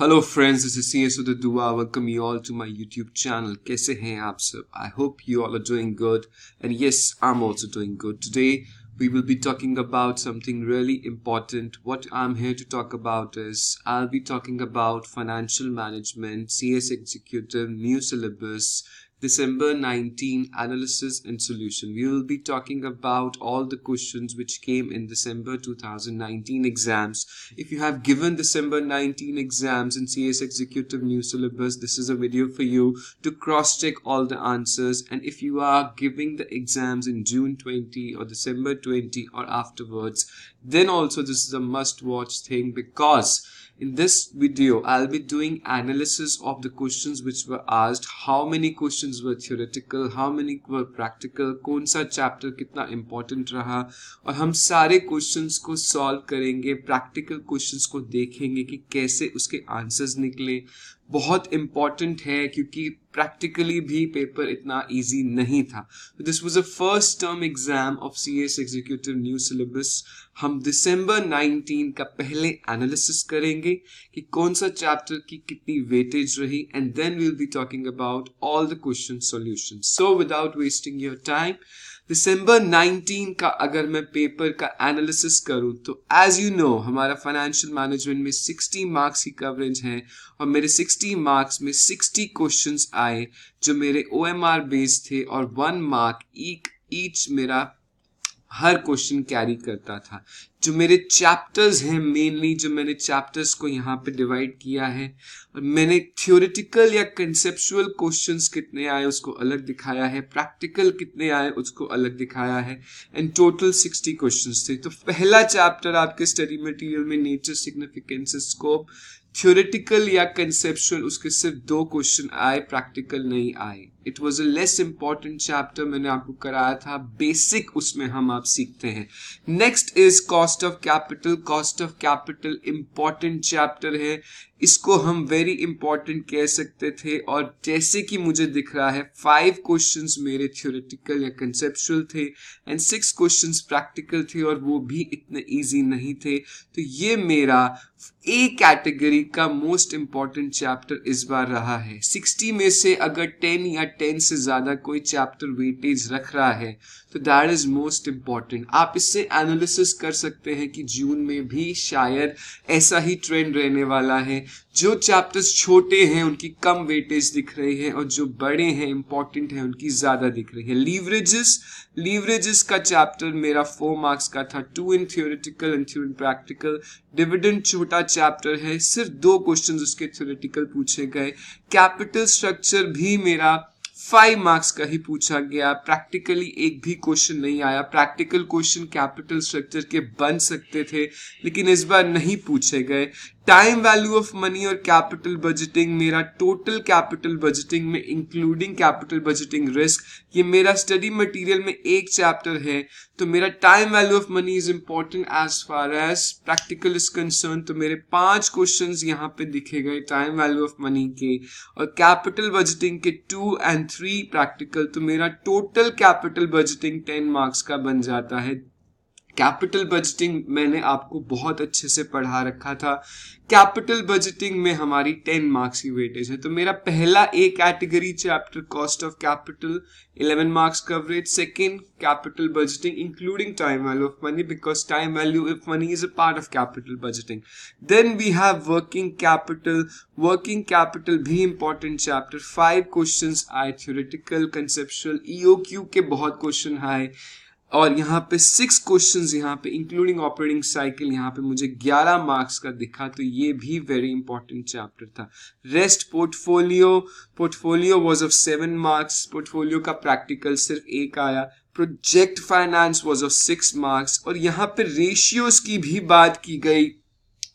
Hello friends this is C S Dua welcome you all to my YouTube channel कैसे हैं आप सब I hope you all are doing good and yes I am also doing good today we will be talking about something really important. What I'm here to talk about is I'll be talking about financial management, CS executive, new syllabus, December 19 analysis and solution. We will be talking about all the questions which came in December 2019 exams. If you have given December 19 exams in CS Executive New Syllabus, this is a video for you to cross check all the answers. And if you are giving the exams in June 20 or December 20 or afterwards, then also this is a must watch thing because in this video, I'll be doing analysis of the questions which were asked, how many questions were theoretical, how many were practical, कौन सा chapter कितना important रहा और हम सारे questions को solve करेंगे practical questions को देखेंगे कि कैसे उसके answers निकले बहुत इंपॉर्टेंट है क्योंकि प्रैक्टिकली भी पेपर इतना इजी नहीं था this was a first term exam of C S executive new syllabus हम दिसंबर 19 का पहले एनालिसिस करेंगे कि कौन सा चैप्टर की कितनी वेटेज रही and then we'll be talking about all the question solution so without wasting your time दिसंबर 19 का अगर मैं पेपर का एनालिसिस करूँ तो एज यू नो हमारा फाइनेंशियल मैनेजमेंट में 60 मार्क्स की कवरेज है, और मेरे 60 मार्क्स में 60 क्वेश्चंस आए, जो मेरे ओ एम आर बेस्ड थे, और वन मार्क ईच मेरा हर क्वेश्चन कैरी करता था। जो मेरे चैप्टर्स हैं मेनली जो मैंने चैप्टर्स को यहाँ पे डिवाइड किया है, और मैंने थियोरिटिकल या कंसेप्चुअल क्वेश्चंस कितने आए उसको अलग दिखाया है प्रैक्टिकल कितने आए उसको अलग दिखाया है एंड टोटल सिक्सटी क्वेश्चंस थे। तो पहला चैप्टर आपके स्टडी मटेरियल में नेचर सिग्निफिकेंस स्कोप थियोरिटिकल या कंसेप्चुअल उसके सिर्फ़ दो क्वेश्चन आए प्रैक्टिकल नहीं आए। It was a less important chapter मैंने आपको कराया था। बेसिक उसमें हम आप सीखते हैं। Next is cost of capital cost of capital important chapter है। इसको हम वेरी इंपॉर्टेंट कह सकते थे और जैसे कि मुझे दिख रहा है फाइव क्वेश्चंस मेरे थियोरिटिकल या कंसेप्चुअल थे एंड सिक्स क्वेश्चंस प्रैक्टिकल थे और वो भी इतने इजी नहीं थे। तो ये मेरा ए कैटेगरी का मोस्ट इंपॉर्टेंट चैप्टर इस बार रहा है। 60 में से अगर 10 या 10 से ज़्यादा कोई चैप्टर वेटेज रख रहा है तो दैट इज़ मोस्ट इंपॉर्टेंट आप इससे एनालिसिस कर सकते हैं कि जून में भी शायद ऐसा ही ट्रेंड रहने वाला है जो चैप्टर्स छोटे हैं, उनकी कम वेटेज दिख रही है और जो बड़े हैं इंपॉर्टेंट है, उनकी ज़्यादा दिख रही है। लीवरेजेस लीवरेजेस का चैप्टर मेरा फोर मार्क्स का था। Two in theoretical and three in practical dividend छोटा चैप्टर है। सिर्फ़ दो क्वेश्चन उसके थियोरिटिकल पूछे गए। कैपिटल स्ट्रक्चर भी मेरा फाइव मार्क्स का ही पूछा गया। प्रैक्टिकली एक भी क्वेश्चन नहीं आया। प्रैक्टिकल क्वेश्चन कैपिटल स्ट्रक्चर के बन सकते थे, लेकिन इस बार नहीं पूछे गए। टाइम वैल्यू ऑफ़ मनी और कैपिटल बजटिंग मेरा टोटल कैपिटल बजटिंग में इंक्लूडिंग कैपिटल बजटिंग रिस्क ये मेरा स्टडी मटेरियल में एक चैप्टर है तो मेरा time value of money is important as far as practical is concern तो मेरे पाँच क्वेश्चन यहाँ पे दिखे गए टाइम वैल्यू ऑफ़ मनी के, और कैपिटल बजटिंग के टू एंड थ्री प्रैक्टिकल तो मेरा total capital budgeting ten marks का बन जाता है। कैपिटल बजटिंग मैंने आपको बहुत अच्छे से पढ़ा रखा था। कैपिटल बजटिंग में हमारी टेन मार्क्स की वेटेज है। तो मेरा पहला A category chapter cost of capital eleven marks coverage second capital budgeting including time value of money because time value of money is a part of capital budgeting then we have working capital working capital भी important chapter five question आए theoretical conceptual E O Q बहुत question आए और यहाँ पे six question यहाँ पे including operating cycle यहाँ पे मुझे 11 मार्क्स का दिखा तो ये भी वेरी इंपॉर्टेंट चैप्टर था। Rest portfolio portfolio was of seven marks portfolio का प्रैक्टिकल सिर्फ़ एक आया project finance was of six marks और यहाँ पे रेशियोज की भी बात की गई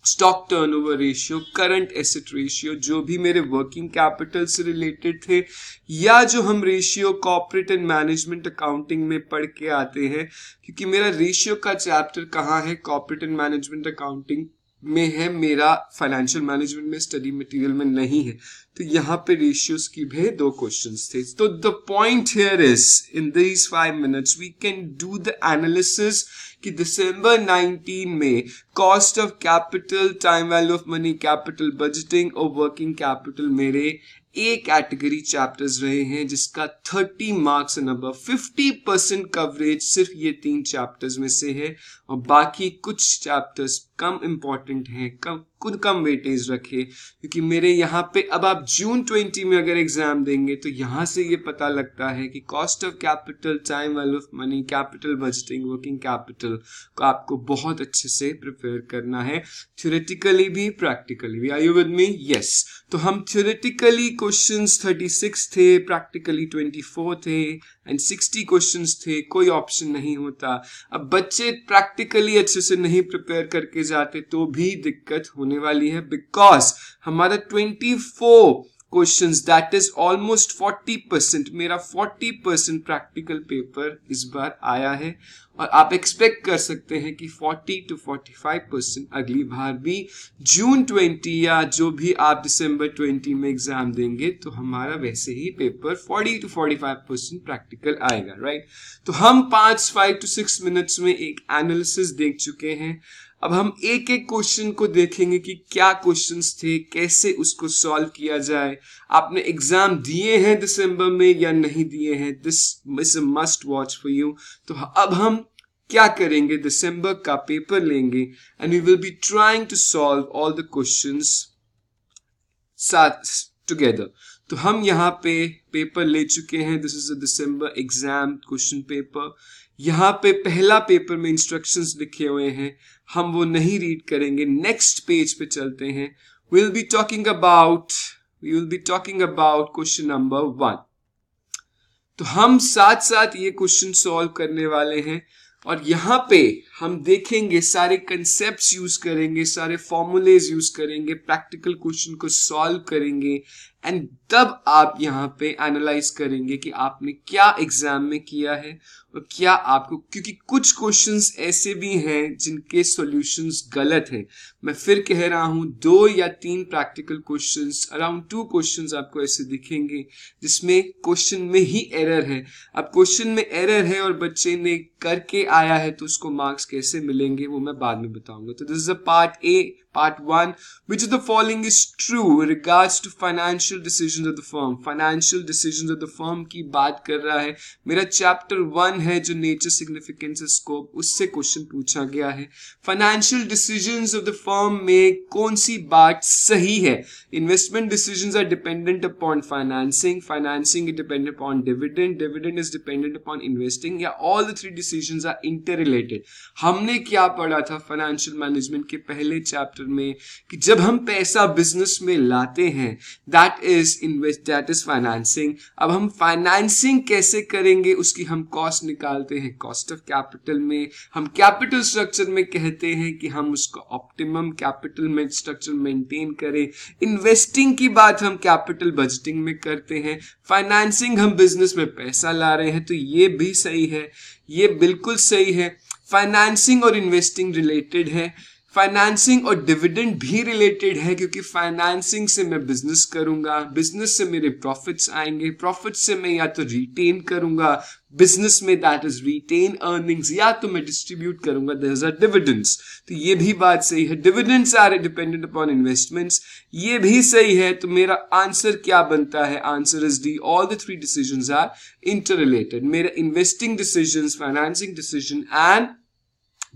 stock turnover ratio current asset ratio जो भी मेरे वर्किंग कैपिटल से रिलेटेड थे, या जो हम ratio corporate and management accounting में पढ़ के आते हैं, क्योंकि मेरा रेशियो का चैप्टर कहाँ है? कॉपरेट एंड मैनेजमेंट अकाउंटिंग में है, मेरा फाइनेंशियल मैनेजमेंट में स्टडी मटेरियल में नहीं है। तो यहाँ पे रेशियोज की भी दो क्वेश्चंस थे। तो the point here is in these five minutes we can do the analysis कि दिसंबर 19 में cost of capital time value of money capital budgeting और वर्किंग कैपिटल मेरे ए कैटेगरी चैप्टर्स रहे हैं, जिसका 30 मार्क्स नंबर अब 50 परसेंट कवरेज सिर्फ़ ये तीन चैप्टर्स में से है और बाकी कुछ चैप्टर्स कम इंपॉर्टेंट हैं, कम खुद कम वेटेज रखे, क्योंकि मेरे यहाँ पे अब आप जून 20 में अगर एग्ज़ाम देंगे तो यहाँ से ये पता लगता है कि cost of capital time value of money capital budgeting working capital को आपको बहुत अच्छे से प्रिपेयर करना है। थ्योरेटिकली भी प्रैक्टिकली भी। I you with me yes तो हम थ्योरेटिकली क्वेश्चन थर्टी सिक्स थे प्रैक्टिकली 24 थे एंड सिक्सटी क्वेश्चन थे, कोई ऑप्शन नहीं होता। अब बच्चे प्रैक्टिकली अच्छे से नहीं प्रिपेयर करके जाते तो भी दिक्कत होने वाली है बिकॉज़ हमारा 24 questions that is almost 40 percent मेरा 40 परसेंट प्रैक्टिकल पेपर इस बार आया है और आप एक्सपेक्ट कर सकते हैं कि 40 टू 45 परसेंट अगली बार भी जून 20 या जो भी आप दिसंबर 20 में एग्ज़ाम देंगे तो हमारा वैसे ही पेपर 40 टू 45 परसेंट प्रैक्टिकल आएगा राइट right? तो हम पाँच फाइव टू सिक्स मिनट्स में एक एनालिसिस देख चुके हैं अब हम एक एक क्वेश्चन को देखेंगे कि क्या क्वेश्चंस थे, कैसे उसको सॉल्व किया जाए। आपने एग्ज़ाम दिए हैं दिसंबर में या नहीं दिए हैं? This is a must watch for you तो अब हम क्या करेंगे? दिसंबर का पेपर लेंगे and we will be trying to solve all the questions साथ टुगेदर तो हम यहाँ पे पेपर ले चुके हैं। This is a December exam question paper यहाँ पे पहला पेपर में इंस्ट्रक्शंस लिखे हुए हैं। हम वो नहीं रीड करेंगे। नेक्स्ट पेज पे चलते हैं। Will be talking about we will be talking about question number one तो हम साथ साथ ये क्वेश्चन सॉल्व करने वाले हैं और यहाँ पे हम देखेंगे, सारे कंसेप्ट यूज़ करेंगे, सारे फॉर्मूलेज यूज़ करेंगे प्रैक्टिकल क्वेश्चन को सॉल्व करेंगे एंड तब आप यहाँ पे एनालाइज करेंगे कि आपने क्या एग्ज़ाम में किया है और क्या आपको, क्योंकि कुछ क्वेश्चंस ऐसे भी हैं जिनके सॉल्यूशंस गलत हैं। मैं फिर कह रहा हूँ, दो या तीन practical questions around two questions आपको ऐसे दिखेंगे, जिसमें क्वेश्चन में ही एरर है। अब क्वेश्चन में एरर है और बच्चे ने करके आया है तो उसको मार्क्स कैसे मिलेंगे वो मैं बाद में बताऊँगा। तो this is a part A Part 1. Which of the following is true in regards to financial decisions of the firm? Financial decisions of the firm की बात कर रहा है। मेरा चैप्टर वन है जो नेचर सिग्निफिकेंस स्कोप उससे क्वेश्चन पूछा गया है। Financial decisions of the firm में कौन सी बात सही है? Investment decisions are dependent upon financing financing is dependent upon dividend dividend is dependent upon investing या all the three decisions are inter हमने क्या पढ़ा था फाइनेंशियल मैनेजमेंट के पहले चैप्टर चैप्टर में कि जब हम पैसा बिज़नेस में लाते हैं that is invest that is financing अब हम फाइनेंसिंग कैसे करेंगे, उसकी हम कॉस्ट निकालते हैं. कॉस्ट ऑफ़ कैपिटल में हम कैपिटल स्ट्रक्चर में कहते हैं कि हम उसको ऑप्टिमम कैपिटल में स्ट्रक्चर मेंटेन करें. इन्वेस्टिंग की बात हम कैपिटल बजटिंग में करते हैं. फाइनेंसिंग हम बिज़नेस में पैसा ला रहे हैं तो ये भी सही है. ये बिल्कुल सही है. फाइनेंसिंग और इन्वेस्टिंग रिलेटेड है. फाइनेंसिंग और डिविडेंड भी रिलेटेड है क्योंकि फाइनेंसिंग से मैं बिज़नेस करूँगा बिज़नेस से मेरे प्रॉफिट्स आएँगे प्रॉफिट से मैं या तो रिटेन करूँगा बिज़नेस में दैट इज़ रिटेन अर्निंग्स या तो मैं डिस्ट्रीब्यूट करूँगा दर आर डिविडेंड्स तो ये भी बात सही है। Dividends are dependent upon investments ये भी सही है। तो मेरा आंसर क्या बनता है? Answer is D all the three decision are inter related मेरे investing decision financing decision and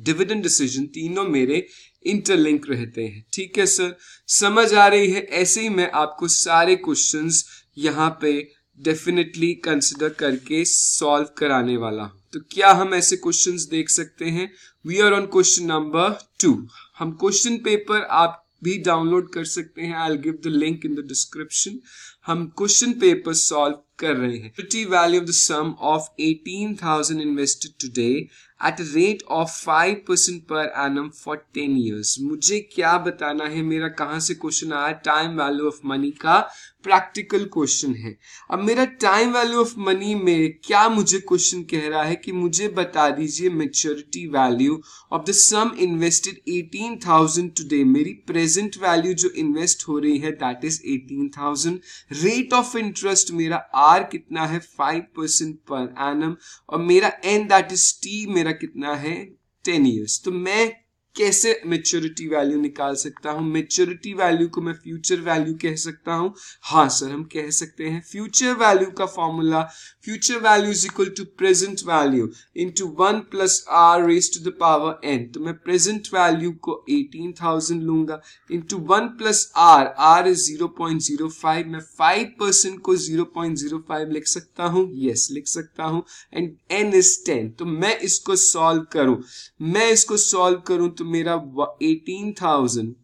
dividend decision तीनों मेरे इंटरलिंक रहते हैं। ठीक है सर समझ आ रही है? ऐसे ही मैं आपको सारे क्वेश्चंस यहाँ पे डेफिनेटली कंसिडर करके सॉल्व कराने वाला हूँ। तो क्या हम ऐसे क्वेश्चंस देख सकते हैं? We are on question number two हम क्वेश्चन पेपर आप भी डाउनलोड कर सकते हैं। I give the link in the description हम क्वेश्चन पेपर सॉल्व कर रहे हैं। Value of the sum of 18000 invested today at rate of five percent per annum for ten years मुझे क्या बताना है? मेरा कहाँ से क्वेश्चन आया टाइम वैल्यू ऑफ़ मनी का प्रैक्टिकल क्वेश्चन है। अब मेरा टाइम वैल्यू ऑफ़ मनी में क्या मुझे क्वेश्चन कह रहा है कि मुझे बता दीजिए maturity value of the sum invested eighteen thousand today मेरी प्रेजेंट वैल्यू जो इन्वेस्ट हो रही है that is eighteen thousand rate of interest मेरा आर कितना है? फाइव परसेंट पर एनम और मेरा एन दैट इज़ टी मेरा कितना है? टेन ईयर्स तो मैं कैसे मेच्योरिटी वैल्यू निकाल सकता हूँ? मेच्योरिटी वैल्यू को मैं फ्यूचर वैल्यू कह सकता हूँ। हाँ सर हम कह सकते हैं फ्यूचर वैल्यू का formula future value is equal to present value into one plus R raise to the power N तो मैं प्रेजेंट वैल्यू को एटीन थाउज़ेंड लूँगा into one plus R R is zero point zero five मैं five percent को zero point zero five लिख सकता हूँ। Yes yes, लिख सकता हूँ। एंड एन इज़ टेन तो मैं इसको सॉल्व करूँ। मैं इसको सॉल्व करूँ तो मेरा eighteen thousand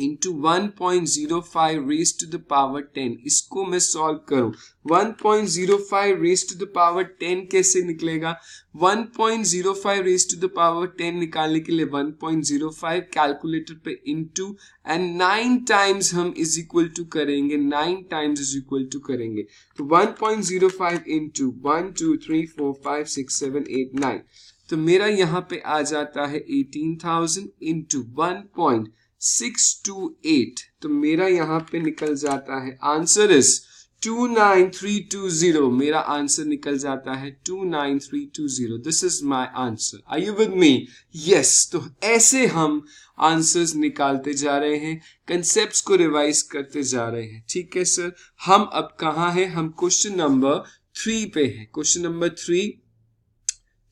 into one point zero five raise to the power ten इसको मैं सॉल्व करूँ। One point zero five raise to the power ten कैसे निकलेगा? One point zero five raise to the power ten निकालने के लिए one point zero five calculator पे into and nine times हम इज़ इक्वल टू करेंगे nine times is equal to करेंगे। तो one point zero five into one two three four five six seven eight nine तो मेरा यहाँ पे आ जाता है eighteen thousand into one point six two eight तो मेरा यहाँ पे निकल जाता है answer is two nine three two zero मेरा आंसर निकल जाता है two nine three two zero this is my answer I you with me yes तो ऐसे हम आंसर्स निकालते जा रहे हैं कंसेप्ट को रिवाइज करते जा रहे हैं. ठीक है सर हम अब कहा है? हम क्वेश्चन नंबर थ्री पे हैं. Question number three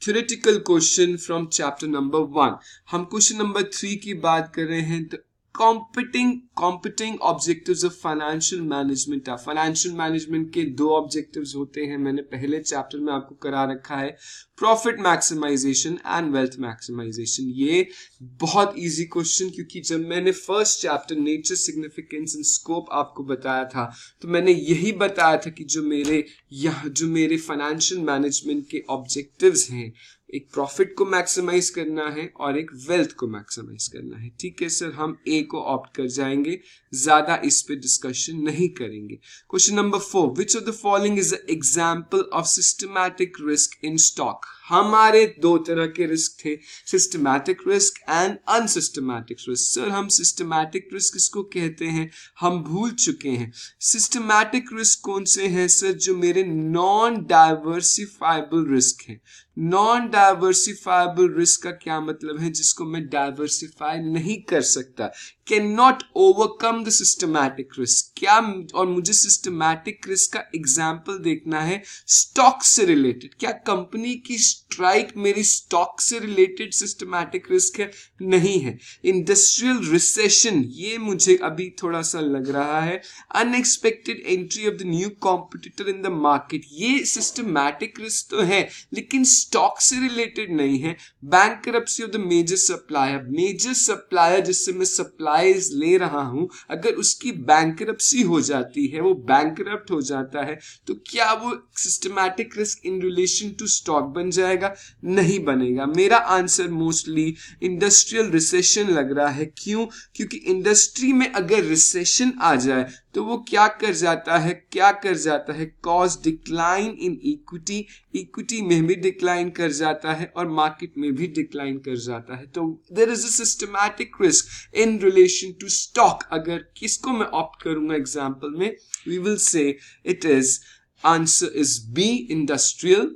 theoretical question from chapter number one हम क्वेश्चन नंबर थ्री की बात कर रहे हैं competing competing objectives of financial management है फाइनेंशियल मैनेजमेंट के दो ऑब्जेक्टिव्स होते हैं, मैंने पहले चैप्टर में आपको करा रखा है। Profit maximisation and wealth maximisation ये बहुत इजी क्वेश्चन क्योंकि जब मैंने first chapter nature significance and scope आपको बताया था तो मैंने यही बताया था कि जो मेरे, यह, जो मेरे फाइनेंशियल मैनेजमेंट के ऑब्जेक्टिव्स हैं एक प्रॉफिट को मैक्सिमाइज करना है और एक वेल्थ को मैक्सिमाइज करना है। ठीक है सर हम ए को ऑप्ट कर जाएँगे। ज़्यादा इस पे डिस्कशन नहीं करेंगे। Question number four which of the following is example of systematic risk in stock हमारे दो तरह के रिस्क थे systematic risk and unsystematic risk sir हम सिस्टमैटिक रिस्क इसको कहते हैं? हम भूल चुके हैं। सिस्टमैटिक रिस्क कौन से हैं सर जो मेरे नॉन डाइवर्सिफाइबल रिस्क हैं? नॉन डाइवर्सिफाइबल रिस्क का क्या मतलब है जिसको मैं डाइवर्सिफाई नहीं कर सकता? Can not overcome the systematic risk क्या और मुझे सिस्टमैटिक रिस्क का एग्ज़ाम्पल देखना है? स्टॉक से रिलेटेड क्या कंपनी की स्ट्राइक मेरी स्टॉक से रिलेटेड सिस्टमैटिक रिस्क है, नहीं है। इंडस्ट्रियल रिसेशन ये मुझे अभी थोड़ा सा लग रहा है। Unexpected entry of the new competitor in the market ये सिस्टमैटिक रिस्क तो है, लेकिन स्टॉक से रिलेटेड नहीं है। Bank of the major supplier major supplier जिससे मैं सप्लाईज ले रहा हूँ, अगर उसकी बैंक हो जाती है, वो बैंक हो जाता है तो क्या वो systematic risk in relation to stock बन जाएगा? नहीं बनेगा। मेरा आंसर मोस्टली इंडस्ट्रियल रिसेशन लग रहा है। क्यों? क्योंकि इंडस्ट्री में अगर रिसेशन आ जाए तो वो क्या कर जाता है? क्या कर जाता है? Cause decline in equity. Equity में भी डिक्लाइन कर जाता है और मार्केट में भी डिक्लाइन कर जाता है। तो there is a systematic risk in relation to stock अगर किसको मैं ऑप्ट करूँगा एग्ज़ाम्पल में we will say it is answer is B industrial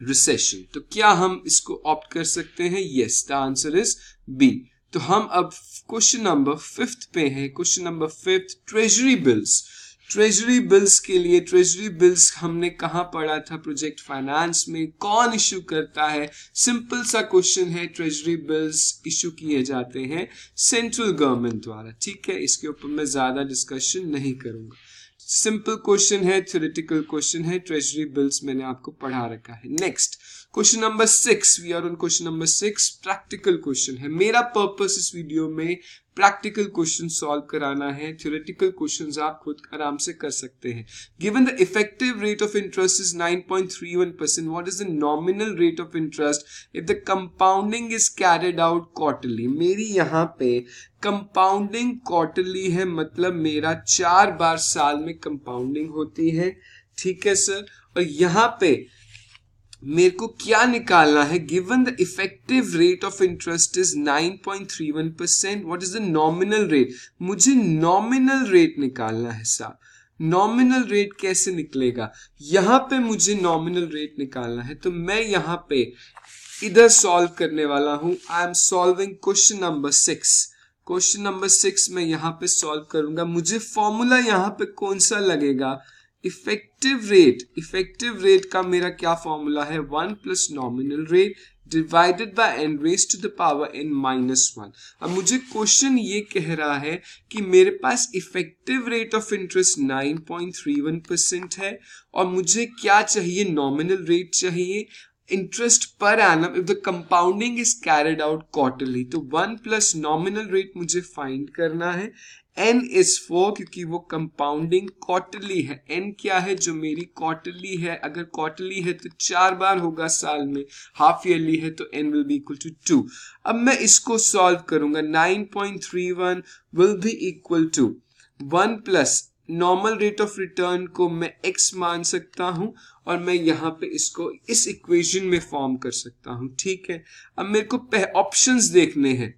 recession तो क्या हम इसको ऑप्ट कर सकते हैं? Yes the answer is B तो हम अब क्वेश्चन नंबर फिफ्थ पे हैं। Question number fifth treasury bills treasury bills के लिए ट्रेजरी बिल्स हमने कहा पढ़ा था? प्रोजेक्ट फाइनेंस में कौन इश्यू करता है? सिंपल सा क्वेश्चन है। ट्रेजरी बिल्स इशू किए जाते हैं सेंट्रल गवर्नमेंट द्वारा। ठीक है? इसके ऊपर मैं ज़्यादा डिस्कशन नहीं करूँगा। सिंपल क्वेश्चन है थ्योरेटिकल क्वेश्चन है ट्रेजरी बिल्स मैंने आपको पढ़ा रखा है। Next question number six we are on question number six practical question है। मेरा पर्पस इस वीडियो में प्रैक्टिकल क्वेश्चन सॉल्व कराना है थ्योरेटिकल क्वेश्चंस आप खुद आराम से कर सकते हैं। Given the effective rate of interest is 9.31 percent what is the nominal rate of interest if the compounding is carried out quarterly मेरी यहाँ पे कंपाउंडिंग क्वार्टरली है मतलब मेरा चार बार साल में कंपाउंडिंग होती है। ठीक है सर और यहाँ पे मेरे को क्या निकालना है? Given the effective rate of interest is 9.31 percent what is the nominal rate मुझे नॉमिनल रेट निकालना है साहब नॉमिनल रेट कैसे निकलेगा? यहाँ पे मुझे नॉमिनल रेट निकालना है तो मैं यहाँ पे इधर सॉल्व करने वाला हूँ. I am solving question number six question number six में यहाँ पे सॉल्व करूँगा. मुझे फॉर्मूला यहाँ पे कौन सा लगेगा? इफ़ेक्टिव रेट इफ़ेक्टिव रेट का मेरा क्या फॉर्मूला है? One plus nominal rate divided by n raise to the power n minus one अब मुझे क्वेश्चन ये कह रहा है कि मेरे पास effective rate of interest 9.31 percent है और मुझे क्या चाहिए? नॉमिनल रेट चाहिए। Interest per annum if the compounding is carried out quarterly तो वन प्लस नॉमिनल रेट मुझे फाइंड करना है। एन इज़ फोर क्योंकि वो कंपाउंडिंग क्वार्टरली है। एन क्या है? जो मेरी क्वार्टरली है। अगर क्वार्टरली है तो चार बार होगा साल में। हाफ़ ईयरली है तो n will be equal to two अब मैं इसको सॉल्व करूँगा। Nine point three one will be equal to one plus normal rate of return को मैं एक्स मान सकता हूँ। और मैं यहाँ पे इसको इस इक्वेशन में फॉर्म कर सकता हूँ ठीक है? अब मेरे को ऑप्शंस देखने हैं।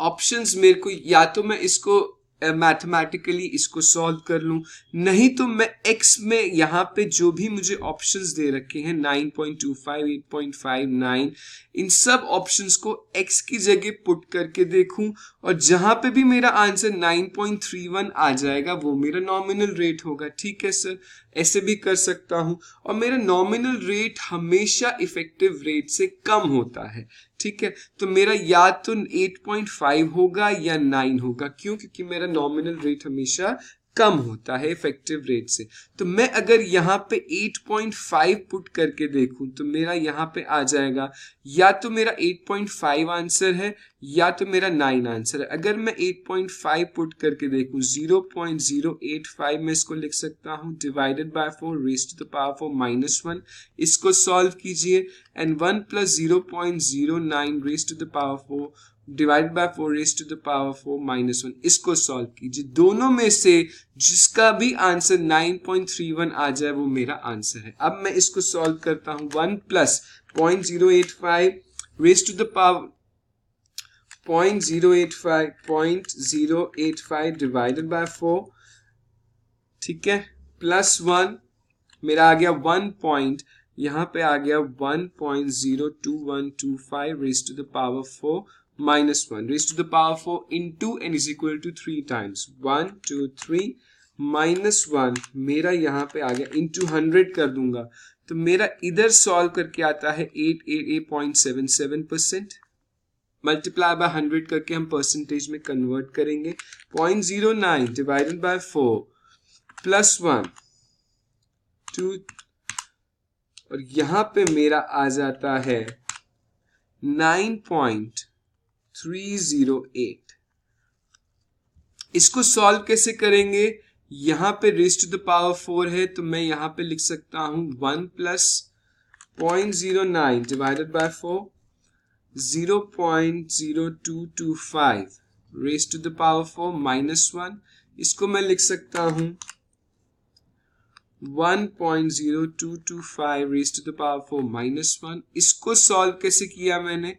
ऑप्शंस मेरे को या तो मैं इसको मैथमेटिकली uh, इसको सॉल्व कर लूँ नहीं तो मैं एक्स में यहाँ पे जो भी मुझे ऑप्शंस दे रखे हैं 9.25, 8.59 इन सब ऑप्शंस को एक्स की जगह पुट करके देखूँ और जहाँ पे भी मेरा आंसर 9.31 आ जाएगा वो मेरा नॉमिनल रेट होगा ठीक है सर ऐसे भी कर सकता हूँ। और मेरा नॉमिनल रेट हमेशा इफ़ेक्टिव रेट से कम होता है, ठीक है? तो मेरा या तो 8.5 होगा या 9 होगा, क्यों? क्योंकि मेरा नॉमिनल रेट हमेशा कम होता है इफ़ेक्टिव रेट से। तो मैं अगर यहाँ पे 8.5 पुट करके देखूँ तो मेरा यहाँ पे आ जाएगा, या तो मेरा 8.5 आंसर है, या तो मेरा 9 आंसर है। अगर मैं 8.5 पुट करके देखूँ 0.085 में इसको लिख सकता हूँ divided by 4 raise to the power four minus one इसको सॉल्व कीजिए and 1 plus zero point zero nine raise to the power four divide by four raise to the power four minus one इसको solve कीजिए। दोनों में से जिसका भी answer 9.31 आ जाए, वो मेरा आंसर है। अब मैं इसको सॉल्व करता हूँ। One plus point zero eight five raise to the power point zero eight five point zero eight five divided by four ठीक है? प्लस वन मेरा आ गया वन पॉइंट यहाँ पे आ गया one point zero two one two five raise to the power four minus 1 raised to the power 4 into n is equal to 3 times. 1 2 3 minus one मेरा यहाँ पे आ गया इंटू हंड्रेड कर दूँगा। तो मेरा इधर सॉल्व करके आता है eight eight eight point seven seven percent multiply by hundred करके हम परसेंटेज में कन्वर्ट करेंगे। Point zero nine divided by four plus one two और यहाँ पे मेरा आ जाता है nine point three zero eight इसको सॉल्व कैसे करेंगे? यहाँ पे raise to the power four है तो मैं यहाँ पे लिख सकता हूँ one plus point zero nine divided by four zero point zero two two five raise to the power four minus one इसको मैं लिख सकता हूँ one point zero two two five raise to the power four minus one इसको solve कैसे किया मैंने?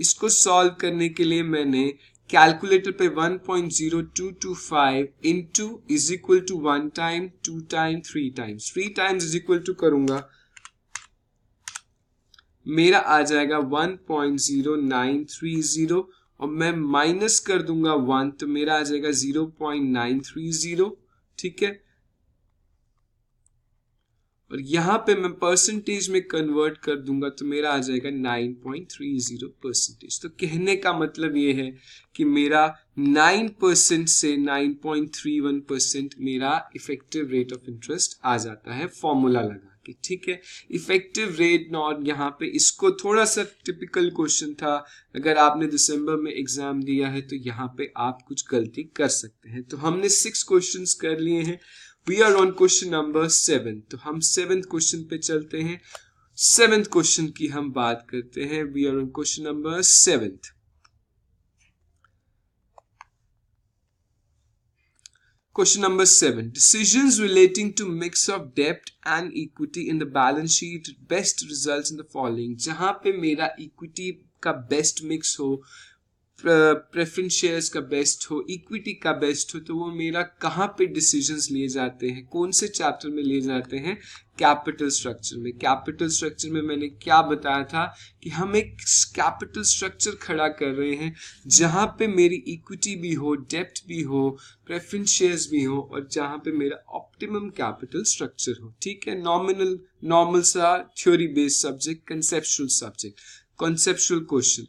इसको सॉल्व करने के लिए मैंने कैलकुलेटर पे 1.0225 into is equal to one time two time three times three times is equal to करूँगा। मेरा आ जाएगा 1.0930 और मैं माइनस कर दूँगा वन तो मेरा आ जाएगा 0.930 ठीक है? और यहाँ पे मैं परसेंटेज में कन्वर्ट कर दूँगा तो मेरा आ जाएगा 9.30 परसेंटेज तो कहने का मतलब ये है कि मेरा 9 परसेंट से 9.31 परसेंट मेरा इफ़ेक्टिव रेट ऑफ़ इंटरेस्ट आ जाता है फॉर्मूला लगा के, ठीक है? इफ़ेक्टिव रेट नॉट यहाँ पे इसको थोड़ा सा टिपिकल क्वेश्चन था। अगर आपने दिसंबर में एग्ज़ाम दिया है तो यहाँ पे आप कुछ गलती कर सकते हैं। तो हमने सिक्स क्वेश्चंस कर लिए हैं। We are on question number seven तो हम सेवन क्वेश्चन पे चलते हैं। सेवन क्वेश्चन की हम बात करते हैं। We are on question number seven question number seven decision relating to mix of dept and equity in the balance sheet best result in the following जहाँ पे मेरा इक्विटी का बेस्ट मिक्स हो प्रेफरेंस शेयर्स का best हो equity का best हो तो वो मेरा कहाँ पे डिसीजंस लिए जाते हैं? कौन से चैप्टर में लिए जाते हैं? कैपिटल स्ट्रक्चर में। कैपिटल स्ट्रक्चर में मैंने क्या बताया था कि हम एक कैपिटल स्ट्रक्चर खड़ा कर रहे हैं, जहाँ पे मेरी इक्विटी भी हो डेप्ट भी हो प्रेफरेंस शेयर्स भी हो, और जहाँ पे मेरा ऑप्टिमम कैपिटल स्ट्रक्चर हो। ठीक है? नॉमिनल नॉर्मल सा theory based subject conceptual subject conceptual question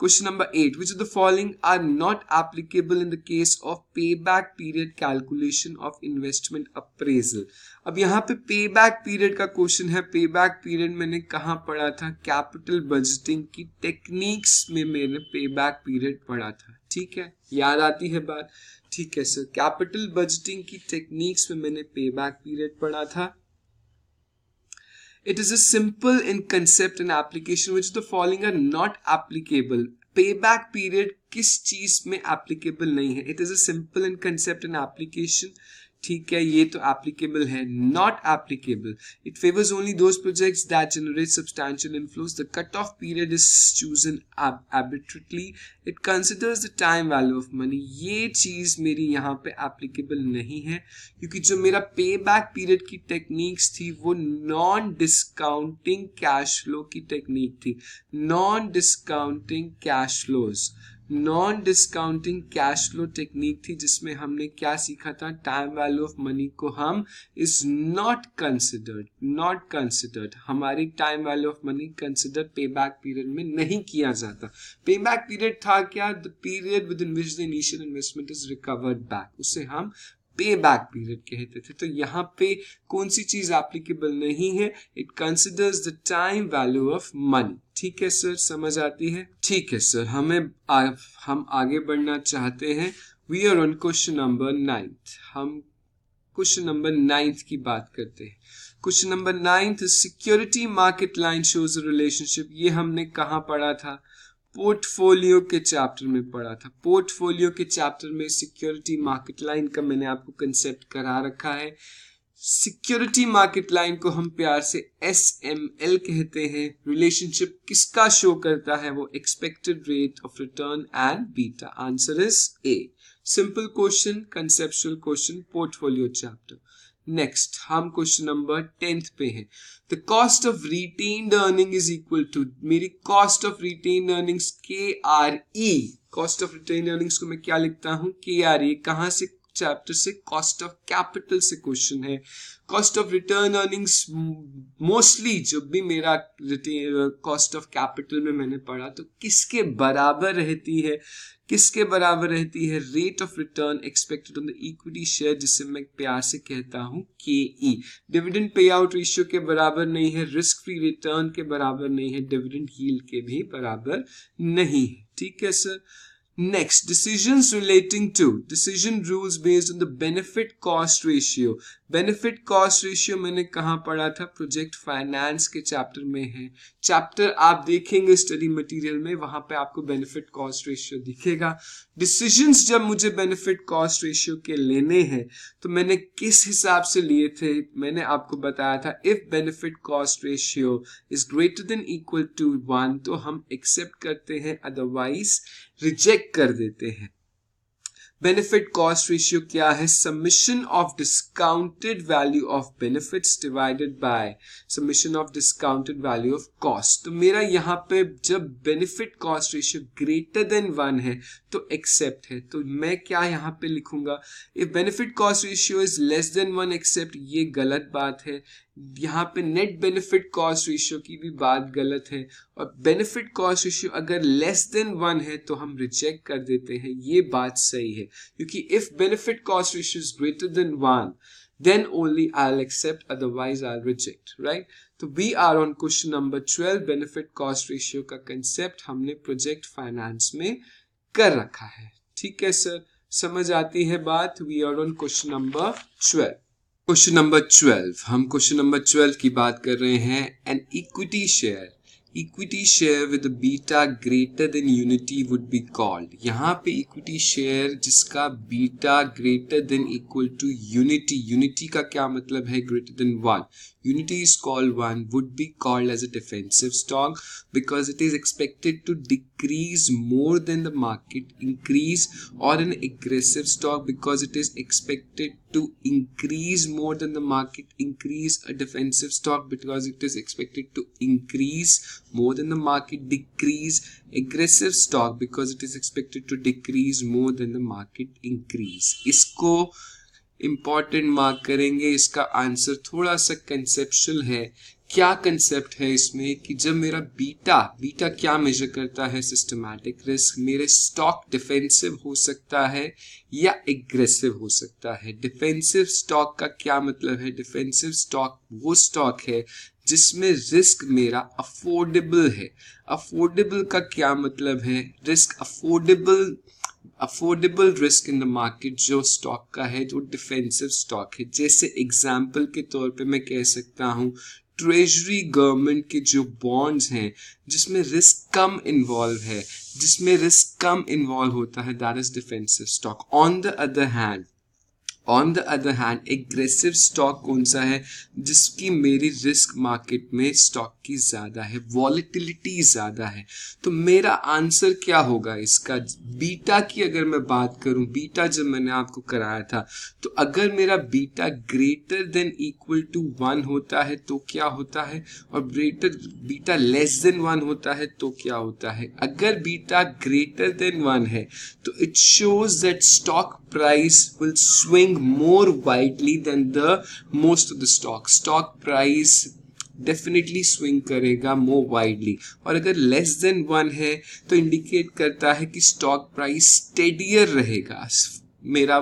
question number eight which the following are not applicable in the case of pay back period calculation of investment appraisal अब यहाँ पे pay back period का question है। Pay back period मैंने कहा पढ़ा था? Capital budgeting की टेक्निक्स में मैंने पे बैक पीरियड पढ़ा था। ठीक है? याद आती है बात? ठीक है सर कैपिटल बजटिंग की टेक्निक्स में मैंने पे बैक पीरियड पढ़ा था। It is a simple in concept and application which the following are not applicable. Payback period किस चीज में applicable नहीं है It is a simple in concept and application ठीक है, ये तो एप्लीकेबल है not applicable it favours only those projects that generate substantial inflows the cut off period is chosen एबिट्रिटली it considers the time value of money ये चीज़ मेरी यहाँ पे एप्लीकेबल नहीं है, क्योंकि जो मेरा पे बैक पीरियड की टेक्निक्स थी, वो नॉन डिस्काउंटिंग कैश फ्लो की टेक्निक थी. Non discounting cash flows non discounting cash flow technique थी, जिसमें हमने क्या सीखा था? टाइम वैल्यू ऑफ़ मनी को हम is not considered not considered हमारी time value of money consider pay back period में नहीं किया जाता। पे बैक पीरियड था क्या? The period within which the initial investment is recovered back उसे हम पे बैक पीरियड कहते थे। तो यहाँ पे कौन सी चीज़ एप्लीकेबल नहीं है? It considers the time value of money ठीक है सर समझ आती है? ठीक है सर हमें आ, हम आगे बढ़ना चाहते हैं। We are on question number ninth हम क्वेश्चन नंबर नाइन्थ की बात करते हैं। Question number ninth security market line shows relationship ये हमने कहा पढ़ा था? पोर्टफोलियो के चैप्टर में पढ़ा था। पोर्टफोलियो के चैप्टर में सिक्योरिटी मार्केट लाइन का मैंने आपको कंसेप्ट करा रखा है। सिक्योरिटी मार्केट लाइन को हम प्यार से एस एम एल कहते हैं। रिलेशनशिप किसका शो करता है वो expected rate of return and beta answer is a simple question conceptual question portfolio chapter next हम क्वेश्चन नंबर टेंथ पे हैं। The cost of retained earning is equal to मेरी cost of retained earnings K R E cost of retained earnings को मैं क्या लिखता हूँ? के आर ई कहाँ से चैप्टर से कॉस्ट ऑफ़ कैपिटल से क्वेश्चन है। Cost of return earnings mostly जब भी मेरा कॉस्ट ऑफ़ कैपिटल में मैंने पढ़ा तो किसके बराबर रहती है? किसके बराबर रहती है? Rate of return expected on the equity share जिसे मैं प्यार से कहता हूँ K E dividend payout ratio के बराबर नहीं है रिस्क फ्री रिटर्न के बराबर नहीं है डिविडेंड हील के भी बराबर नहीं है। ठीक है sir Next, decisions relating to decision rules based on the benefit cost ratio. Benefit cost ratio मैंने कहा पढ़ा था? प्रोजेक्ट फाइनेंस के चैप्टर में है। चैप्टर आप देखेंगे स्टडी मटेरियल में, वहाँ पे आपको बेनिफिट कॉस्ट रेशियो दिखेगा। डिसीजंस जब मुझे बेनिफिट कॉस्ट रेशियो के लेने हैं तो मैंने किस हिसाब से लिए थे, मैंने आपको बताया था if benefit cost ratio is greater than equal to one तो हम एक्सेप्ट करते हैं अदरवाइज़ रिजेक्ट कर देते हैं। बेनिफिट कॉस्ट रेशियो क्या है? Submission of discounted value of benefits divided by submission of discounted value of cost तो मेरा यहाँ पे जब benefit cost ratio greater than one है तो एक्सेप्ट है। तो मैं क्या यहाँ पे लिखूँगा? If benefit cost ratio is less than one accept ये गलत बात है। यहाँ पे नेट बेनिफिट कॉस्ट रेशियो की भी बात गलत है। और बेनिफिट कॉस्ट रेशियो अगर लेस देन वन है तो हम रिजेक्ट कर देते हैं। ये बात सही है। क्योंकि if benefit cost ratio is greater than one then only I'll accept otherwise I reject right तो we are on question number twelve benefit cost ratio का कंसेप्ट हमने प्रोजेक्ट फाइनेंस में कर रखा है। ठीक है सर समझ आती है बात? We are on question number twelve question number twelve, हम क्वेश्चन नंबर ट्वेल्व की बात कर रहे हैं an equity share equity share with beta greater than unity would be called यहाँ पे इक्विटी शेयर जिसका beta greater than equal to unity unity का क्या मतलब है greater than one unity is called one would be called as a defensive stock because it is expected to decrease more than the market increase or an aggressive stock because it is expected to increase more than the market increase a defensive stock because it is expected to increase more than the market decrease, aggressive stock, because it is expected to decrease more than the market increase. इसको important mark करेंगे, इसका answer थोड़ा सा conceptual है। क्या concept है इसमें कि जब मेरा बीटा बीटा क्या मेजर करता है? सिस्टमैटिक रिस्क मेरे स्टॉक डिफेंसिव हो सकता है या एग्रेसिव हो सकता है? डिफेंसिव स्टॉक का क्या मतलब है? डिफेंसिव स्टॉक वो स्टॉक है जिसमें रिस्क मेरा अफोर्डेबल है। अफोर्डेबल का क्या मतलब है? Risk affordable affordable risk in the market जो स्टॉक का है, जो डिफेंसिव स्टॉक है। जैसे एग्ज़ाम्पल के तौर पे मैं कह सकता हूँ ट्रेजरी गवर्नमेंट के जो बॉन्ड्स हैं, जिसमें रिस्क कम इन्वॉल्व है, जिसमें रिस्क कम इन्वॉल्व होता है that is defensive stock on the other hand on the other hand aggressive stock कौन सा है, जिसकी मेरी रिस्क मार्केट में स्टॉक की ज़्यादा है वॉलिटिलिटी ज़्यादा है। तो मेरा आंसर क्या होगा इसका? बीटा की अगर मैं बात करूँ बीटा जब मैंने आपको कराया था तो अगर मेरा beta greater than equal to one होता है तो क्या होता है? और greater beta less than one होता है तो क्या होता है? अगर बीटा ग्रेटर देन वन है तो it shows that stock price will swing more widely than the most of the stock. Stock price definitely swing करेगा मोर वाइडली और अगर लेस देन वन है तो इंडिकेट करता है कि स्टॉक प्राइस स्टेडियर रहेगा मेरा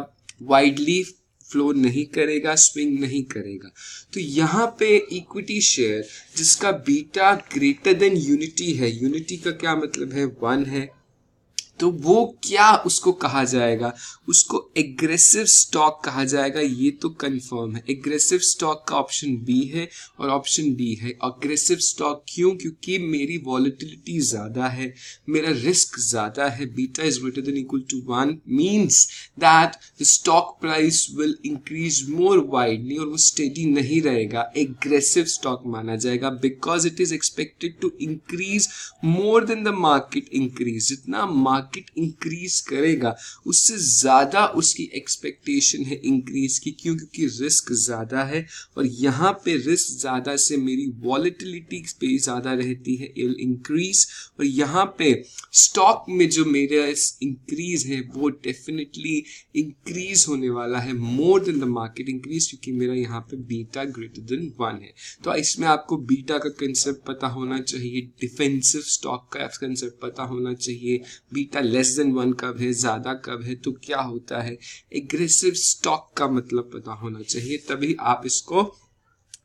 वाइडली फ्लो नहीं करेगा स्विंग नहीं करेगा तो यहाँ पे इक्विटी शेयर जिसका बीटा ग्रेटर देन यूनिटी है यूनिटी का क्या मतलब है वन है तो वो क्या उसको कहा जाएगा? उसको एग्रेसिव स्टॉक कहा जाएगा, ये तो कंफर्म है। एग्रेसिव स्टॉक का ऑप्शन बी है और ऑप्शन डी है। अग्रेसिव स्टॉक क्यों? क्योंकि मेरी वॉलिटिलिटी ज़्यादा है, मेरा रिस्क ज़्यादा है। Beta is greater than equal to one means that the stock price will increase more widely और वो स्टेडी नहीं रहेगा। एग्रेसिव स्टॉक माना जाएगा because it is expected to increase more than the market increase जितना market market increase करेगा, उससे ज़्यादा उसकी एक्सपेक्टेशन है इंक्रीज की क्यों क्योंकि रिस्क ज़्यादा है और यहाँ पे रिस्क ज़्यादा से मेरी वॉलिटिलिटी पे ज़्यादा रहती है इल इंक्रीज और यहाँ पे स्टॉक में जो मेरा इंक्रीज है, वो डेफिनेटली इंक्रीज होने वाला है more than the market increase क्योंकि मेरा यहाँ पे बीटा ग्रेटर देन वन है। तो इसमें आपको बीटा का कंसेप्ट पता होना चाहिए डिफेंसिव स्टॉक का कंसेप्ट पता होना चाहिए बीटा का लेस देन वन कब है, ज़्यादा कब है तो क्या होता है? एग्रेसिव स्टॉक का मतलब पता होना चाहिए, तभी आप इसको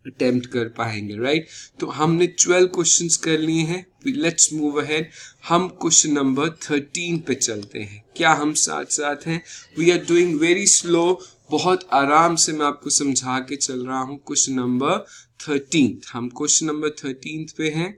अटेम्प्ट कर पाएँगे राइट right? तो हमने ट्वेल्व क्वेश्चन कर लिए हैं लेट्स मूव अहेड हम क्वेश्चन नंबर थर्टीन पे चलते हैं। क्या हम साथ साथ हैं? We are doing very slow बहुत आराम से मैं आपको समझा के चल रहा हूँ क्वेश्चन नंबर थर्टीन हम क्वेश्चन नंबर थर्टीन पे हैं।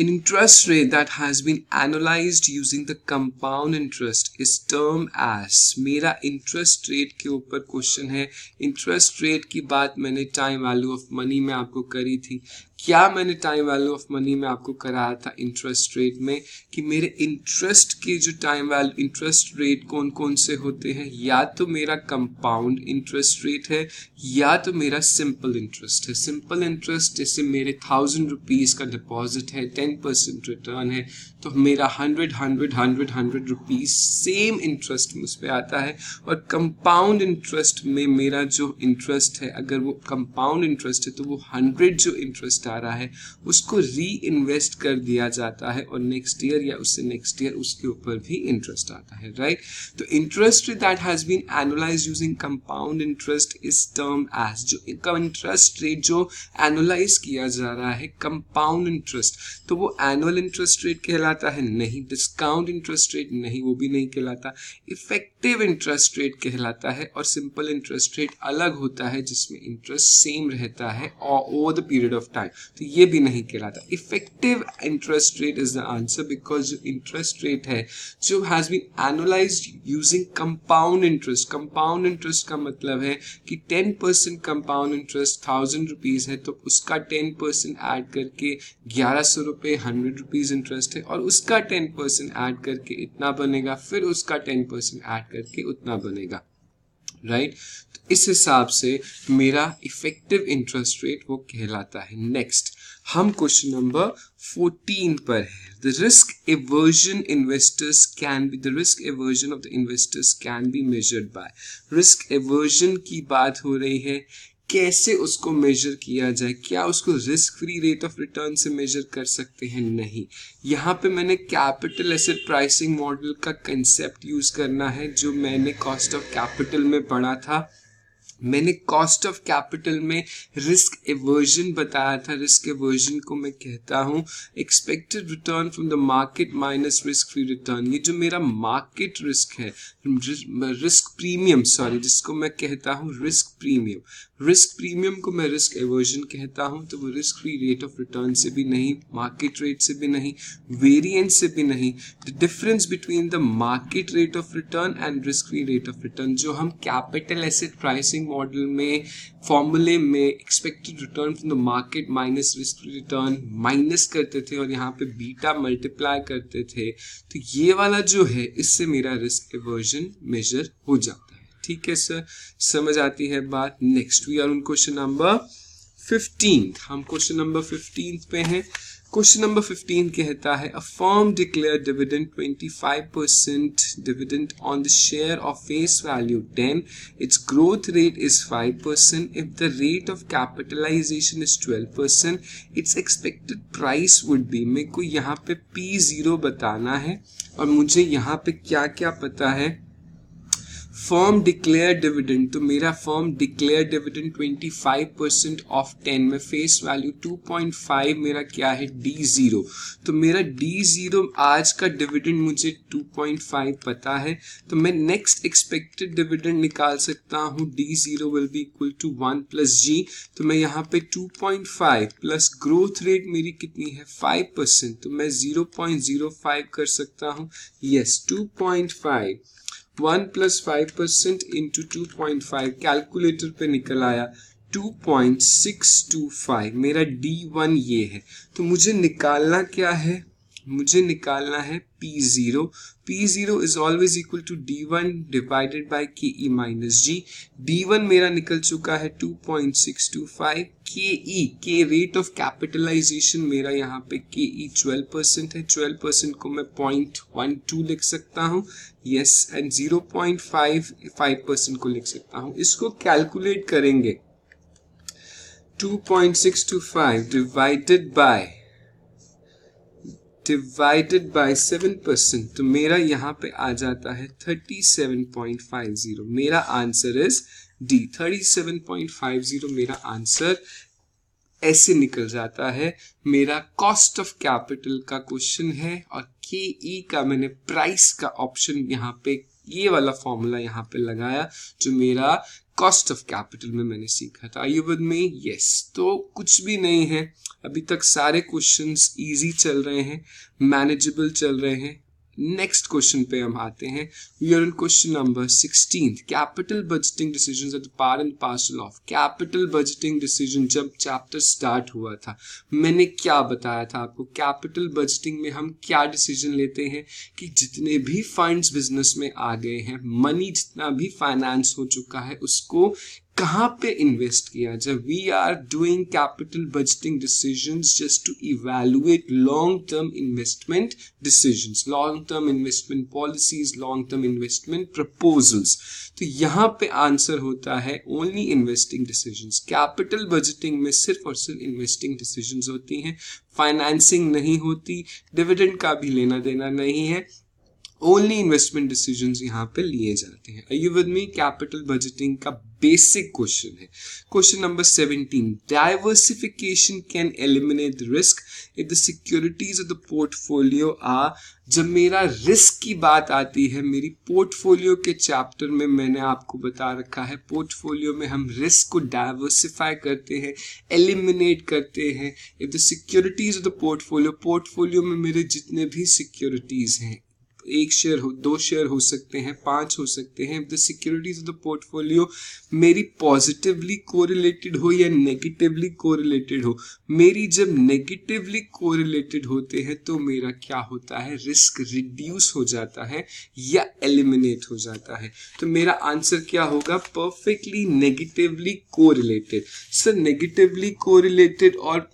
An interest rate that has been analyzed using the compound interest is termed as मेरा interest rate के ऊपर क्वेश्चन है interest rate की बात मैंने time value of money में आपको करी थी क्या मैंने टाइम वैल्यू ऑफ़ मनी में आपको कराया था इंटरेस्ट रेट में कि मेरे इंटरेस्ट के जो टाइम वैल्यू इंटरेस्ट रेट कौन कौन से होते हैं? या तो मेरा कंपाउंड इंटरेस्ट रेट है, या तो मेरा सिंपल इंटरेस्ट है। सिंपल इंटरेस्ट जैसे मेरे थाउज़ेंड रुपीज़ का डिपॉजिट है टेन परसेंट रिटर्न है तो मेरा hundred hundred hundred hundred rupees same interest उस पर आता है। और कंपाउंड इंटरेस्ट में मेरा जो इंटरेस्ट है, अगर वो कंपाउंड इंटरेस्ट है तो वो हंड्रेड जो इंटरेस्ट रहा है, उसको री इन्वेस्ट कर दिया जाता है और नेक्स्ट ईयर या उससे नेक्स्ट ईयर उसके ऊपर भी इंटरेस्ट आता है राइट तो interest that has been annualise using compound interest is term as जो इंटरेस्ट रेट जो एनुलाइज किया जा रहा है कंपाउंड इंटरेस्ट तो वो एनुअल इंटरेस्ट रेट कहलाता है, नहीं डिस्काउंट इंटरेस्ट रेट नहीं वो भी नहीं कहलाता इफ़ेक्टिव इंटरेस्ट रेट कहलाता है और सिंपल इंटरेस्ट रेट अलग होता है जिसमें इंटरेस्ट सेम रहता है over the period of time तो ये भी नहीं कहलाता effective interest rate is the answer because जो इंटरेस्ट रेट है, जो has been annualise using compound interest compound interest का मतलब है कि ten percent compound interest thousand rupees है तो उसका टेन परसेंट ऐड करके ग्यारह सौ रुपये हंड्रेड रुपीज़ इंटरेस्ट है और उसका टेन परसेंट ऐड करके इतना बनेगा, फिर उसका टेन परसेंट ऐड करके उतना बनेगा राइट right? इस हिसाब से मेरा इफ़ेक्टिव इंटरेस्ट रेट वो कहलाता है। नेक्स्ट हम क्वेश्चन नंबर 14 पर है। The risk aversion investors can be the risk aversion of the investors can be measured by risk aversion की बात हो रही है, कैसे उसको मेजर किया जाए? क्या उसको risk free rate of return से मेजर कर सकते हैं? नहीं। यहाँ पे मैंने कैपिटल एसेट प्राइसिंग मॉडल का कंसेप्ट यूज़ करना है, जो मैंने कॉस्ट ऑफ़ कैपिटल में पढ़ा था। मैंने कॉस्ट ऑफ़ कैपिटल में रिस्क एवर्जन बताया था। रिस्क एवर्जन को मैं कहता हूँ expected return from the market minus risk free return ये जो मेरा मार्केट रिस्क है रिस्क प्रीमियम सॉरी जिसको मैं कहता हूँ रिस्क प्रीमियम रिस्क प्रीमियम को मैं रिस्क एवर्जन कहता हूँ तो वो risk free rate of return से भी नहीं मार्केट रेट से भी नहीं वेरिएंस से भी नहीं। The difference between the market rate of return and risk free rate of return जो हम कैपिटल एसेट प्राइसिंग मॉडल में फॉर्मूले में expected return from the market minus risk return minus करते थे और यहाँ पे बीटा मल्टीप्लाई करते थे। तो ये वाला जो है, इससे मेरा रिस्क एवर्जन मेजर हो जाता है। ठीक है सर समझ आती है बात? Next we are on question number fifteen हम क्वेश्चन नंबर फिफ्टीन पे हैं। क्वेश्चन नंबर 15 कहता है a firm declare dividend 25 percent dividend on the share of face value 10 its growth rate is 5 percent if the rate of capitalisation is 12 percent its expected price would be मेरे को यहाँ पे P zero बताना है और मुझे यहाँ पे क्या क्या पता है? फर्म डिक्लेयर डिविडेंड तो मेरा firm declare dividend 25 percent of 10 में फेस वैल्यू 2.5 मेरा क्या है? डी ज़ीरो तो मेरा डी ज़ीरो आज का डिविडेंड मुझे 2.5 पता है। तो मैं नेक्स्ट एक्सपेक्टेड डिविडेंड निकाल सकता हूँ। D zero will be equal to one plus G तो मैं यहाँ पे 2.5 प्लस ग्रोथ रेट मेरी कितनी है? 5 परसेंट तो मैं 0.05 कर सकता हूँ। Yes yes, 2.5 one plus five percent into two point five calculator पे निकल आया two point six two five मेरा डी वन ये है। तो मुझे निकालना क्या है? मुझे निकालना है P zero P always equal to D one divided by K E minus G D one मेरा निकल चुका है two point six rate of capitalisation मेरा यहाँ पे ट्वेल्व परसेंट है. ट्वेल्व परसेंट को मैं पॉइंट वन टू लिख सकता हूँ. पॉइंट फाइव फाइव परसेंट को लिख सकता हूँ. इसको कैलकुलेट करेंगे. Two point six two five divided by seven percent तो मेरा यहाँ पे आ जाता है thirty seven point five zero मेरा answer is D thirty seven point five zero मेरा आंसर ऐसे निकल जाता है। मेरा कॉस्ट ऑफ़ कैपिटल का क्वेश्चन है और के ई e का मैंने प्राइस का ऑप्शन यहाँ पे ये वाला फॉर्मूला यहाँ पे लगाया जो मेरा कॉस्ट ऑफ़ कैपिटल में मैंने सीखा था। यू विद मी यस तो कुछ भी नहीं है। अभी तक सारे क्वेश्चंस इजी चल रहे हैं मैनेजेबल चल रहे हैं। नेक्स्ट क्वेश्चन पे हम आते हैं। Question number capital budgeting decision part and parcel of capital budgeting decision जब चैप्टर स्टार्ट हुआ था। मैंने क्या बताया था आपको? कैपिटल बजटिंग में हम क्या डिसीज़न लेते हैं? कि जितने भी फंड्स बिज़नेस में आ गए हैं मनी जितना भी फाइनेंस हो चुका है, उसको कहाँ पे इन्वेस्ट किया? जब we are doing capital budgeting decision just to evaluate long term investment decision long term investment policies long term investment proposals तो यहाँ पे आंसर होता है only investing decision capital budgeting में सिर्फ़ और सिर्फ़ इन्वेस्टिंग डिसीज़न होती हैं। फाइनेंसिंग नहीं होती। डिविडेंड का भी लेना देना नहीं है। ओनली इन्वेस्टमेंट डिसीज़न यहाँ पे लिए जाते हैं। यू मी कैपिटल बजटिंग का बेसिक क्वेश्चन है। Question number seventeen diversification can eliminate risk if the securities of the portfolio are जब मेरा रिस्क की बात आती है, मेरी पोर्टफोलियो के चैप्टर में मैंने आपको बता रखा है पोर्टफोलियो में हम रिस्क को डाइवर्सिफाई करते हैं एलिमिनेट करते हैं। If the securities of the portfolio portfolio में मेरे जितने भी सिक्योरिटीज हैं एक शेयर हो, दो शेयर हो सकते हैं, पाँच हो सकते हैं the securities of the portfolio मेरी पॉजिटिवली कोरिलेटेड हो या नेगेटिवली कोरिलेटेड हो। मेरी जब नेगेटिवली कोरिलेटेड होते हैं तो मेरा क्या होता है? रिस्क रिड्यूस हो जाता है या एलिमिनेट हो जाता है। तो मेरा आंसर क्या होगा? Perfectly negatively correlated sir negatively correlated और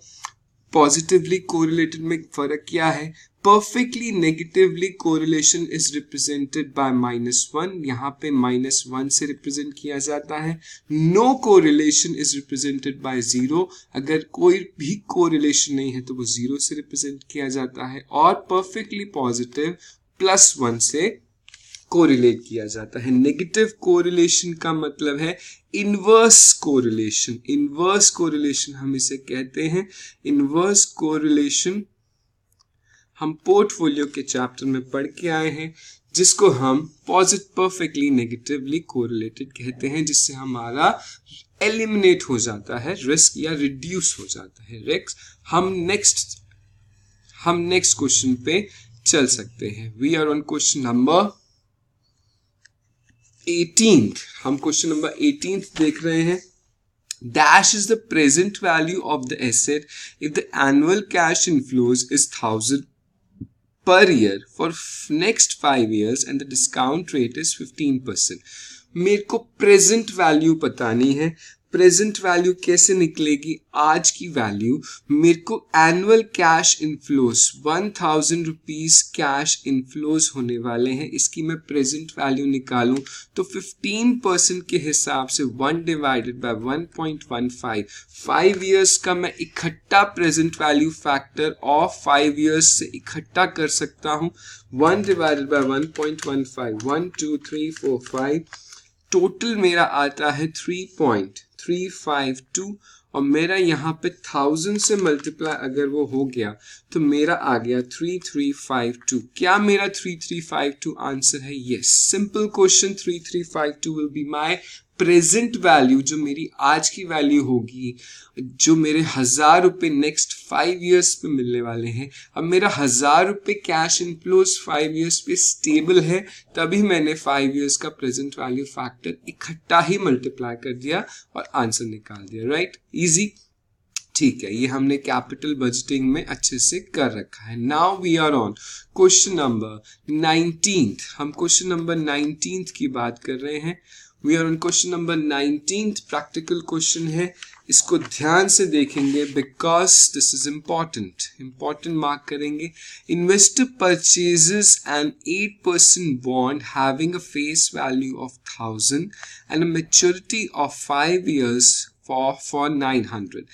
पॉजिटिवली कोरिलेटेड में फ़र्क क्या है? Perfectly negatively correlation is represented by minus one यहाँ पे माइनस वन से रिप्रेजेंट किया जाता है। No correlation is represented by zero अगर कोई भी कोरिलेशन नहीं है तो वो ज़ीरो से रिप्रेजेंट किया जाता है। और परफेक्टली पॉजिटिव प्लस वन से कोरिलेट किया जाता है। नेगेटिव कोरिलेशन का मतलब है इनवर्स कोरिलेशन इनवर्स कोरिलेशन हम इसे कहते हैं। इनवर्स कोरिलेशन हम पोर्टफोलियो के चैप्टर में पढ़ के आए हैं, जिसको हम पॉजिट परफेक्टली नेगेटिवली कोरिलेटेड कहते हैं, जिससे हमारा एलिमिनेट हो जाता है रिस्क या रिड्यूस हो जाता है रिस्क हम नेक्स्ट हम नेक्स्ट क्वेश्चन पे चल सकते हैं। We are on question number 18 हम क्वेश्चन नंबर 18 देख रहे हैं। Dash is the present value of the asset. If the annual cash inflows is 1000 per year for next five years and the discount rate is fifteen percent मेरे को present value पता नहीं है present value कैसे निकलेगी? आज की value मेरे को annual cash inflows one thousand rupees cash inflows होने वाले हैं। इसकी मैं प्रेजेंट वैल्यू निकालूं तो फिफ्टीन परसेंट के हिसाब से one divided by one point one five five years का मैं इकट्ठा present value factor of five years से इकट्ठा कर सकता हूँ। One divided by one point one five one two three four five total मेरा आता है three point three five two और मेरा यहाँ पे थाउज़ेंड से मल्टीप्लाई अगर वो हो गया तो मेरा आ गया थ्री थ्री फाइव टू क्या मेरा three three five two answer है? Yes simple question three three five two will be my present value जो मेरी आज की वैल्यू होगी, जो मेरे हज़ार रुपए नेक्स्ट फाइव इयर्स पे मिलने वाले हैं, अब मेरा हज़ार रुपए कैश इनफ्लोज फाइव इयर्स पे स्टेबल है, तभी मैंने फाइव इयर्स का प्रेजेंट वैल्यू फैक्टर इकट्ठा ही मल्टीप्लाई कर दिया और आंसर निकाल दिया राइट इजी ठीक है, ये हमने कैपिटल बजटिंग में अच्छे से कर रखा है। Now we are on question number nineteen हम क्वेश्चन नंबर नाइनटीन की बात कर रहे हैं। We are on question number nineteen practical question है। इसको ध्यान से देखेंगे because this is important important mark करेंगे। Investor purchases an eight percent bond having a face value of thousand and a maturity of five years for for nine hundred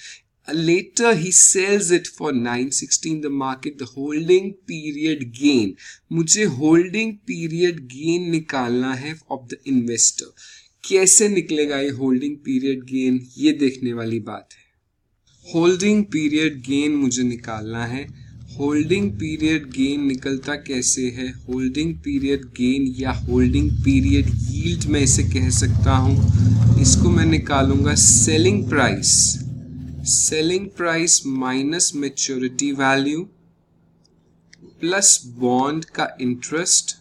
later, he sells it for 960 in the market, the holding period gain. मुझे holding period gain निकालना है of the investor. कैसे निकलेगा ये holding period gain ये देखने वाली बात है। होल्डिंग पीरियड गेन मुझे निकालना है। होल्डिंग पीरियड गेन निकलता कैसे है? होल्डिंग पीरियड गेन या होल्डिंग पीरियड यील्ड मैं इसे कह सकता हूँ। इसको मैं निकालूँगा selling price selling price minus maturity value plus bond का interest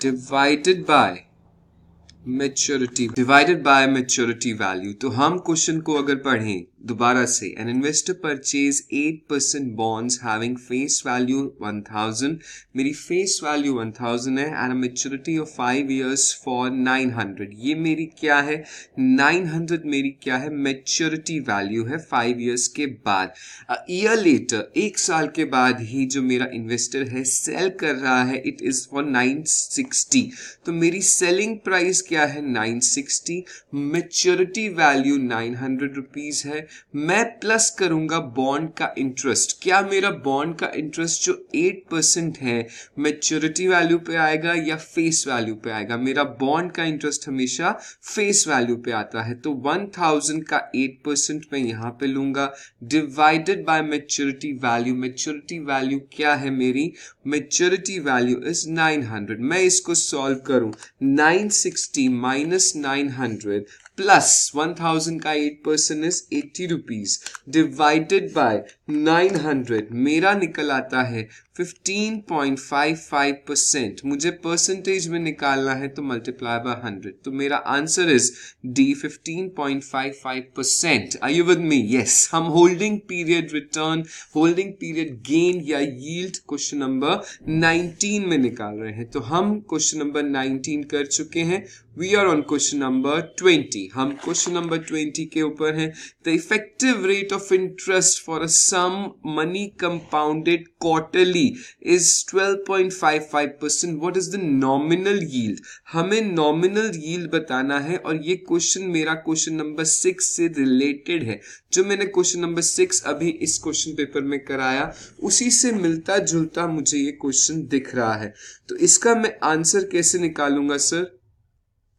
divided by maturity divided by maturity value तो हम क्वेश्चन को अगर पढ़ें दोबारा से an investor purchase eight percent bonds having face value one thousand मेरी फेस वैल्यू वन थाउज़ेंड है and maturity of five years for nine hundred ये मेरी क्या है? नाइन हंड्रेड मेरी क्या है? मेच्योरिटी वैल्यू है फाइव ईयर्स के बाद. ईयर लेटर एक साल के बाद ही जो मेरा इन्वेस्टर है सेल कर रहा है it is for nine sixty तो मेरी सेलिंग प्राइस क्या है? Nine sixty maturity value nine hundred rupees है. मैं प्लस करूँगा बॉन्ड का इंटरेस्ट क्या मेरा बॉन्ड का इंटरेस्ट जो एट परसेंट है मेच्योरिटी वैल्यू पे आएगा या फेस वैल्यू पे आएगा? मेरा बॉन्ड का इंटरेस्ट हमेशा फेस वैल्यू पे आता है तो वन थाउज़ेंड का एट परसेंट मैं यहाँ पे लूँगा. Divided by maturity value maturity value क्या है मेरी? Maturity value is nine hundred मैं इसको सॉल्व करूँ. Nine sixty minus nine hundred plus one thousand का eight percent is eighty rupees divided by nine hundred मेरा निकल आता है fifteen point five five percent मुझे परसेंटेज में निकालना है तो मल्टीप्लाई बाय हंड्रेड तो मेरा answer is D fifteen point five five percent I you with me yes हम holding period return holding period gain या यील्ड क्वेश्चन नंबर 19 में निकाल रहे हैं। तो हम क्वेश्चन नंबर 19 कर चुके हैं। We are on question number 20 हम क्वेश्चन नंबर 20 के ऊपर हैं। The effective rate of interest for a sum money compounded quarterly is 12.55 percent what is the nominal yield हमें नॉमिनल यील्ड बताना है और ये क्वेश्चन मेरा क्वेश्चन नंबर सिक्स से रिलेटेड है। जो मैंने क्वेश्चन नंबर सिक्स अभी इस क्वेश्चन पेपर में कराया, उसी से मिलता जुलता मुझे ये क्वेश्चन दिख रहा है। तो इसका मैं आंसर कैसे निकालूँगा सर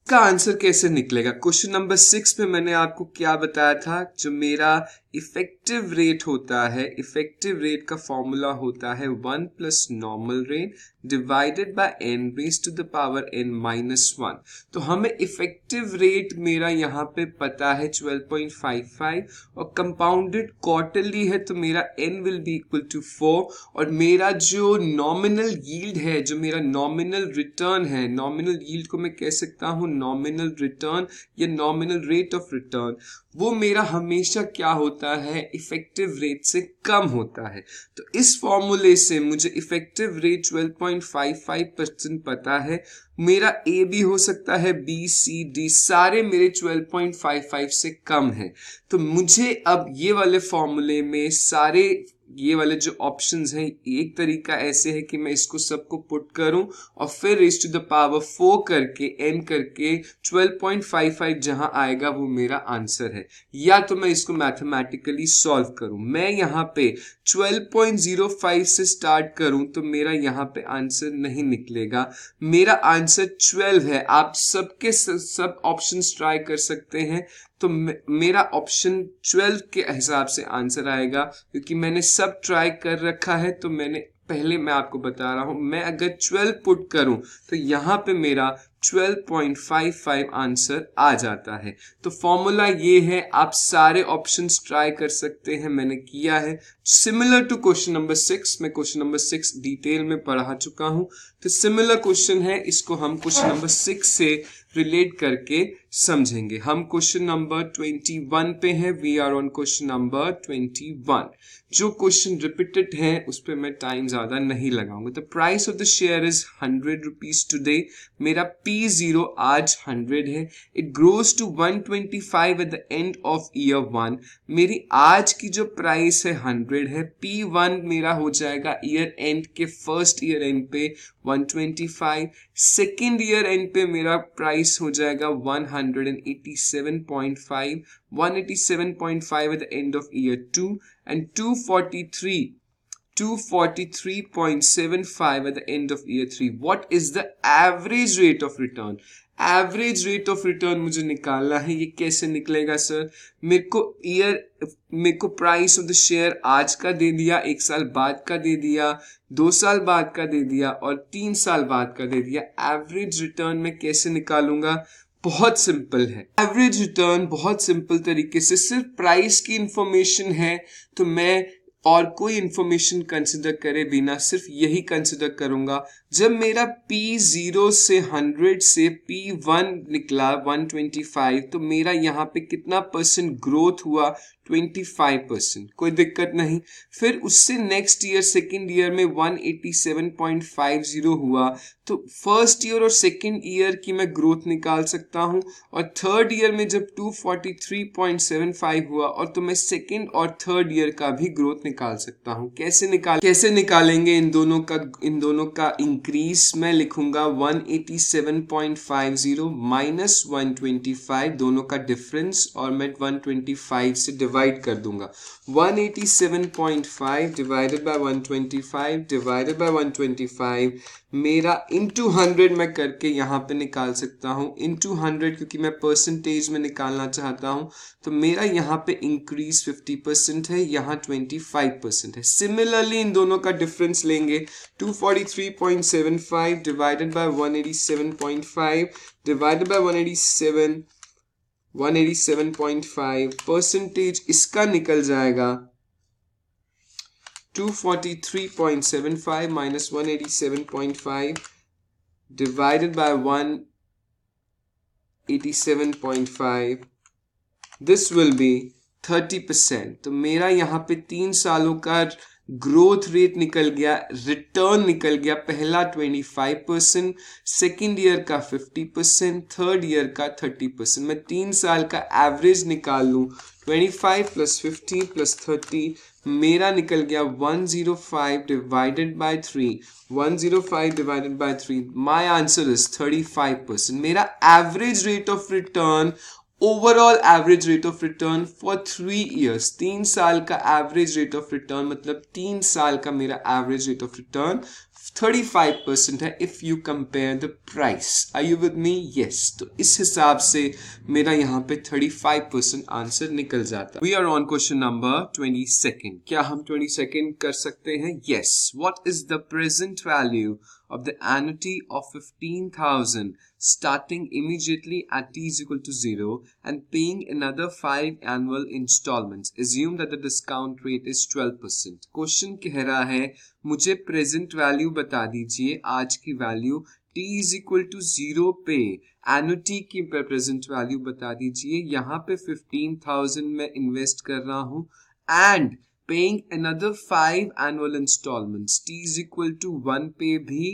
का आंसर कैसे निकलेगा? क्वेश्चन नंबर सिक्स में मैंने आपको क्या बताया था? जो मेरा इफ़ेक्टिव रेट होता है इफ़ेक्टिव रेट का फॉर्मूला होता है one plus normal rate divided by n raise to the power n minus one तो हमें इफ़ेक्टिव रेट मेरा यहाँ पे पता है 12.55 और कंपाउंडेड क्वार्टरली है तो मेरा n will be equal to four और मेरा जो नॉमिनल यील्ड है, जो मेरा नॉमिनल रिटर्न है नॉमिनल यील्ड को मैं कह सकता हूँ नॉमिनल रिटर्न या नॉमिनल रेट ऑफ़ रिटर्न वो मेरा हमेशा क्या होता है? इफ़ेक्टिव रेट से कम होता है। तो इस फॉर्मूले से मुझे इफ़ेक्टिव रेट 12.55 परसेंट पता है। मेरा ए भी हो सकता है बी सी डी सारे मेरे 12.55 से कम है। तो मुझे अब ये वाले फॉर्मूले में सारे ये वाले जो ऑप्शंस हैं, एक तरीका ऐसे है कि मैं इसको सबको पुट करूँ और फिर raise to the power four करके एन करके 12.55 जहाँ आएगा वो मेरा आंसर है। या तो मैं इसको मैथमेटिकली सॉल्व करूँ। मैं यहाँ पे 12.05 से स्टार्ट करूँ तो मेरा यहाँ पे आंसर नहीं निकलेगा। मेरा आंसर 12 है। आप सबके सब ऑप्शन ट्राई कर सकते हैं। तो मेरा ऑप्शन 12 के हिसाब से आंसर आएगा, क्योंकि मैंने सब ट्राई कर रखा है तो मैंने, पहले मैं आपको बता रहा हूँ, मैं अगर 12 पुट करूँ तो यहाँ पे मेरा 12.55 आंसर आ जाता है। तो फॉर्मूला ये है, आप सारे ऑप्शंस ट्राई कर सकते हैं, मैंने किया है। Similar to question number six मैं क्वेश्चन नंबर सिक्स डिटेल में पढ़ा चुका हूँ। तो सिमिलर क्वेश्चन है, इसको हम क्वेश्चन नंबर सिक्स से रिलेट करके समझेंगे। हम क्वेश्चन नंबर ट्वेंटी वन पे हैं। We are on question number twenty one जो क्वेश्चन रिपीटेड है, उस पर मैं टाइम ज़्यादा नहीं लगाऊँगा। The price of the share is hundred rupees today मेरा पी ज़ीरो आज हंड्रेड है। It grows to one twenty five at the end of year one मेरी आज की जो प्राइस है हंड्रेड है। पी वन मेरा हो जाएगा ईयर एंड के फ़र्स्ट ईयर एंड पे 125 सेकेंड ईयर एंड पे मेरा प्राइस हो जाएगा 187.5 187.5 at the end of year two end 243 243.75 at the end of year 3 what is the average rate of return? Average rate of return मुझे निकालना है, ये कैसे निकलेगा सर मेरे को ईयर मेरे को प्राइस ऑफ़ द शेयर आज का दे दिया, एक साल बाद का दे दिया, दो साल बाद का दे दिया, और तीन साल बाद का दे दिया। एवरेज रिटर्न में कैसे निकालूँगा? बहुत सिंपल है। एवरेज रिटर्न बहुत सिंपल तरीके से सिर्फ़ प्राइस की इंफॉर्मेशन है तो मैं और कोई इंफॉर्मेशन कंसिडर करे बिना सिर्फ़ यही कंसिडर करूँगा। जब मेरा P ज़ीरो से हंड्रेड से P वन निकला 125 तो मेरा यहाँ पे कितना परसेंट ग्रोथ हुआ? 25 परसेंट कोई दिक्कत नहीं। फिर उससे नेक्स्ट ईयर सेकेंड ईयर में 187.50 हुआ। तो फ़र्स्ट ईयर और सेकेंड ईयर की मैं ग्रोथ निकाल सकता हूँ और थर्ड ईयर में जब 243.75 हुआ और तो मैं सेकेंड और थर्ड ईयर का भी ग्रोथ निकाल सकता हूँ। कैसे निकाल, कैसे निकालेंगे इन दोनों का, इन दोनों का इंक्रीज मैं लिखूँगा 187.50 माइनस 125 दोनों का डिफरेंस और मैं 125 से डिवाइड कर दूँगा। 187.5 डिवाइडेड बाय 125 डिवाइडेड बाय 125 मेरा इंटू हंड्रेड मैं करके यहाँ पे निकाल सकता हूँ। इंटू हंड्रेड क्योंकि मैं परसेंटेज में निकालना चाहता हूँ तो मेरा यहाँ पे इंक्रीज 50 परसेंट है, यहाँ 25 परसेंट है। सिमिलरली इन दोनों का डिफरेंस लेंगे। 243.75 divided by one eighty seven by 187.5 divided by 187 187.5 percentage इसका निकल जाएगा 243.75 minus 187.5 divided by 187.5 this will be 30% तो मेरा यहाँ पे तीन सालों का ग्रोथ रेट निकल गया रिटर्न निकल गया, पहला 25 परसेंट सेकेंड ईयर का 50 परसेंट थर्ड ईयर का 30 परसेंट मैं तीन साल का एवरेज निकाल लूँ 25 प्लस 15 प्लस 30 मेरा निकल गया 105 divided by 3 105 divided by 3 my answer is 35 percent मेरा average rate of return overall average rate of return for three years तीन साल का एवरेज रेट ऑफ़ रिटर्न मतलब तीन साल का मेरा average rate of return 35 percent है if you compare the price I you with me yes तो इस हिसाब से मेरा यहाँ पे 35 परसेंट आंसर निकल जाता we are on question number 22 क्या हम 22 कर सकते हैं? Yes what is the present value of the annuity of 15,000 starting immediately at t is equal to 0 and paying another 5 annual installments. Assume that the discount rate is 12%. Question कह रहा है मुझे present value बता दीजिए आज की value t is equal to 0 पे annuity की प्रेजेंट वैल्यू बता दीजिए यहाँ पे 15,000 में इन्वेस्ट कर रहा हूँ and paying another five annual installments t is equal to one पे भी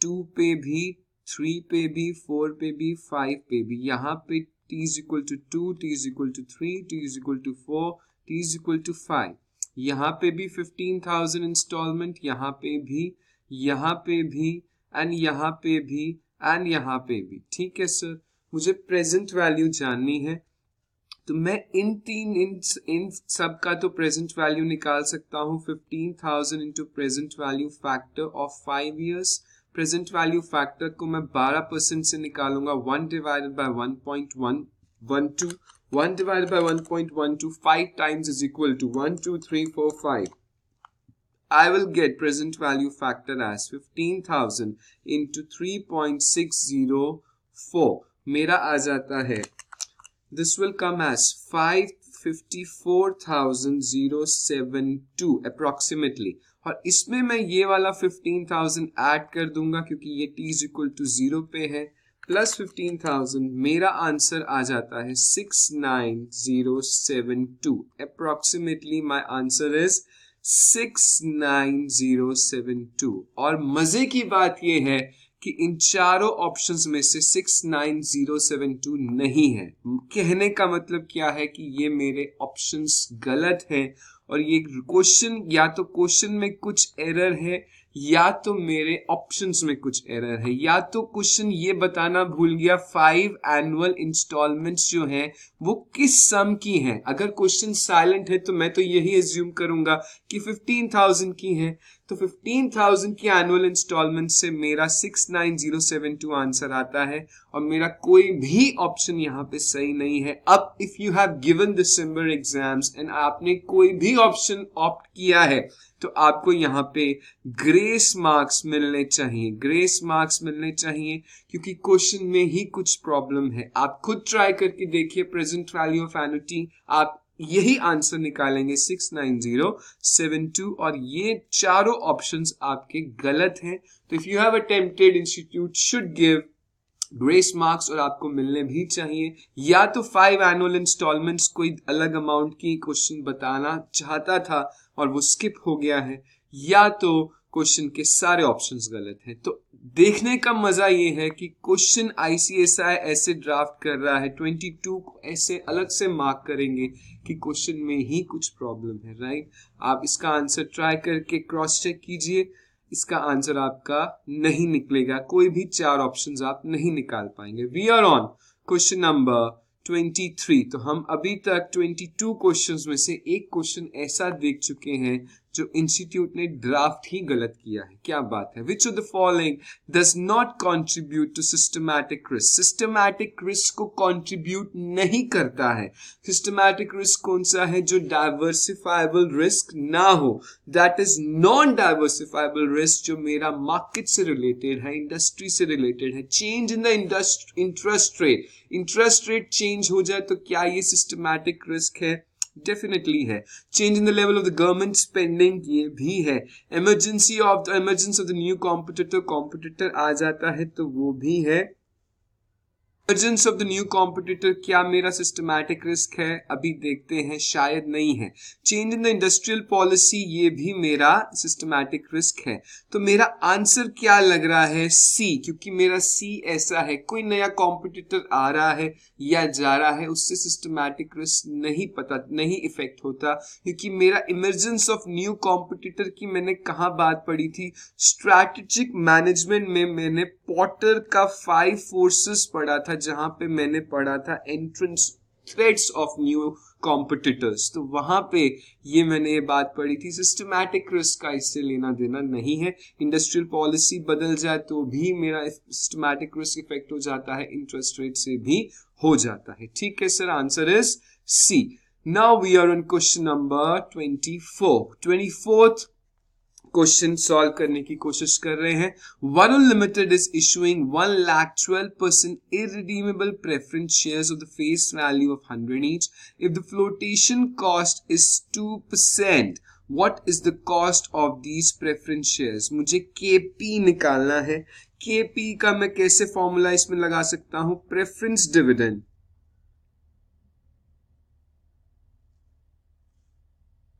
टू पे भी थ्री पे भी फोर पे भी फाइव पे भी यहाँ पे t is equal to two t is equal to three t is equal to four t is equal to five यहाँ पे भी फिफ्टीन थाउज़ेंड इंस्टॉलमेंट यहाँ पे भी यहाँ पे भी एंड यहाँ पे भी एंड यहाँ पे भी ठीक है सर मुझे प्रेजेंट वैल्यू जाननी है तो मैं इन तीन इन इन सब का तो प्रेजेंट वैल्यू निकाल सकता हूँ fifteen thousand into present value factor of five years present value factor को मैं 12 परसेंट से निकालूँगा one divided by one point one one two one divided by one point one two five times is equal to one two three four five I will get present value factor as 15,000 into 3.604 मेरा आ जाता है this will come as 554,072 approximately. और इसमें मैं ये वाला 15,000 add कर दूँगा क्योंकि ये t is equal to zero पे है प्लस 15,000 मेरा आंसर आ जाता है 69072 अप्रोक्सीमेटली माय आंसर इज़ 69072 और मज़े की बात ये है कि इन चारों ऑप्शंस में से 69072 नहीं है। कहने का मतलब क्या है कि ये मेरे ऑप्शंस गलत हैं और ये क्वेश्चन या तो क्वेश्चन में कुछ एरर है, या तो मेरे ऑप्शंस में कुछ एरर है। या तो क्वेश्चन ये बताना भूल गया फाइव एनुअल इंस्टॉलमेंट्स जो हैं, वो किस सम की हैं? अगर क्वेश्चन साइलेंट है तो मैं तो यही एज्यूम करूँगा कि फिफ्टीन थाउज़ेंड की हैं। तो फिफ्टीन थाउज़ेंड की एनुअल इंस्टॉलमेंट से मेरा six nine zero seven two answer आता है और मेरा कोई भी ऑप्शन यहाँ पे सही नहीं है। अब if you have given December exams and आपने कोई भी ऑप्शन ऑप्ट किया है तो आपको यहाँ पे ग्रेस मार्क्स मिलने चाहिए। ग्रेस मार्क्स मिलने चाहिए क्योंकि क्वेश्चन में ही कुछ प्रॉब्लम है। आप खुद ट्राई करके देखिए प्रेजेंट वैल्यू ऑफ़ एनुटी आप यही आंसर निकालेंगे six nine zero seven two और ये चारों ऑप्शंस आपके गलत हैं। तो if you have attempted institute should give grace marks और आपको मिलने भी चाहिए। या तो फाइव एनुअल इंस्टॉलमेंट्स कोई अलग अमाउंट की क्वेश्चन बताना चाहता था और वो स्किप हो गया है। या तो क्वेश्चन के सारे ऑप्शंस गलत हैं। तो देखने का मज़ा ये है कि क्वेश्चन आईसीएसआई ऐसे ड्राफ्ट कर रहा है 22 को ऐसे अलग से मार्क करेंगे कि क्वेश्चन में ही कुछ प्रॉब्लम है राइट आप इसका आंसर ट्राई करके क्रॉस चेक कीजिए, इसका आंसर आपका नहीं निकलेगा। कोई भी चार ऑप्शंस आप नहीं निकाल पाएँगे। We are on question number 23 तो हम अभी तक 22 क्वेश्चंस में से एक क्वेश्चन ऐसा देख चुके हैं जो इंस्टीट्यूट ने ड्राफ्ट ही गलत किया है। क्या बात है? Which of the following does not contribute to systematic risk systematic risk को कंट्रीब्यूट नहीं करता है। सिस्टमैटिक रिस्क कौन सा है? जो डाइवर्सिफाइबल रिस्क ना हो। That is non diversifiable risk जो मेरा मार्केट से रिलेटेड है इंडस्ट्री से रिलेटेड है। Change in the interest rate interest rate change हो जाए तो क्या ये सिस्टमैटिक रिस्क है? डेफिनेटली है। Change in the level of the government spending ये भी है। Emergency of the emergency of the new competitor competitor आ जाता है तो वो भी है। Emergence of the new competitor क्या मेरा सिस्टमैटिक रिस्क है? अभी देखते हैं, शायद नहीं है। Change in the industrial policy ये भी मेरा सिस्टमैटिक रिस्क है। तो मेरा आंसर क्या लग रहा है? सी क्योंकि मेरा सी ऐसा है, कोई नया कॉम्पिटिटर आ रहा है या जा रहा है, उससे सिस्टमैटिक रिस्क नहीं पता, नहीं इफ़ेक्ट होता। क्योंकि मेरा इमरजेंस ऑफ़ न्यू कॉम्पिटिटर की मैंने कहा बात पढ़ी थी? स्ट्रैटेजिक मैनेजमेंट में मैंने पॉटर का फाइव फोर्सेस पढ़ा था। जहाँ पे मैंने पढ़ा था entrance threats of new competitors तो वहाँ पे ये मैंने ये बात पढ़ी थी सिस्टमैटिक रिस्क का इससे लेना देना नहीं है। इंडस्ट्रियल पॉलिसी बदल जाए तो भी मेरा सिस्टमैटिक रिस्क इफ़ेक्ट हो जाता है इंटरेस्ट रेट से भी हो जाता है। ठीक है sir answer is C now we are on question number twenty four twenty fourth question solve करने की कोशिश कर रहे हैं। Varun limited is issuing one lakh twelve percent irredeemable preference shares of the face value of hundred each if the flotation cost is two percent what is the cost of these preference shares मुझे K P निकालना है। के P का मैं कैसे formula इसमें लगा सकता हूँ? Preference dividend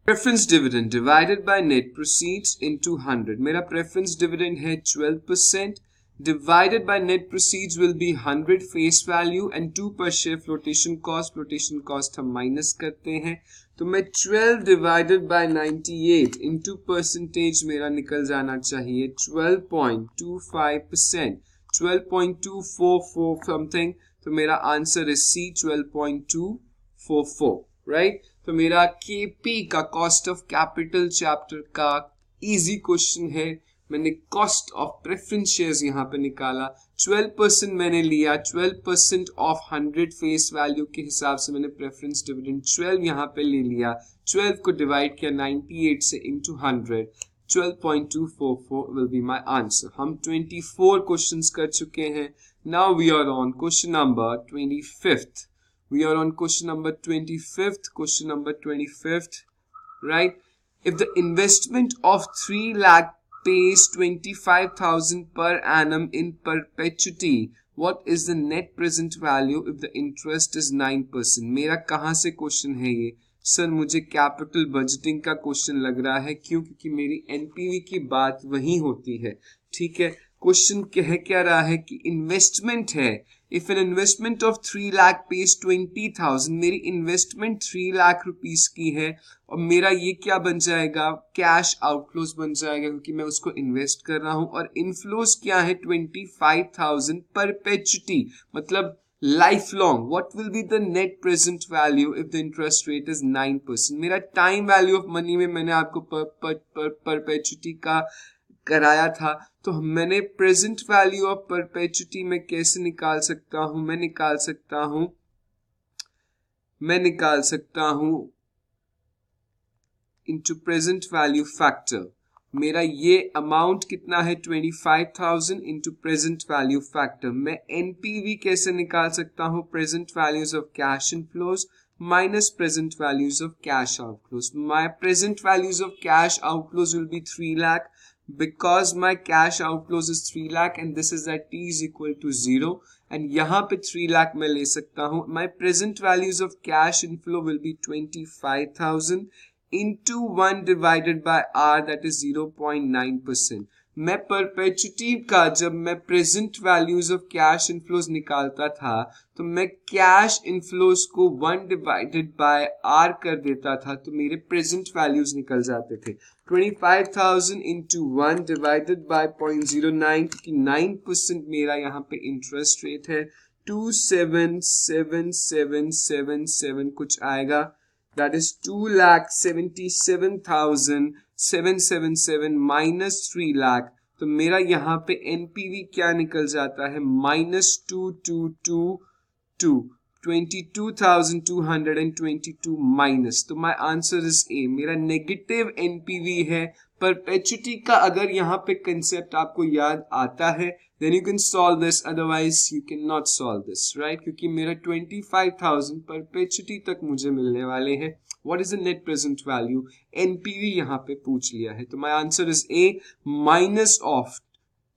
preference dividend divided by net proceeds into 100 मेरा प्रेफरेंस डिविडेंड है 12 percent divided by net proceeds will be 100 face value and 2 per share flotation cost flotation cost हम minus करते हैं तो मैं 12 divided by 98 into percentage मेरा निकल जाना चाहिए 12.25 percent 12.244 something तो मेरा आंसर है C 12.244 राइट तो मेरा केपी का कॉस्ट ऑफ़ कैपिटल चैप्टर का इजी क्वेश्चन है। मैंने कॉस्ट ऑफ़ प्रेफरेंस शेयर्स यहाँ पे निकाला। 12 परसेंट मैंने लिया। 12 परसेंट ऑफ़ 100 फेस वैल्यू के हिसाब से मैंने प्रेफरेंस डिविडेंड 12 यहाँ पे ले लिया। 12 को डिवाइड किया 98 से into 100 12.244 will be my answer. हम 24 क्वेश्चंस कर चुके हैं। Now we are on question number 25th. We are on question number 25th. Question number 25th. Right? If the investment of 3 lakh pays 25,000 per annum in perpetuity, what is the net present value if the interest is 9%? मेरा कहाँ से question है ये sir मुझे capital budgeting का question लग रहा है क्यों क्योंकि मेरी एनपीवी की बात वही होती है ठीक है क्वेश्चन कह क्या रहा है कि इन्वेस्टमेंट है if an investment of three lakh page twenty thousand मेरी इन्वेस्टमेंट थ्री लाख रुपीस की है और मेरा ये क्या बन जाएगा? कैश आउटफ्लोज बन जाएगा क्योंकि मैं उसको इन्वेस्ट कर रहा हूँ। और इनफ्लोज क्या है? ट्वेंटी फाइव थाउज़ेंड परपेचुटी मतलब lifelong. What will be the net present value if the interest rate is 9% मेरा टाइम वैल्यू ऑफ़ मनी में मैंने आपको पर, पर, पर, परपेचुटी का कराया था तो मैंने प्रेजेंट वैल्यू ऑफ़ परपेचुटी में कैसे निकाल सकता हूँ? मैं निकाल सकता हूँ, मैं निकाल सकता हूँ इनटू प्रेजेंट वैल्यू फैक्टर मेरा ये अमाउंट कितना है? Twenty five thousand into present value factor मैं एनपीवी कैसे निकाल सकता हूँ? Present values of cash inflows minus present values of cash outflows. My present values of cash outflows will be 3 lakh because my cash outflows is 3 lakh and this is at t is equal to 0 and yahan pe 3 lakh main le sakta hu my present values of cash inflow will be 25000 into 1 divided by r that is 0.9 percent. मैं perpetuity का जब मैं present values of cash inflows निकालता था तो मैं cash inflows को one divided by are कर देता था तो मेरे प्रेजेंट वैल्यूज़ निकल जाते थे। 25,000 into one divided by point zero nine क्योंकि नाइन परसेंट मेरा यहाँ पे इंटरेस्ट रेट है। Two seven seven seven seven seven कुछ आएगा। That is two lakh seventy seven thousand seven seven seven minus three lakh तो मेरा यहाँ पे एनपीवी क्या निकल जाता है? Minus two two two two twenty two thousand two hundred and twenty two minus तो माई आंसर इज़ ए मेरा नेगेटिव एनपीवी है परपेचुटी का अगर यहाँ पे कंसेप्ट आपको याद आता है then you can solve this otherwise you can not solve this right क्योंकि मेरा ट्वेंटी फाइव थाउज़ेंड परपेचुटी तक मुझे मिलने वाले हैं what is the net present value npv यहाँ पे पूछ लिया है तो my answer is a minus of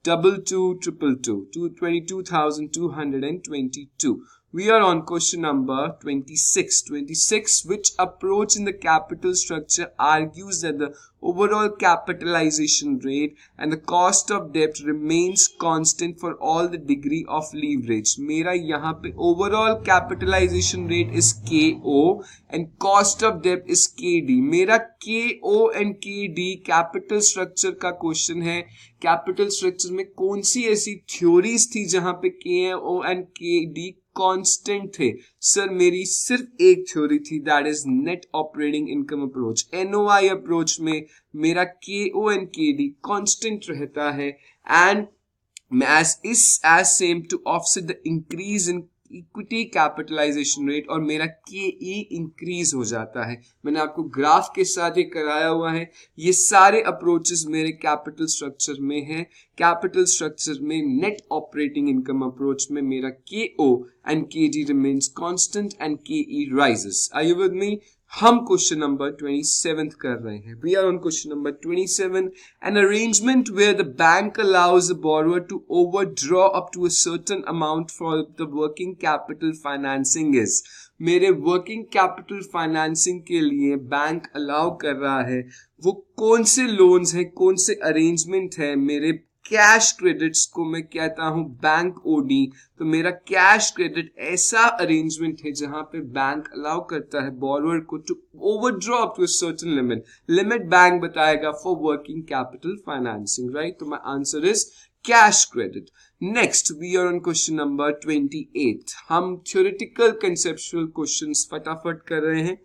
double two triple two two twenty two thousand two hundred and twenty two We are on question number 26. 26, which approach in the capital structure argues that the overall capitalization rate and the cost of debt remains constant for all the degree of leverage. मेरा यहाँ पे overall capitalization rate is KO and cost of debt is KD. मेरा KO and KD capital structure का question है capital structure में कौन सी ऐसी theories थी जहाँ पे KO and KD कांस्टेंट थे सर मेरी सिर्फ़ एक थ्योरी थी that is net operating income approach NOI approach में मेरा K O and K D constant रहता है। And as, is as same to offset the increase in equity capitalisation rate और मेरा के ई इंक्रीज हो जाता है। मैंने आपको ग्राफ के साथ ये कराया हुआ है। ये सारे अप्रोचेस मेरे कैपिटल स्ट्रक्चर में हैं। कैपिटल स्ट्रक्चर में नेट ऑपरेटिंग इनकम अप्रोच में मेरा k o and k d remains constant and k e rises I you with me हम क्वेश्चन नंबर 27 कर रहे हैं। We are on question number 27 an arrangement where the bank allows the borrower to overdraw up to a certain amount for the working capital financing is मेरे working capital financing के लिए bank allow कर रहा है। वो कौन से loans हैं, कौन से अरेंजमेंट है मेरे कैश क्रेडिट्स को मैं कहता हूँ बैंक ओडी तो मेरा कैश क्रेडिट ऐसा अरेंजमेंट है जहाँ पे बैंक अलाउ करता है बॉर्डर को to overdraw to a certain limit limit bank बताएगा for working capital financing right तो my answer is cash credit next we are on question number 28 हम थ्योरेटिकल कंसेप्चुअल क्वेश्चन फटाफट कर रहे हैं।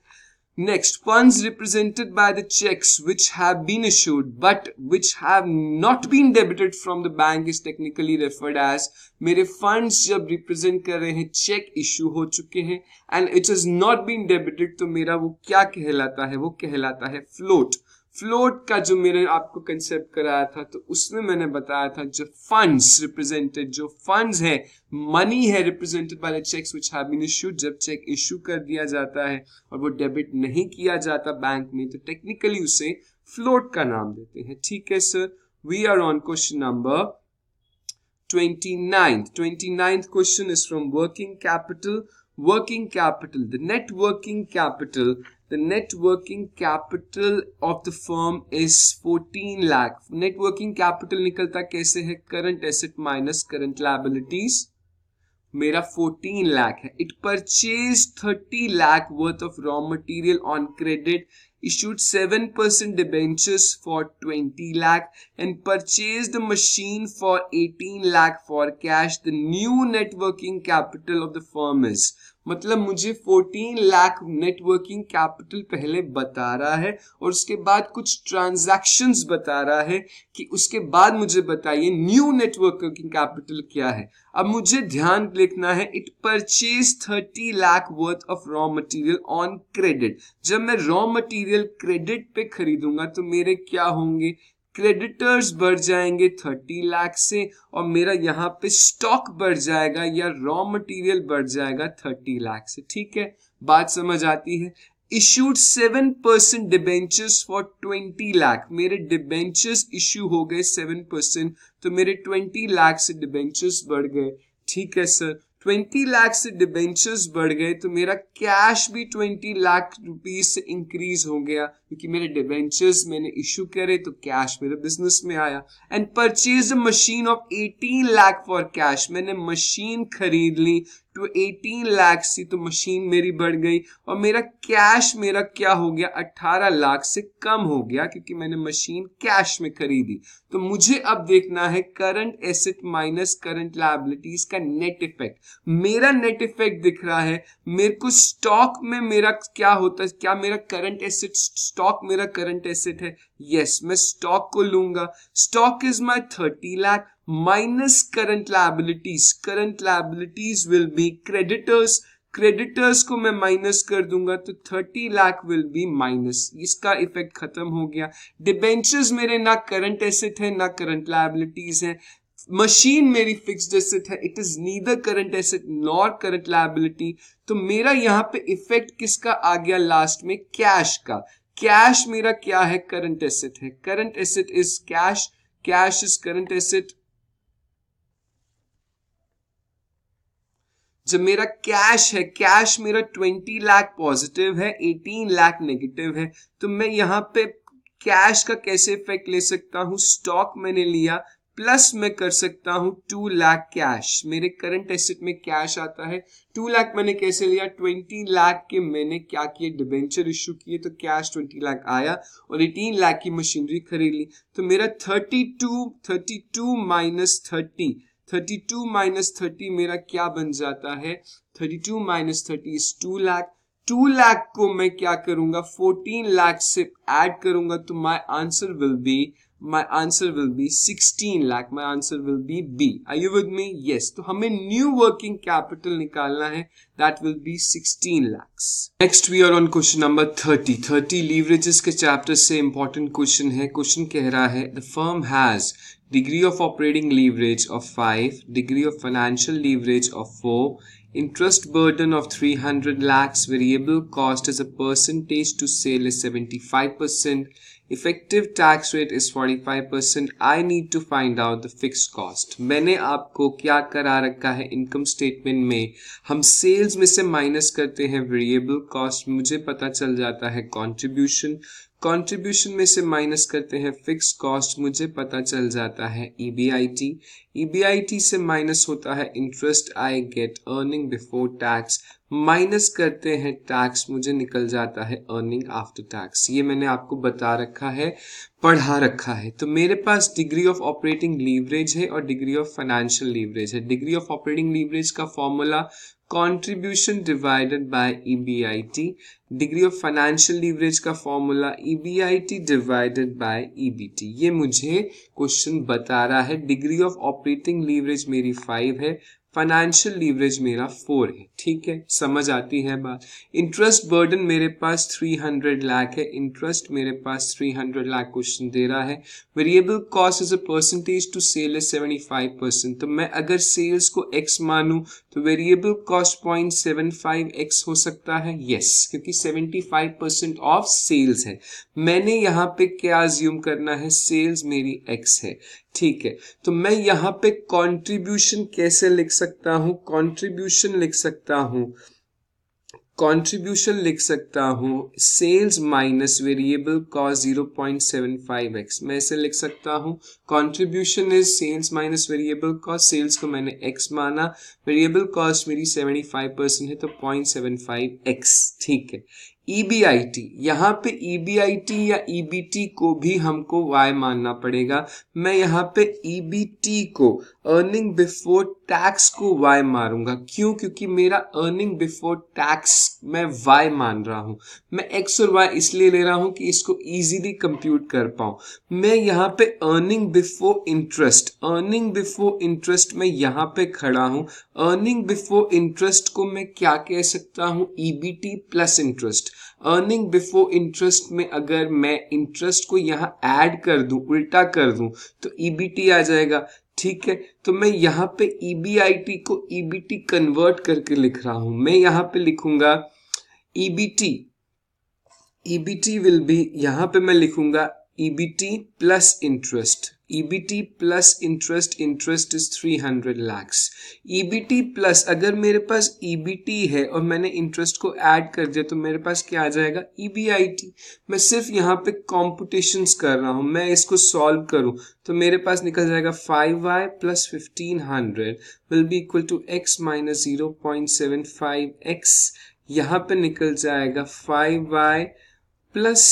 Next, funds represented by the checks which have been issued but which have not been debited from the bank is technically referred as मेरे funds जब represent कर रहे हैं check issue हो चुके हैं and it has not been debited तो मेरा वो क्या कहलाता है वो कहलाता है float फ्लोट का जो मैंने आपको कंसेप्ट कराया था तो उसमें मैंने बताया था जो फंड्स रिप्रेजेंटेड जो फंड्स है मनी है represented by the cheques which have been issued जब चेक इशू कर दिया जाता है और वो डेबिट नहीं किया जाता बैंक में तो टेक्निकली उसे फ्लोट का नाम देते हैं। ठीक है sir we are on question number 29th 29th question is from working capital. Working capital, the net working capital the net working capital of the firm is 14 lakh net working capital निकलता कैसे है current asset minus current liabilities मेरा 14 लाख है it purchase 30 lakh worth of raw material on credit issued 7% debentures for 20 lakh and purchased the machine for 18 lakh for cash the new net working capital of the firm is मतलब मुझे 14 lakh networking capital पहले बता रहा है और उसके बाद कुछ ट्रांजैक्शन बता रहा है कि उसके बाद मुझे बताइए न्यू नेटवर्किंग कैपिटल क्या है। अब मुझे ध्यान लिखना है it purchase 30 lakh worth of raw material on credit जब मैं रॉ मटेरियल क्रेडिट पे खरीदूँगा तो मेरे क्या होंगे? क्रेडिटर्स बढ़ जाएँगे थर्टी लाख से और मेरा यहाँ पे स्टॉक बढ़ जाएगा या रॉ मटेरियल बढ़ जाएगा थर्टी लाख से। ठीक है? बात समझ आती है? Issued seven percent debentures for twenty lakh मेरे डिबेंचर्स इश्यू हो गए सेवन परसेंट तो मेरे ट्वेंटी लाख से डिबेंचर्स बढ़ गए। ठीक है सर ट्वेंटी लाख से डिबेंचर्स बढ़ गए तो मेरा कैश भी ट्वेंटी लाख रुपीज़ से इंक्रीज हो गया, क्योंकि मेरे डिबेंचर्स मैंने इशू करे तो कैश मेरे बिज़नेस में आया। And purchase machine of eighteen lakh for cash मैंने मशीन खरीद ली तो 18 लाख सी तो मशीन मेरी बढ़ गई और मेरा कैश मेरा क्या हो गया? 18 लाख से कम हो गया क्योंकि मैंने मशीन कैश में खरीदी। तो मुझे अब देखना है current asset minus current liabilities का नेट इफ़ेक्ट मेरा नेट इफ़ेक्ट दिख रहा है। मेरे को स्टॉक में मेरा क्या होता है? क्या मेरा करंट एसेट स्टॉक मेरा करंट एसेट है? यस yes, मैं स्टॉक को लूँगा। Stock is my thirty lakh minus current liabilities current liabilities will be creditors creditors को मैं माइनस कर दूँगा तो thirty lakh will be minus इसका इफ़ेक्ट खत्म हो गया। डिबेंचर्स मेरे ना करंट एसेट है, ना करंट लाइबिलिटीज है। मशीन मेरी फिक्स्ड एसेट है। It is neither current asset nor current liability तो मेरा यहाँ पे इफ़ेक्ट किसका आ गया लास्ट में? कैश का। कैश मेरा क्या है? करंट एसेट है। Current asset is cash cash is current asset जब मेरा कैश है कैश मेरा ट्वेंटी लाख पॉजिटिव है एटीन लाख नेगेटिव है तो मैं यहाँ पे कैश का कैसे इफ़ेक्ट ले सकता हूँ? स्टॉक मैंने लिया प्लस मैं कर सकता हूँ टू लाख कैश मेरे करंट एसेट में कैश आता है टू लाख मैंने कैसे लिया? ट्वेंटी लाख के मैंने क्या किया डिबेंचर इशू किए तो कैश ट्वेंटी लाख आया और एटीन लाख की मशीनरी खरीद ली। तो मेरा thirty two thirty two minus thirty thirty two minus thirty मेरा क्या बन जाता है thirty two minus thirty is two lakh two lakh को मैं क्या करूँगा फोर्टीन लाख से ऐड करूँगा तो my answer will be my answer will be 16 lakh my answer will be b are you with me yes तो हमें new working capital निकालना है that will be 16 lakhs next we are on question number 30 30 leverages के chapter से important question है question कह रहा है the firm has degree of operating leverage of 5 degree of financial leverage of 4 interest burden of 300 lakhs variable cost as a percentage to sale is 75 percent effective tax rate is 45 percent I need to find out the fix cost मैंने आपको क्या करा रखा है income statement में हम sales में से माइनस करते हैं वेरिएबल कॉस्ट मुझे पता चल जाता है कंट्रीब्यूशन कंट्रीब्यूशन में से माइनस करते हैं फिक्स कॉस्ट मुझे पता चल जाता है ईबीआईटी ईबीआईटी टी से माइनस होता है interest I get earning before tax minus करते हैं टैक्स, मुझे निकल जाता है अर्निंग आफ्टर टैक्स ये मैंने आपको बता रखा है, पढ़ा रखा है। तो मेरे पास डिग्री ऑफ़ ऑपरेटिंग लीवरेज है और डिग्री ऑफ़ फाइनेंशियल लीवरेज है। डिग्री ऑफ़ ऑपरेटिंग लीवरेज का formula contribution divided by EBIT degree of financial leverage का formula EBIT divided by EBT ये मुझे क्वेश्चन बता रहा है। डिग्री ऑफ़ ऑपरेटिंग लीवरेज मेरी फाइव है। फाइनेंशियल लीवरेज मेरा फोर है, ठीक है? समझ आती है बात? इंटरेस्ट बर्डन मेरे पास थ्री हंड्रेड लाख है। इंटरेस्ट मेरे पास थ्री हंड्रेड लाख क्वेश्चन दे रहा है। Variable cost is a percentage to sale है सेवेंटी फाइव परसेंट तो मैं अगर सेल्स को एक्स मानू तो variable cost point seven five X हो सकता है? यस क्योंकि seventy five percent of sales है। मैंने यहाँ पे क्या ज्यूम करना है? सेल्स मेरी एक्स है। ठीक है। तो मैं यहाँ पे कंट्रीब्यूशन कैसे लिख सकता हूँ? कंट्रीब्यूशन लिख सकता हूँ। कंट्रीब्यूशन लिख सकता हूँ। Sales minus variable cost zero point seven five X मैं ऐसे लिख सकता हूँ। Contribution is sales minus variable cost sales को मैंने एक्स माना। वेरिएबल कॉस्ट मेरी सेवेंटी फाइव परसेंट है तो पॉइंट सेवन फाइव एक्स ठीक है। ईबीआईटी e यहाँ पे ईबीआईटी e या ईबीटी e को भी हमको वाई मानना पड़ेगा। मैं यहाँ पे ईबीटी को अर्निंग बिफोर टैक्स को वाई मारूँगा। क्यों? क्योंकि मेरा अर्निंग बिफोर टैक्स मैं वाई मान रहा हूँ। मैं एक्स और वाई इसलिए ले रहा हूँ कि इसको इजीली कंप्यूट कर पाऊँ। मैं यहाँ पे earning before interest earning before interest में यहाँ पे खड़ा हूँ। अर्निंग बिफोर इंटरेस्ट को मैं क्या कह सकता हूँ? EBT plus interest earning before interest में अगर मैं इंटरेस्ट को यहाँ ऐड कर दूँ, उल्टा कर दूँ तो ईबीटी आ जाएगा। ठीक है? तो मैं यहाँ पे ईबीआईटी को ईबीटी कन्वर्ट करके लिख रहा हूँ। मैं यहाँ पे लिखूँगा ईबीटी ईबीटी विल बी यहाँ पे मैं लिखूँगा EBT plus interest EBT plus interest interest is 300 lakhs EBT plus अगर मेरे पास ईबीटी है और मैंने इंटरेस्ट को ऐड कर दिया तो मेरे पास क्या आ जाएगा? ईबीआईटी मैं सिर्फ़ यहाँ पे कॉम्पिटिशन कर रहा हूँ, मैं इसको सॉल्व करूँ तो मेरे पास निकल जाएगा five Y plus fifteen hundred will be equal to X minus zero point seven five X यहाँ पे निकल जाएगा five Y plus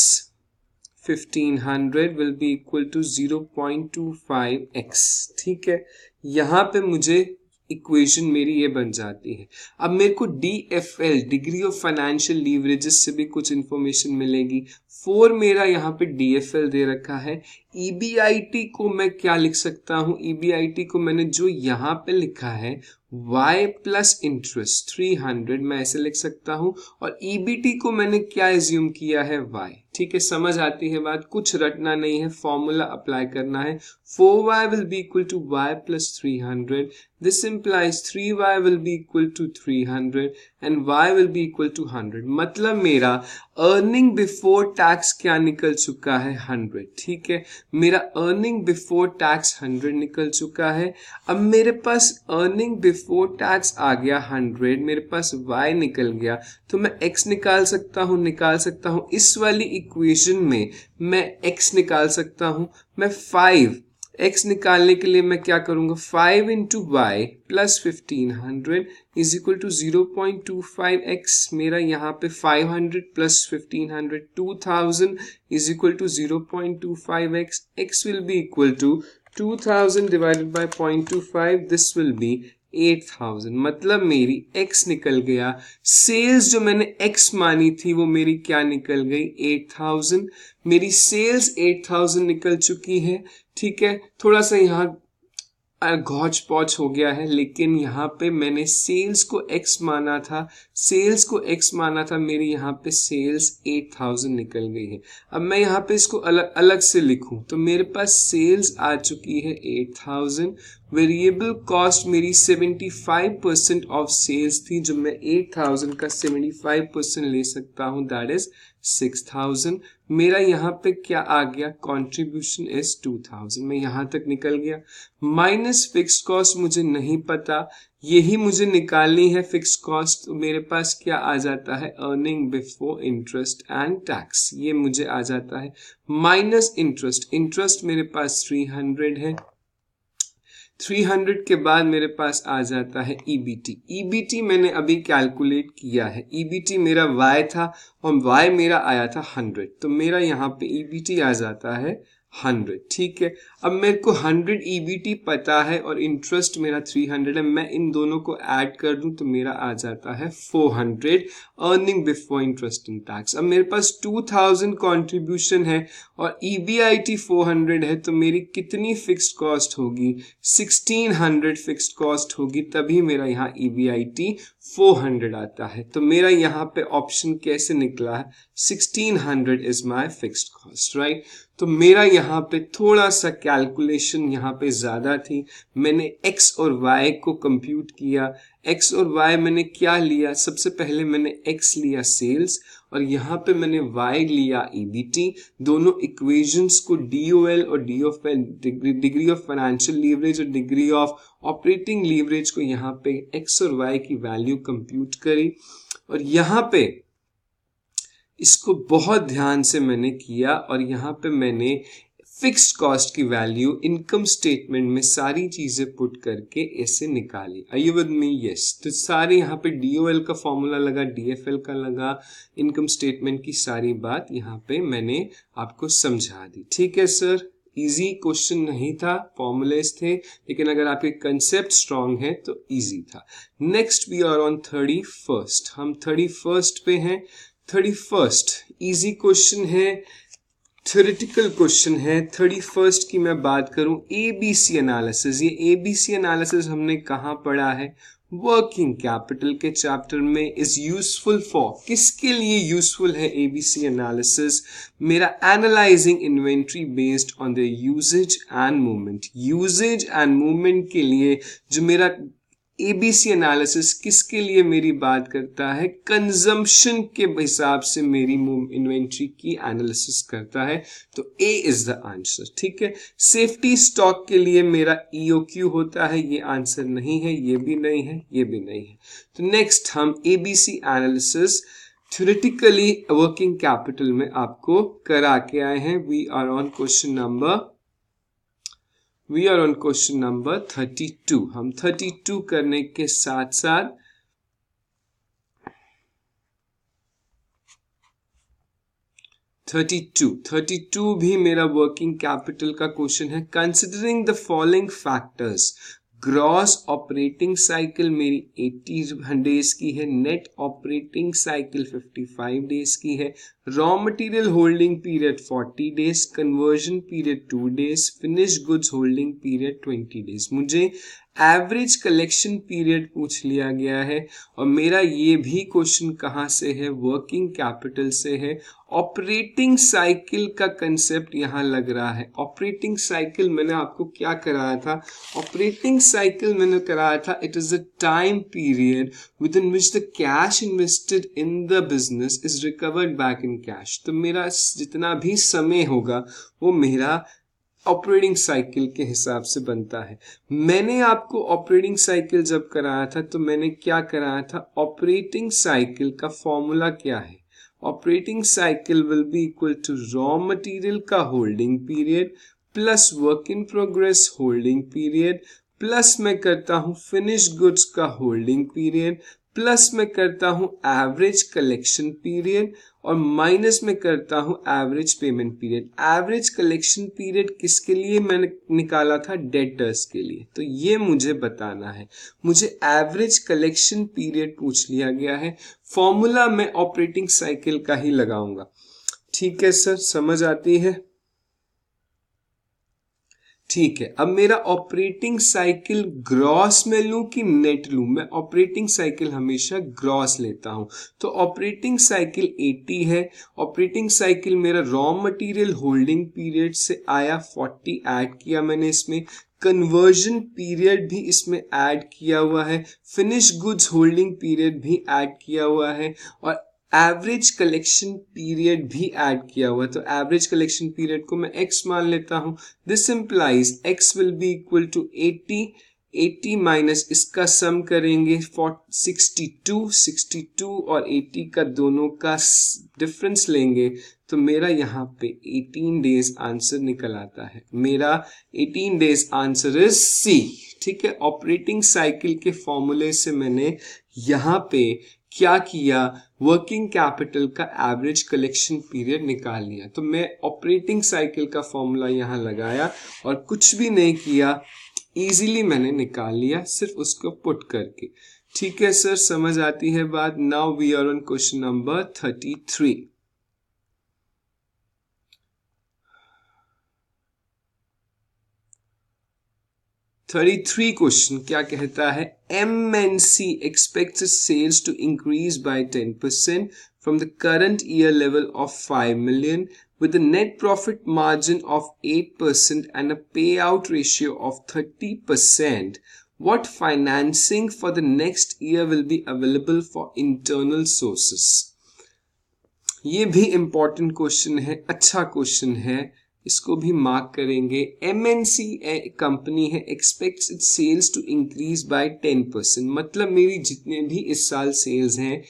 1500 will be equal to 0.25x ठीक है? यहाँ पे मुझे इक्वेशन मेरी ये बन जाती है। अब मेरे को D F L degree of financial leverages से भी कुछ इंफॉर्मेशन मिलेगी। फोर मेरा यहाँ पे डी एफ़ एल दे रखा है। ई बी आई टी को मैं क्या लिख सकता हूँ? ई बी आई टी को मैंने जो यहाँ पे लिखा है y प्लस इंटरेस्ट 300 मैं ऐसे लिख सकता हूँ। और ईबीटी e को मैंने क्या एज्यूम किया है? Y ठीक है, समझ आती है बात? कुछ रटना नहीं है फॉर्मूला अप्लाई करना है। Four Y will be equal to Y plus three hundred this implies three Y will be equal to three hundred and Y will be equal to hundred मतलब मेरा अर्निंग बिफोर टैक्स क्या निकल चुका है? Hundred ठीक है? मेरा earning before tax hundred निकल चुका है। अब मेरे पास अर्निंग बिफोर टैक्स आ गया हंड्रेड मेरे पास वाई निकल गया। तो मैं एक्स निकाल सकता हूँ, निकाल सकता हूँ। इस वाली इक्वेशन में मैं x निकाल सकता हूँ। मैं फाइव x निकालने के लिए मैं क्या करूँगा? Five into Y plus fifteen hundred is equal to zero point two five X मेरा यहाँ पे five hundred plus fifteen hundred two thousand is equal to zero point two five X X will be equal to two thousand divided by point two five this will be eight thousand मतलब मेरी x निकल गया। Sales जो मैंने x मानी थी, वो मेरी क्या निकल गई? एट थाउज़ेंड मेरी सेल्स एट थाउज़ेंड निकल चुकी है। ठीक है? थोड़ा सा यहाँ घौच पौच हो गया है, लेकिन यहाँ पे मैंने सेल्स को एक्स माना था, सेल्स को एक्स माना था, मेरी यहाँ पे सेल्स एट थाउज़ेंड निकल गई है। अब मैं यहाँ पे इसको अलग अलग से लिखूं तो मेरे पास सेल्स आ चुकी है एट थाउज़ेंड, वेरिएबल कॉस्ट मेरी seventy five percent of sales थी, जो मैं एट थाउज़ेंड का सेवेंटी फाइव परसेंट ले सकता हूँ, दैट इज़ सिक्स थाउज़ेंड। मेरा यहाँ पे क्या आ गया? कॉन्ट्रीब्यूशन इज़ टू थाउज़ेंड मैं यहाँ तक निकल गया। माइनस फिक्स कॉस्ट मुझे नहीं पता। यही मुझे निकालनी है। फिक्स कॉस्ट तो मेरे पास क्या आ जाता है? Earning before interest and tax ये मुझे आ जाता है। माइनस इंटरेस्ट इंटरेस्ट मेरे पास थ्री हंड्रेड है। 300 के बाद मेरे पास आ जाता है e ईबीटी टी मैंने अभी कैलकुलेट किया है। टी मेरा वाई था और वाई मेरा आया था 100 तो मेरा यहाँ पे ईबीटी आ जाता है हंड्रेड ठीक है? अब मेरे को हंड्रेड ईबीटी पता है और इंटरेस्ट मेरा थ्री हंड्रेड है। मैं इन दोनों को ऐड कर दूँ तो मेरा आ जाता है four hundred earning before interest in tax अब मेरे पास टू थाउज़ेंड कॉन्ट्रीब्यूशन है और E B I T four hundred है तो मेरी कितनी फिक्स्ड कॉस्ट होगी? सिक्सटीन हंड्रेड फिक्स कॉस्ट होगी, तभी मेरा यहाँ ई बी आई टी 400 आता है। तो मेरा यहाँ पे ऑप्शन कैसे निकला है? 1600 is my fixed cost right तो मेरा यहाँ पे थोड़ा सा कैलकुलेशन यहाँ पे ज़्यादा थी। मैंने x और y को कंप्यूट किया। X और y मैंने क्या लिया? सबसे पहले मैंने x लिया सेल्स और यहाँ पे मैंने y लिया EBT दोनों इक्वेशंस को DOL और D of degree of financial leverage और डिग्री ऑफ़ ऑपरेटिंग लीवरेज को यहाँ पे x और y की वैल्यू कंप्यूट करी। और यहाँ पे इसको बहुत ध्यान से मैंने किया और यहाँ पे मैंने फिक्स्ड कॉस्ट की वैल्यू इनकम स्टेटमेंट में सारी चीज़ें पुट करके ऐसे निकाली। आई विद मी यस तो सारे यहाँ पे डीओएल का फॉर्मूला लगा डीएफएल का लगा इनकम स्टेटमेंट की सारी बात यहाँ पे मैंने आपको समझा दी। ठीक है सर इजी क्वेश्चन नहीं था फॉर्मुलेस थे, लेकिन अगर आपके कंसेप्ट स्ट्रांग है तो इजी था। Next we are on thirty first हम थर्टी फ़र्स्ट पे हैं। थर्टी फ़र्स्ट इजी क्वेश्चन है। थ्योरेटिकल क्वेश्चन है. थर्टी फ़र्स्ट की मैं बात करूँ ए बी सी एनालिसिस ये ए बी सी एनालिसिस हमने कहा पढ़ा है? वर्किंग कैपिटल के चैप्टर में इज़ यूजफुल फॉर किसके लिए यूजफुल है एबीसी एनालिसिस मेरा analysing inventory based on the usage and movement usage and movement के लिए जो मेरा एबीसी एनालिसिस किसके लिए मेरी बात करता है? कंजम्पशन के हिसाब से मेरी इन्वेंट्री की एनालिसिस करता है। तो ए इज़ द आंसर ठीक है? सेफ्टी स्टॉक के लिए मेरा ईओक्यू e होता है। ये आंसर नहीं है, ये भी नहीं है, ये भी नहीं है। तो नेक्स्ट हम ABC analysis theoretically working capital में आपको करा के आए हैं। We are on question number we are on question number thirty two हम थर्टी टू करने के साथ साथ थर्टी टू थर्टी टू भी मेरा वर्किंग कैपिटल का क्वेश्चन है. Considering the following factors gross operating cycle मेरी 80 डेज़ की है नेट ऑपरेटिंग साइकिल 55 डेज़ की है raw material holding period 40 days conversion period 2 days finish goods holding period 20 days मुझे एवरेज कलेक्शन पीरियड पूछ लिया गया है और मेरा ये भी क्वेश्चन कहाँ से है? वर्किंग कैपिटल से है। ऑपरेटिंग साइकिल का कंसेप्ट यहाँ लग रहा है। ऑपरेटिंग साइकिल मैंने आपको क्या कराया था? ऑपरेटिंग साइकिल मैंने कराया था it is a time period within which the cash invested in the business is recovered back in cash तो मेरा जितना भी समय होगा, वो मेरा ऑपरेटिंग साइकिल के हिसाब से बनता है। मैंने आपको ऑपरेटिंग साइकिल जब कराया था तो मैंने क्या कराया था? ऑपरेटिंग साइकिल का फॉर्मूला क्या है? Operating cycle will be equal to raw material का holding period plus work in progress holding period plus मैं करता हूँ फिनिश गुड्स का होल्डिंग पीरियड प्लस में करता हूँ एवरेज कलेक्शन पीरियड और माइनस में करता हूँ average payment period. Average collection period किसके लिए मैंने निकाला था? डेटर्स के लिए। तो ये मुझे बताना है। मुझे एवरेज कलेक्शन पीरियड पूछ लिया गया है। फॉर्मूला मैं ऑपरेटिंग साइकिल का ही लगाऊँगा। ठीक है सर, समझ आती है? ठीक है, अब मेरा ऑपरेटिंग साइकिल ग्रॉस में लू कि नेट लू? मैं ऑपरेटिंग साइकिल हमेशा ग्रॉस लेता हूँ। तो ऑपरेटिंग साइकिल 80 है। ऑपरेटिंग साइकिल मेरा रॉ मटेरियल होल्डिंग पीरियड से आया 40 ऐड किया मैंने इसमें। कन्वर्जन पीरियड भी इसमें ऐड किया हुआ है। फिनिश गुड्स होल्डिंग पीरियड भी ऐड किया हुआ है। और एवरेज कलेक्शन पीरियड भी ऐड किया हुआ तो एवरेज कलेक्शन पीरियड को मैं एक्स मान लेता हूँ। This implies X will be equal to eighty eighty minus इसका सम करेंगे टू सिक्सटी टू और एट्टी का दोनों का डिफरेंस लेंगे। तो मेरा यहाँ पे 18 डेज़ आंसर निकल आता है। मेरा 18 डेज़ आंसर इज़ सी ठीक है? ऑपरेटिंग साइकिल के फॉर्मूले से मैंने यहाँ पे क्या किया? वर्किंग कैपिटल का एवरेज कलेक्शन पीरियड निकाल लिया। तो मैं ऑपरेटिंग साइकिल का फॉर्मूला यहाँ लगाया और कुछ भी नहीं किया इजीली मैंने निकाल लिया सिर्फ़ उसको पुट करके। ठीक है सर समझ आती है बात? Now we are on question number thirty three thirty three question क्या कहता है? M N C expect sales to increase by ten percent from the current year level of five million with net profit margin of eight percent and a pay out ratio of thirty percent what financing for the next year will be available for internal sources ये भी important question है अच्छा question है। इसको भी mark करेंगे। M N C company है expect it sales to increase by ten percent मतलब मेरी जितने भी इस साल सेल्स हैं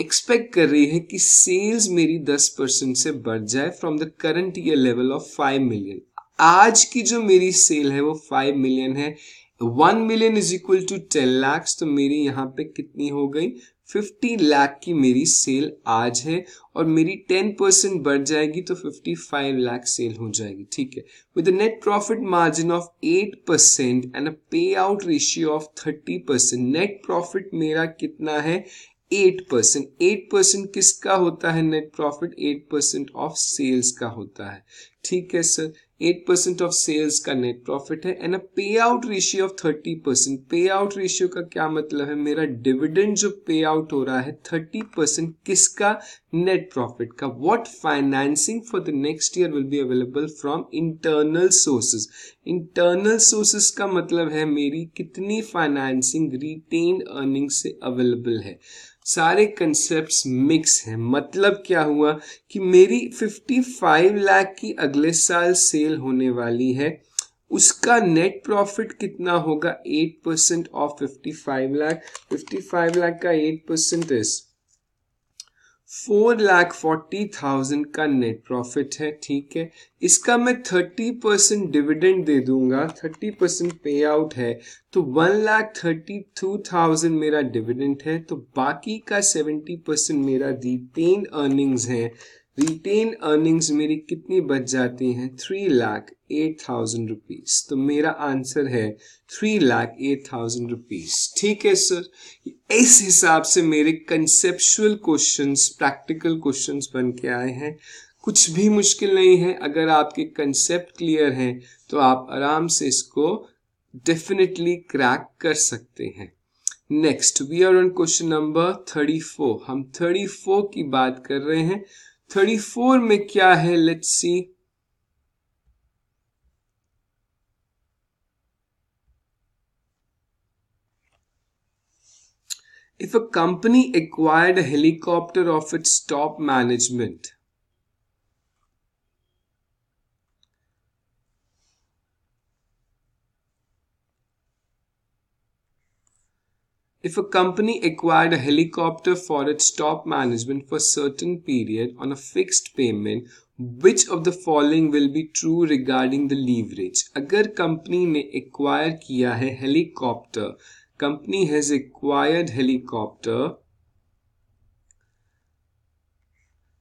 एक्सपेक्ट कर रही है कि सेल्स मेरी दस परसेंट से बढ़ जाए from the current year level of five million आज की जो मेरी सेल है वो फाइव मिलियन है। One million is equal to ten lakhs तो मेरी यहाँ पे कितनी हो गई? फिफ्टी लाख की मेरी सेल आज है और मेरी टेन परसेंट बढ़ जाएगी तो फिफ्टी फाइव लाख सेल हो जाएगी, ठीक है? With net profit margin of eight percent and a pay out ratio of thirty percent net profit मेरा कितना है? एट परसेंट एट परसेंट किसका होता है net profit eight percent of sales का होता है, ठीक है sir eight percent of sales का नेट प्रॉफिट है and a pay out ratio of thirty percent. Pay out ratio का क्या मतलब है? मेरा डिविडेंड जो पे आउट हो रहा है थर्टी परसेंट किसका? नेट प्रॉफिट का। What financing for the next year will be available from internal sources internal sources का मतलब है मेरी कितनी फाइनेंसिंग रिटेन अर्निंग से अवेलेबल है। सारे कंसेप्ट मिक्स हैं। मतलब क्या हुआ कि मेरी 55 लाख की अगले साल सेल होने वाली है। उसका नेट प्रॉफिट कितना होगा? 8 परसेंट ऑफ़ 55 लाख 55 लाख का 8 percent is four lakh forty thousand का नेट प्रॉफिट है, ठीक है? इसका मैं थर्टी परसेंट डिविडेंड दे दूँगा, थर्टी परसेंट पे आउट है तो one lakh thirty two thousand मेरा डिविडेंड है तो बाकी का सेवेंटी परसेंट मेरा रिटेन अर्निंग्स है। रिटेन अर्निंग्स मेरी कितनी बच जाती हैं? Three lakh eight thousand rupees तो मेरा आंसर है three lakh eight thousand rupees ठीक है सर इस हिसाब से मेरे कंसेप्चुअल क्वेश्चंस प्रैक्टिकल क्वेश्चंस बन के आए हैं। कुछ भी मुश्किल नहीं है। अगर आपके कंसेप्ट क्लियर हैं तो आप आराम से इसको डेफिनेटली क्रैक कर सकते हैं। Next we are on question number thirty four हम थर्टी फोर की बात कर रहे हैं। थर्टी फोर में क्या है? Let's see if a company acquired helicopter of its top management If a company acquired a helicopter for its top management for a certain period on a fixed payment, which of the following will be true regarding the leverage? अगर company ने acquire किया है helicopter, company has acquired helicopter,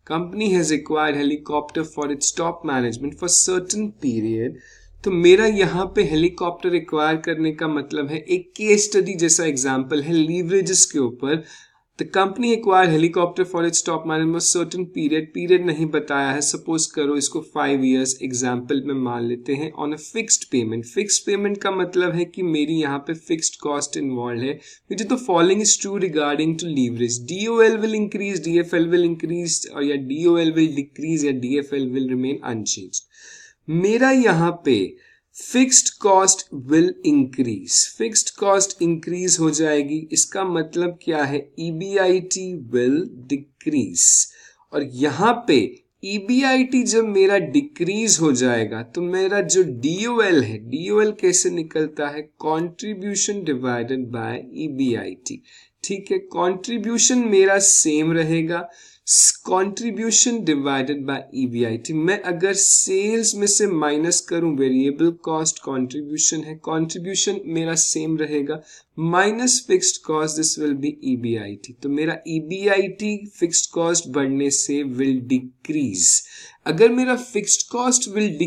company has acquired helicopter for its top management for certain period तो मेरा यहाँ पे helicopter require करने का मतलब है एक केस स्टडी जैसा एग्ज़ाम्पल है लीवरेजेस के ऊपर। The company acquire helicopter for its top management certain period period नहीं बताया है। सपोज़ करो इसको फाइव इयर्स एग्ज़ाम्पल में मान लेते हैं। On a fixed payment fixed payment का मतलब है कि मेरी यहाँ पे फिक्स्ड कॉस्ट इन्वॉल्व है। Which the following is true regarding to leverage D O L will increase D F L will increase या D O L will decrease या D F L will remain unchanged मेरा यहाँ पे fixed cost will increase fixed cost increase हो जाएगी। इसका मतलब क्या है? ईबीआईटी विल डिक्रीज और यहाँ पे ईबीआईटी जब मेरा डिक्रीज हो जाएगा तो मेरा जो डीओएल है डीओएल कैसे निकलता है? कंट्रीब्यूशन डिवाइडेड बाय ईबीआईटी ठीक है? कंट्रीब्यूशन मेरा सेम रहेगा। कंट्रीब्यूशन डिवाइडेड बाय ईवीआईटी मैं अगर सेल्स में से माइनस करूँ वेरिएबल कॉस्ट कंट्रीब्यूशन है कंट्रीब्यूशन मेरा सेम रहेगा। Minus fixed cost this will be EBIT तो मेरा ईबीआईटी फिक्स्ड कॉस्ट बढ़ने से विल डिक्रीज अगर मेरा फिक्स्ड कॉस्ट विल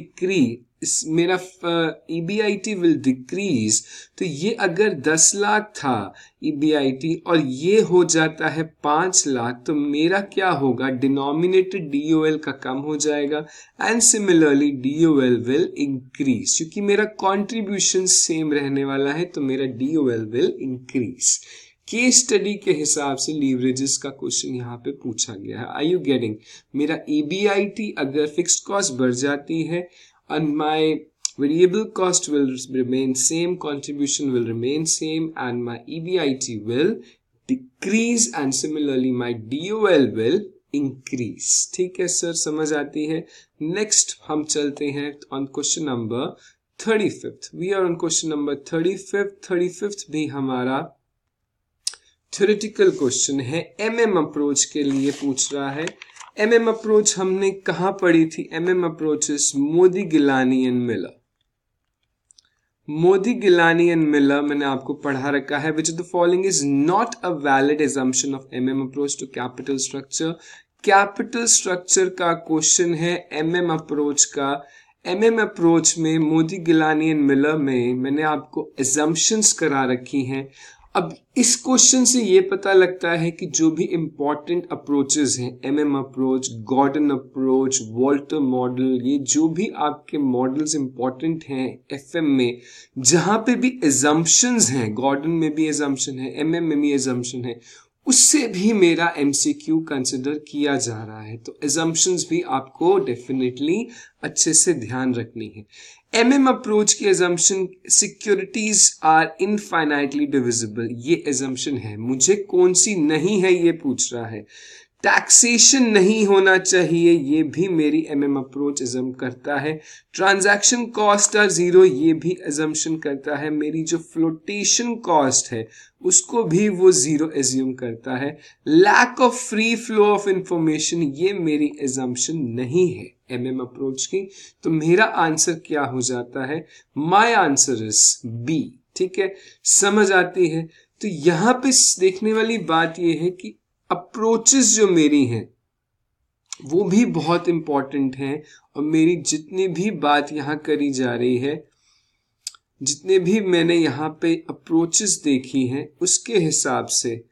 डिक्रीज मेरा ईबीआईटी विल डिक्रीज तो ये अगर दस लाख था ईबीआईटी और ये हो जाता है पाँच लाख तो मेरा क्या होगा? डिनोमिनेटेड डीओएल का कम हो जाएगा and similarly DOL will increase क्योंकि मेरा कॉन्ट्रीब्यूशन सेम रहने वाला है तो मेरा DOL will increase case study के हिसाब से लीवरेजेस का क्वेश्चन यहाँ पे पूछा गया है. आई यू गेटिंग मेरा ईबीआईटी अगर फिक्स्ड कॉस्ट बढ़ जाती है and my variable cost will remain same contribution will remain same and my EBIT will decrease and similarly my DOL will increase ठीक है सर समझ आती है नेक्स्ट हम चलते हैं on question number thirty fifth we are on question number thirty fifth thirty fifth भी हमारा थ्योरेटिकल क्वेश्चन है एमएम अप्रोच के लिए पूछ रहा है एम एम अप्रोच हमने कहा पढ़ी थी? M M approach Modigliani and Miller Modigliani and Miller मैंने आपको पढ़ा रखा है which the following is not a valid assumption of M M approach to capital structure capital structure का क्वेश्चन है एम एम अप्रोच का। एम एम अप्रोच में Modigliani and Miller में मैंने आपको एजम्पन्स करा रखी हैं। अब इस क्वेश्चन से ये पता लगता है कि जो भी इंपॉर्टेंट अप्रोचेस हैं M M approach Gordon approach Walter model ये जो भी आपके मॉडल्स इंपॉर्टेंट हैं एफ़ एम में, जहाँ पे भी एजम्पन्स हैं गॉर्डन में भी एजम्पन है एम एम में भी एजम्पन है उससे भी मेरा एम सी क्यू कंसिडर किया जा रहा है तो एजम्पन्स भी आपको डेफिनेटली अच्छे से ध्यान रखनी है। एम एम अप्रोच की assumption securities are infinitely divisible ये एजम्पन है। मुझे कौन सी नहीं है, ये पूछ रहा है। टैक्सेशन नहीं होना चाहिए, ये भी मेरी एम एम अप्रोच एजम करता है। ट्रांजैक्शन कॉस्ट आर ज़ीरो ये भी एजम्पन करता है। मेरी जो फ्लोटेशन कॉस्ट है, उसको भी वो ज़ीरो एज्यूम करता है। Lack of free flow of information ये मेरी एजम्पन नहीं है एम एम अप्रोच की। तो मेरा आंसर क्या हो जाता है? माई आंसर इज़ बी ठीक है? समझ आती है? तो यहाँ पे देखने वाली बात यह है कि अप्रोचेस जो मेरी हैं, वो भी बहुत इंपॉर्टेंट हैं और मेरी जितनी भी बात यहाँ करी जा रही है, जितने भी मैंने यहाँ पे अप्रोचेस देखी हैं, उसके हिसाब से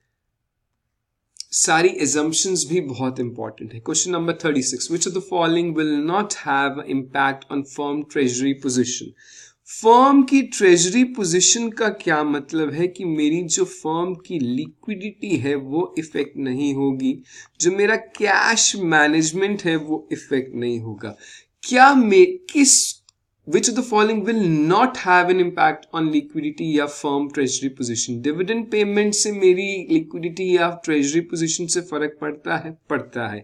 सारी एजम्पन्स भी बहुत इंपॉर्टेंट है। Question number thirty six which of the following will not have impact on firm treasury position firm की ट्रेजरी पोजीशन का क्या मतलब है कि मेरी जो फर्म की लिक्विडिटी है वो इफ़ेक्ट नहीं होगी? जो मेरा कैश मैनेजमेंट है वो इफ़ेक्ट नहीं होगा। क्या मे, किस which of the following will not have an impact on liquidity या firm treasury position dividend payment से मेरी लिक्विडिटी या ट्रेजरी पोजीशन से फ़र्क पड़ता है? पड़ता है।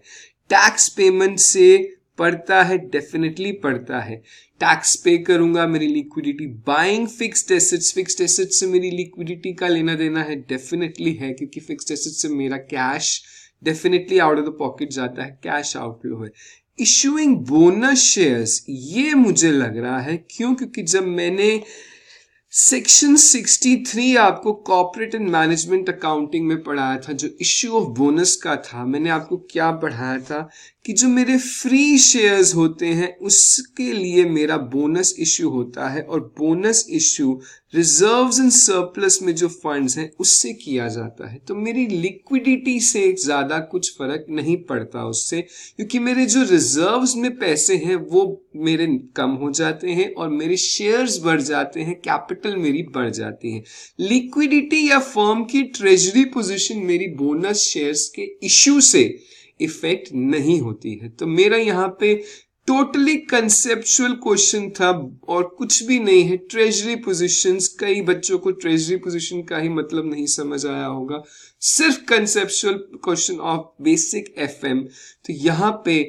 टैक्स पेमेंट से पड़ता है डेफिनेटली पड़ता है। टैक्स पे करूँगा, मेरी liquidity buying fixed assets fixed assets से मेरी लिक्विडिटी का लेना देना है डेफिनेटली है, क्योंकि फिक्स्ड एसेट्स से मेरा cash definitely out of the pocket जाता है कैश आउटफ्लो है। इशूइंग बोनस शेयर्स ये मुझे लग रहा है, क्यों? क्योंकि जब मैंने सेक्शन 63 आपको कॉपरेट एंड मैनेजमेंट अकाउंटिंग में पढ़ाया था, जो इश्यू ऑफ़ बोनस का था। मैंने आपको क्या पढ़ाया था कि जो मेरे फ्री शेयर्स होते हैं, उसके लिए मेरा बोनस इश्यू होता है और bonus issue reserves and surplus में जो फंड्स हैं, उससे किया जाता है। तो मेरी लिक्विडिटी से ज़्यादा कुछ फ़र्क नहीं पड़ता उससे, क्योंकि मेरे जो रिजर्व्स में पैसे हैं, वो मेरे कम हो जाते हैं और मेरे शेयर्स बढ़ जाते हैं कैपिटल मेरी बढ़ जाती है। लिक्विडिटी या फर्म की ट्रेजरी पोजिशन मेरी बोनस शेयर्स के इश्यू से इफ़ेक्ट नहीं होती है। तो मेरा यहाँ पे टोटली कंसेप्चुअल क्वेश्चन था और कुछ भी नहीं है। ट्रेजरी पोजीशंस कई बच्चों को ट्रेजरी पोजीशन का ही मतलब नहीं समझ आया होगा। सिर्फ़ conceptual question of basic FM तो यहाँ पे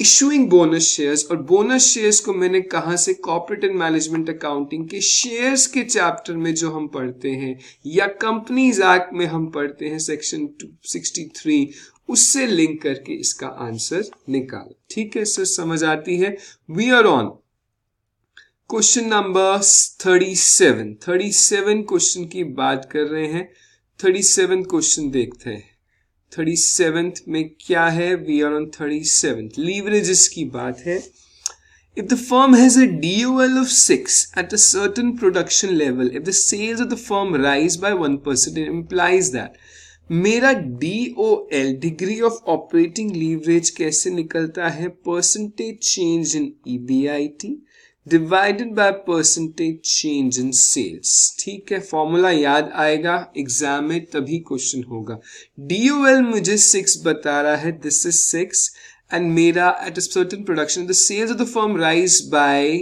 इशुइंग बोनस शेयर्स और बोनस शेयर्स को मैंने कहा से कॉपरेट एंड मैनेजमेंट अकाउंटिंग के शेयर्स के चैप्टर में जो हम पढ़ते हैं या कंपनीज़ एक्ट में हम पढ़ते हैं सेक्शन 63 उससे लिंक करके इसका आंसर निकाल। ठीक है सर समझ आती है? We are on question number thirty seven thirty seven question की बात कर रहे हैं। थर्टी सेवन क्वेश्चन देखते हैं। थर्टी सेवेंथ में क्या है we are on thirty seventh leverages की बात है If the firm has a DOL of 6 at a certain production level, if the sales of the firm rise by 1%, it implies that मेरा L degree of operating leverage कैसे निकलता है percentage change in EBIT divided by percentage change in sales ठीक है formula याद आएगा exam में तभी क्वेश्चन होगा। डीओएल मुझे सिक्स बता रहा है दिस इज़ सिक्स एंड मेरा at certain production the sales of the firm rise by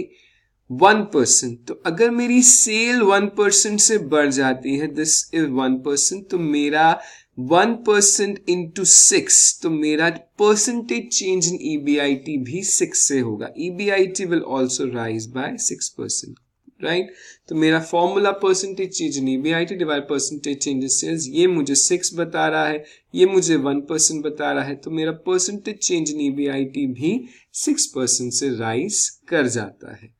one percent तो अगर मेरी सेल वन परसेंट से बढ़ जाती है दिस इज़ वन परसेंट तो मेरा वन परसेंट इंटू सिक्स तो मेरा परसेंटेज चेंज इन ईबीआईटी भी सिक्स से होगा। EBIT will also rise by six percent right तो मेरा formula percentage change in EBIT divide percentage change in sales ये मुझे सिक्स बता रहा है, ये मुझे वन परसेंट बता रहा है तो मेरा परसेंटेज चेंज इन ईबीआईटी भी सिक्स परसेंट से राइज कर जाता है।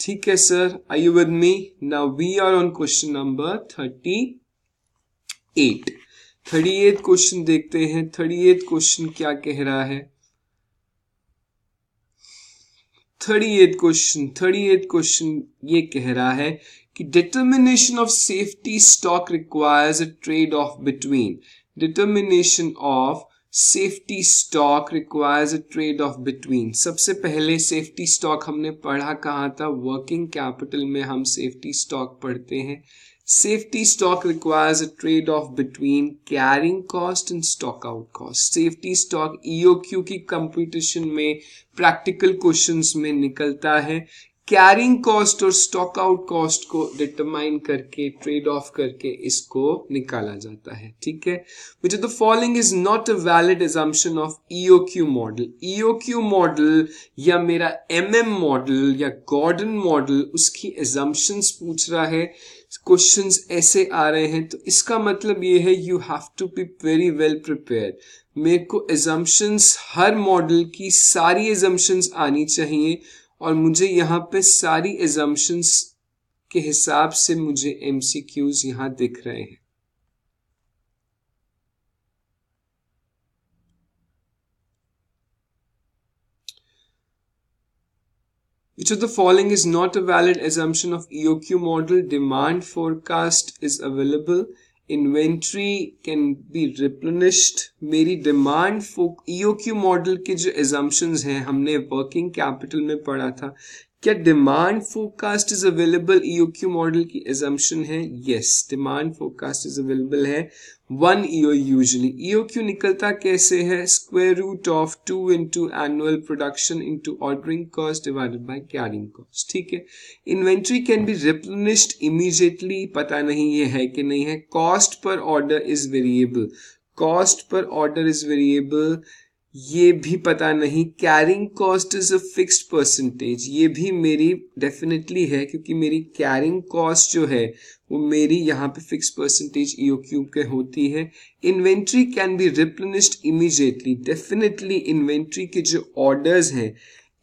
ठीक है sir are you with me now we are on question number thirty eight thirty eight question देखते हैं। थर्टी एट क्वेश्चन क्या कह रहा है? Thirty eight question, thirty eight question ये कह रहा है कि कि determination of safety stock requires a trade off between determination of safety stock requires a trade off between सबसे पहले सेफ्टी स्टॉक हमने पढ़ा कहा था? वर्किंग कैपिटल में हम सेफ्टी स्टॉक पढ़ते हैं। Stock requires a trade off between carrying cost and stock out cost safety stock EOQ की कंपटीशन में प्रैक्टिकल क्वेश्चंस में निकलता है। कैरिंग कॉस्ट और स्टॉक आउट कॉस्ट को डिटरमाइन करके ट्रेड ऑफ़ करके इसको निकाला जाता है। ठीक है? Which the following is not a valid assumption of EOQ model EOQ model या मेरा एम एम मॉडल या गॉर्डन मॉडल उसकी एजम्पन्स पूछ रहा है। क्वेश्चंस ऐसे आ रहे हैं तो इसका मतलब ये है you have to be very well prepare मेरे को एजम्पन्स हर मॉडल की सारी एजम्पन्स आनी चाहिए, और मुझे यहाँ पे सारी एजम्पन्स के हिसाब से मुझे एम सी क्यूज यहाँ दिख रहे हैं। Which of the following is not a valid assumption of EOQ model? Demand forecast is available. Inventory can be replenished. मेरी demand EOQ model के जो assumptions हैं हमने working capital में पढ़ा था क्या demand forecast is available EOQ model की एजम्पन है? Yes demand forecast is available है. वन ईओ यूजली ईओक्यू निकलता कैसे है? Square root of two into annual production into ordering cost divided by carrying cost ठीक है? Inventory can be replenished immediately पता नहीं ये है कि नहीं है. Cost per order is variable cost per order is variable ये भी पता नहीं carrying cost is a fixed percentage ये भी मेरी डेफिनेटली है, क्योंकि मेरी कैरिंग कॉस्ट जो है, वो मेरी यहाँ पे फिक्स परसेंटेज ईओ क्यूब के होती है। Inventory can be replenished immediately definitely inventory के जो ऑर्डर्स हैं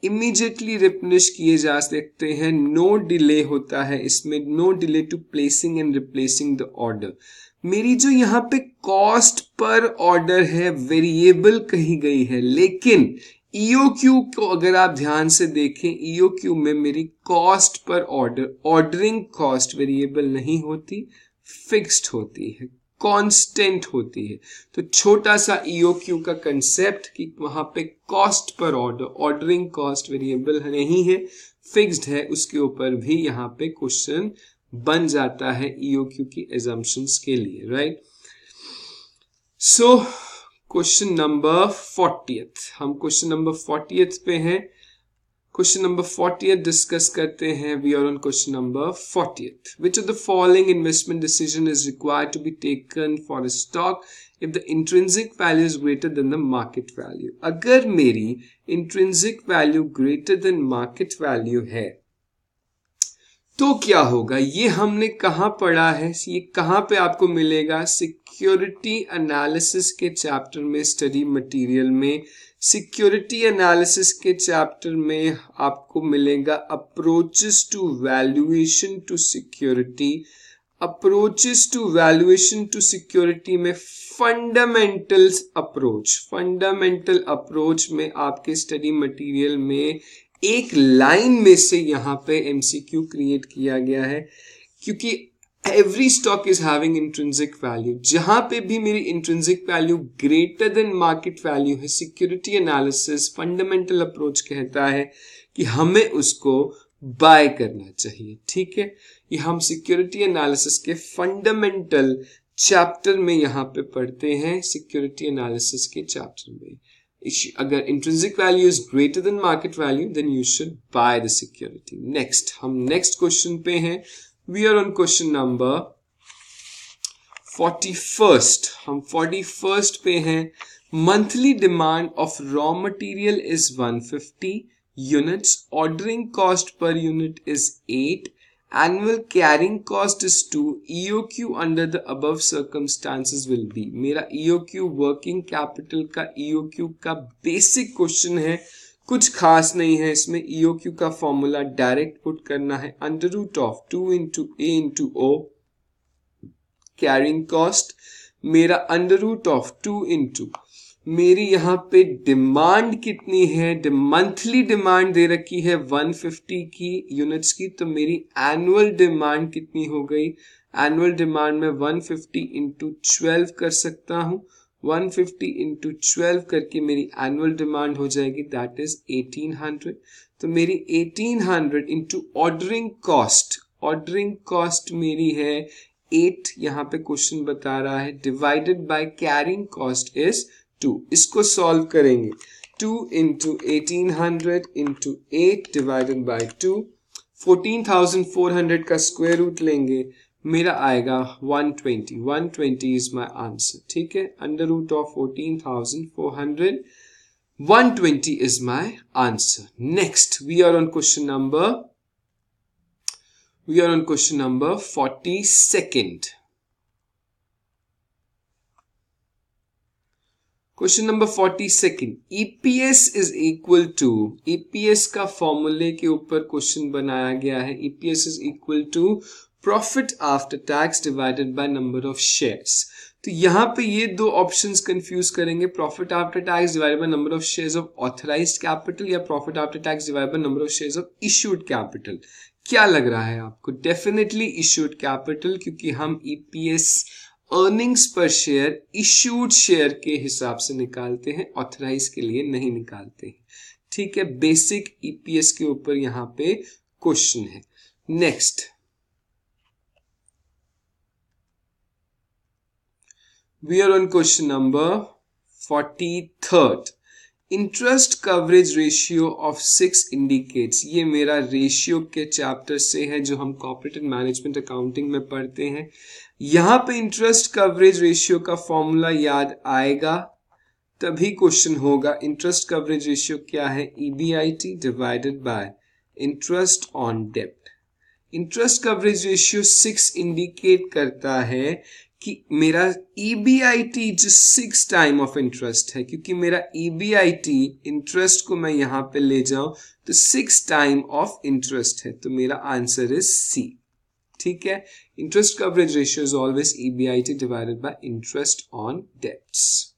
इमीजिएटली रिप्लेनिश किए जा सकते हैं। नो डिले होता है इसमें no delay to placing and replacing the order मेरी जो यहाँ पे कॉस्ट पर ऑर्डर है वेरिएबल कही गई है, लेकिन ईओक्यू e को अगर आप ध्यान से देखें ईओक्यू e में मेरी cost per order ordering cost variable नहीं होती फिक्स्ड होती है कांस्टेंट होती है। तो छोटा सा ईओक्यू e का कंसेप्ट कि वहाँ पे cost per order ordering cost variable नहीं है फिक्स्ड है, उसके ऊपर भी यहाँ पे क्वेश्चन बन जाता है ईओक्यू की एजम्पन्स के लिए right so question number fortieth हम क्वेश्चन नंबर फोर्टियथ पे हैं. क्वेश्चन नंबर फोर्टियथ डिस्कस करते हैं. We are on question number fortieth which of the following investment decision is required to be taken for a stock if the intrinsic value is greater than the market value अगर मेरी intrinsic value greater than market value है तो क्या होगा? ये हमने कहा पढ़ा है? ये कहाँ पे आपको मिलेगा? सिक्योरिटी एनालिसिस के चैप्टर में स्टडी मटेरियल में। सिक्योरिटी एनालिसिस के चैप्टर में आपको मिलेगा approaches to valuation to security approaches to valuation to security में फंडामेंटल अप्रोच फंडामेंटल अप्रोच में आपके स्टडी मटेरियल में एक लाइन में से यहाँ पे एमसीक्यू क्रिएट किया गया है, क्योंकि every stock is having intrinsic value जहाँ पे भी मेरी intrinsic value greater than market value है सिक्योरिटी एनालिसिस फंडामेंटल अप्रोच कहता है कि हमें उसको बाय करना चाहिए, ठीक है? ये हम सिक्योरिटी एनालिसिस के फंडामेंटल चैप्टर में यहाँ पे पढ़ते हैं सिक्योरिटी एनालिसिस के चैप्टर में। अगर intrinsic value is greater than market value then you should buy the security next हम नेक्स्ट क्वेश्चन पे हैं we are on question number forty first हम फोर्टी फ़र्स्ट पे हैं monthly demand of raw material is one fifty units ordering cost per unit is eight annual carrying cost is two EO Q under the above circumstances will be मेरा E O Q working capital का E O Q का basic question है। कुछ खास नहीं है। इसमें EO Q का फॉर्मूला डायरेक्ट पुट करना है। Under root of two into A into O carrying cost मेरा under root of two into मेरी यहाँ पे डिमांड कितनी है? मंथली डिमांड दे रखी है 150 की यूनिट्स की तो मेरी एनुअल डिमांड कितनी हो गई? एनुअल डिमांड में 150 फिफ्टी इंटू ट्वेल्व कर सकता हूँ। 150 फिफ्टी इंटू ट्वेल्व करके मेरी एनुअल डिमांड हो जाएगी दैट इज़ 1800 तो मेरी 1800 hundred into ordering cost ordering cost मेरी है एट यहाँ पे क्वेश्चन बता रहा है divided by carrying cost is two इसको सॉल्व करेंगे। Two into eighteen hundred into eight divided by two fourteen thousand four hundred का स्क्वायर रूट लेंगे। मेरा आएगा 120 120 इज़ माय आंसर ठीक है? Under root of 14,400 120 is my answer next we are on question number we are on question number 42nd question number forty second EPS is equal to EPS का फॉर्मूले के ऊपर question बनाया गया है. EPS is equal to profit after tax divided by number of shares तो यहाँ पे ये दो ऑप्शंस कंफ्यूज करेंगे. Profit after tax divided by number of shares of authorised capital या profit after tax divided by number of shares of issued capital क्या लग रहा है आपको? डेफिनेटली इश्यूड कैपिटल क्योंकि हम EPS e earnings per share issued share के हिसाब से निकालते हैं ऑथराइज के लिए नहीं निकालते हैं। ठीक है बेसिक ईपीएस के ऊपर यहाँ पे क्वेश्चन है। Next we are on question number forty third interest coverage ratio of six indicates ये मेरा रेशियो के चैप्टर से है जो हम कॉपरेटिव मैनेजमेंट अकाउंटिंग में पढ़ते हैं। यहाँ पे इंटरेस्ट कवरेज रेशियो का फॉर्मूला याद आएगा, तभी क्वेश्चन होगा इंटरेस्ट कवरेज रेशियो क्या है? EBIT divided by interest on dept interest coverage ratio six indicate करता है कि मेरा ईबीआईटी जो सिक्स टाइम ऑफ़ इंटरेस्ट है, क्योंकि मेरा ईबीआईटी इंटरेस्ट को मैं यहाँ पे ले जाऊँ तो सिक्स टाइम ऑफ़ इंटरेस्ट है तो मेरा आंसर इज़ सी ठीक है? Interest coverage ratio is always EBIT divided by interest on debts.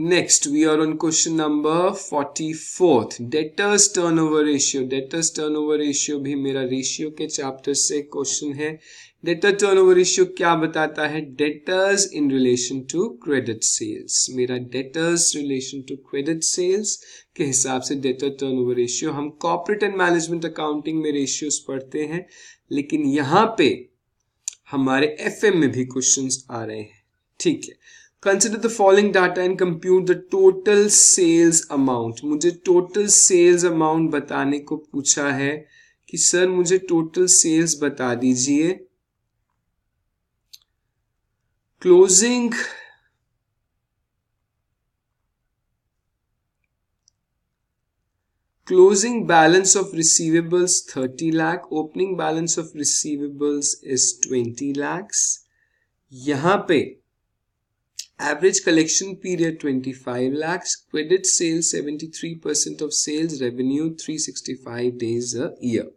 Next, we are on question number 44th. Debtors turnover ratio. Debtors turnover ratio भी मेरा ratio के chapter से question है. डेटर टर्नओवर रेशियो क्या बताता है? Debtors in relation to credit sales मेरा debtors relation to credit sales के हिसाब से डेटर टर्नओवर रेशियो हम कॉपरेट एंड मैनेजमेंट अकाउंटिंग में रेशियोज पढ़ते हैं, लेकिन यहाँ पे हमारे एफ़ एम में भी क्वेश्चन आ रहे हैं। ठीक है। Consider the following data and compute the total sales amount मुझे टोटल सेल्स अमाउंट बताने को पूछा है कि, सर, मुझे टोटल सेल्स बता दीजिए। Closing closing balance of receivables thirty lakh opening balance of receivables is twenty lakhs यहां पे Average collection period 25 lakhs. Credit sales 73% of sales. Revenue 365 days a year.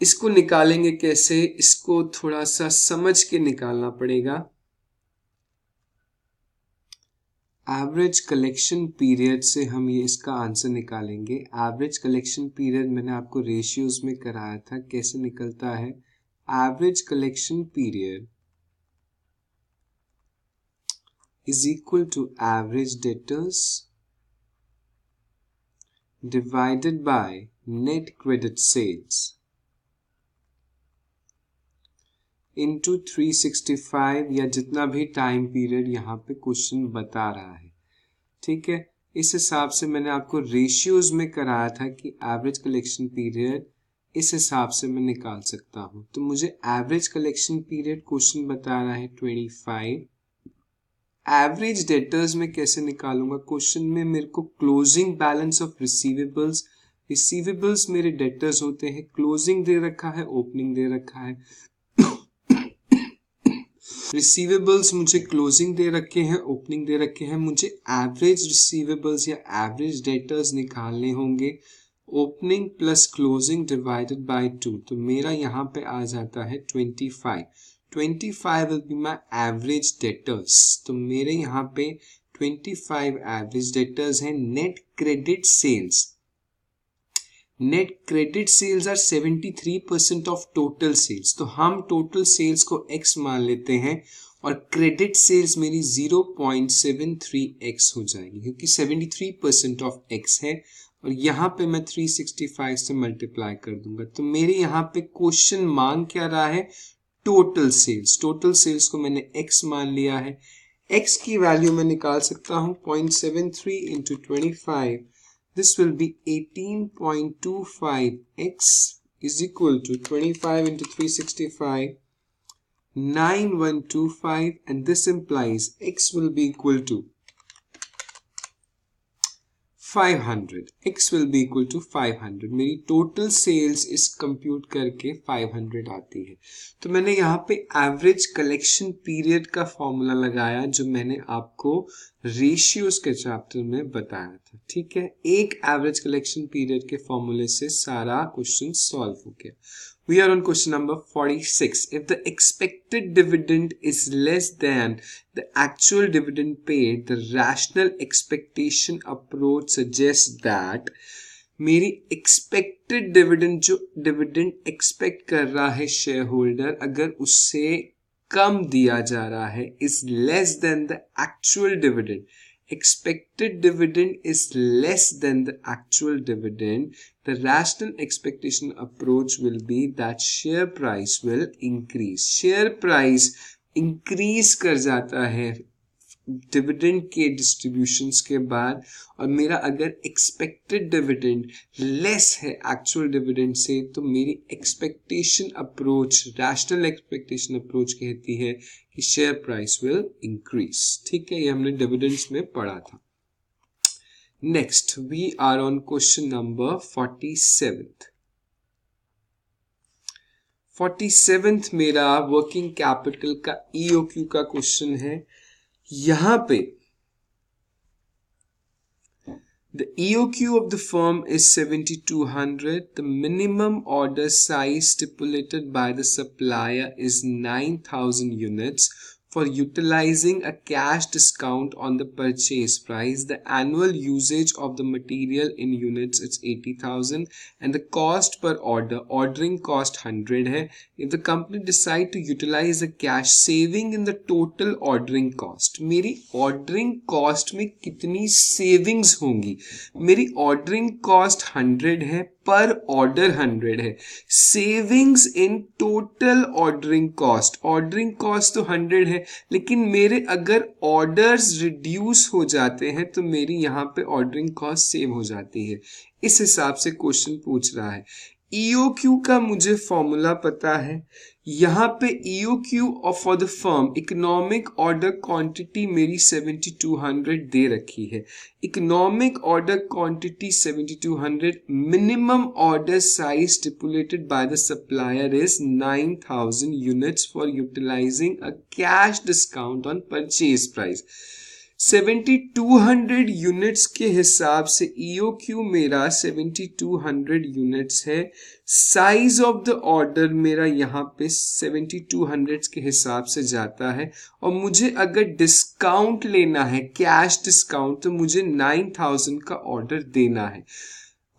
इसको निकालेंगे कैसे? इसको थोड़ा सा समझ के निकालना पड़ेगा। एवरेज कलेक्शन पीरियड से हम ये इसका आंसर निकालेंगे। एवरेज कलेक्शन पीरियड मैंने आपको रेशियोज में कराया था, कैसे निकलता है? Average collection period is equal to average debtors divided by net credit sales. Into three sixty five या जितना भी टाइम पीरियड यहाँ पे क्वेश्चन बता रहा है। ठीक है? इस हिसाब से मैंने आपको रेशियोज में कराया था कि एवरेज कलेक्शन पीरियड इस हिसाब से मैं निकाल सकता हूँ। तो मुझे एवरेज कलेक्शन पीरियड क्वेश्चन बता रहा है ट्वेंटी फाइव एवरेज डेटर्स में कैसे निकालूँगा? क्वेश्चन में मेरे को closing balance of receivables receivables मेरे डेटर्स होते हैं। क्लोजिंग दे रखा है ओपनिंग दे रखा है। रिसीवेबल्स मुझे क्लोजिंग दे रखे हैं ओपनिंग दे रखे हैं। मुझे एवरेज रिसीवेबल्स या एवरेज डेटर्स निकालने होंगे। Opening plus closing divided by two तो मेरा यहाँ पे आ जाता है twenty five 25 will be my average debtors तो मेरे यहाँ पे 25 एवरेज डेटर्स हैं। Net credit sales net credit sales are 73 percent of total sales तो हम टोटल सेल्स को एक्स मान लेते हैं और क्रेडिट सेल्स मेरी 0.73 एक्स हो जाएगी, क्योंकि 73 परसेंट ऑफ़ एक्स है और यहाँ पे मैं 365 से मल्टीप्लाई कर दूँगा। तो मेरे यहाँ पे क्वेश्चन मांग क्या रहा है? टोटल सेल्स टोटल सेल्स को मैंने एक्स मान लिया है। X की वैल्यू मैं निकाल सकता हूँ 0.73 seven three into twenty this will be 18.25x is equal to 25 into 365 9125 and this implies x will be equal to 500 x will be equal to 500 मेरी टोटल सेल्स इस कंप्यूट करके 500 आती है। तो मैंने यहाँ पे एवरेज कलेक्शन पीरियड का फॉर्मूला लगाया जो मैंने आपको रेशियोज के चैप्टर में बताया था। ठीक है? एक एवरेज कलेक्शन पीरियड के फॉर्मूले से सारा क्वेश्चन सॉल्व हो गया। We are on question number 46. If the expected dividend is less than the actual dividend paid, the rational expectation approach suggests that मेरी एक्सपेक्टेड डिविडेंड जो डिविडेंड एक्सपेक्ट कर रहा है शेयर होल्डर अगर उससे कम दिया जा रहा है is less than the actual dividend expected dividend is less than the actual dividend, the rational expectation approach will be that share price will increase. Share price increase कर जाता है डिविडेंड के डिस्ट्रीब्यूशन के बाद। और मेरा अगर एक्सपेक्टेड डिविडेंड लेस है एक्चुअल डिविडेंड से तो मेरी expectation approach rational expectation approach कहती है कि शेयर प्राइस विल इंक्रीज ठीक है, ये हमने डिविडेंड्स में पढ़ा था। Next we are on question number forty seven forty seventh मेरा वर्किंग कैपिटल का ईओ क्यू का क्वेश्चन है। यहाँ पे the EOQ of the firm is seventy two hundred the minimum order size stipulated by the supplier is nine thousand units for utilizing a cash discount on the purchase price. The annual usage of the material in units it's 80,000 and the cost per order, ordering cost 100 hai. If the company decide to utilize the cash saving in the total ordering cost, मेरी ordering cost में कितनी savings होंगी मेरी ordering cost 100 है पर order hundred है। Savings in total ordering cost ordering cost तो hundred है, लेकिन मेरे अगर ऑर्डर्स रिड्यूस हो जाते हैं तो मेरी यहाँ पे ऑर्डरिंग कॉस्ट सेव हो जाती है। इस हिसाब से क्वेश्चन पूछ रहा है। ईओक्यू e का मुझे फॉर्मूला पता है। यहाँ पे EOQ for the firm economic order quantity मेरी 7200 दे रखी है। Economic order quantity 7200 minimum order size stipulated by the supplier is 9000 units for utilizing a cash discount on purchase price 7200 units के हिसाब से ईओक्यू क्यू मेरा 7200 यूनिट्स है। Size of the order मेरा यहाँ पे 7200 के हिसाब से जाता है। और मुझे अगर डिस्काउंट लेना है कैश डिस्काउंट तो मुझे 9000 का ऑर्डर देना है।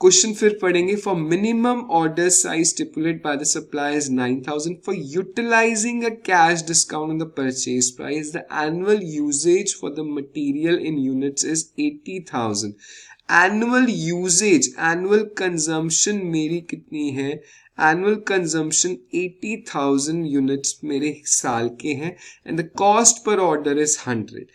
क्वेश्चन फिर पढ़ेंगे for minimum order size stipulate by the supply is 9000 for utilizing a cash discount on the purchase price the annual usage for the material in units is 80000 annual usage annual consumption मेरी कितनी है? Annual consumption 80,000 units मेरे साल के हैं and the cost per order is 100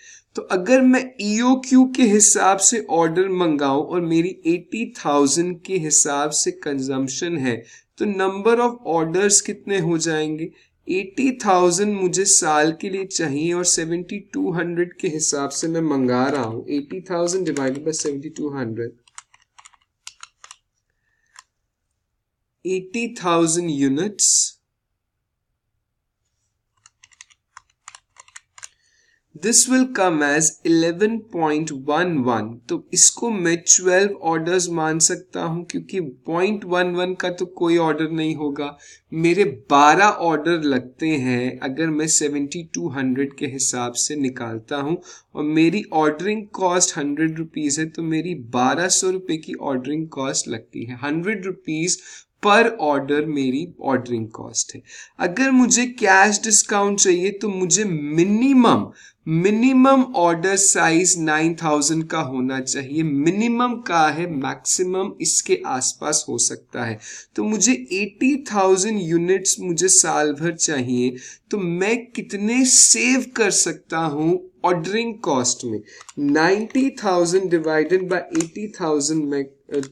तो अगर मैं ईओक्यू e के हिसाब से ऑर्डर मंगाऊं और मेरी 80,000 के हिसाब से कंजम्पशन है तो नंबर ऑफ़ ऑर्डर्स कितने हो जाएँगे? 80,000 मुझे साल के लिए चाहिए और 7200 के हिसाब से मैं मंगा रहा हूँ। 80,000 divided by 7200 80,000 units this will come as 11.11 तो इसको मैं 12 ऑर्डर्स मान सकता हूँ, क्योंकि 0.11 का तो कोई ऑर्डर नहीं होगा। मेरे 12 ऑर्डर लगते हैं, अगर मैं 7200 के हिसाब से निकालता हूँ, और मेरी ऑर्डरिंग कॉस्ट हंड्रेड रुपीज़ है तो मेरी बारह सौ रुपए की ऑर्डरिंग कॉस्ट लगती है। हंड्रेड रुपीज़ पर ऑर्डर मेरी ऑर्डरिंग कॉस्ट है। अगर मुझे कैश डिस्काउंट चाहिए तो मुझे मिनिमम मिनिमम ऑर्डर साइज़ 9000 का होना चाहिए। मिनिमम का है मैक्सिमम इसके आसपास हो सकता है। तो मुझे 80,000 यूनिट्स मुझे साल भर चाहिए। तो मैं कितने सेव कर सकता हूँ ऑर्डरिंग कॉस्ट में? 90,000 डिवाइडेड बाय 80,000 में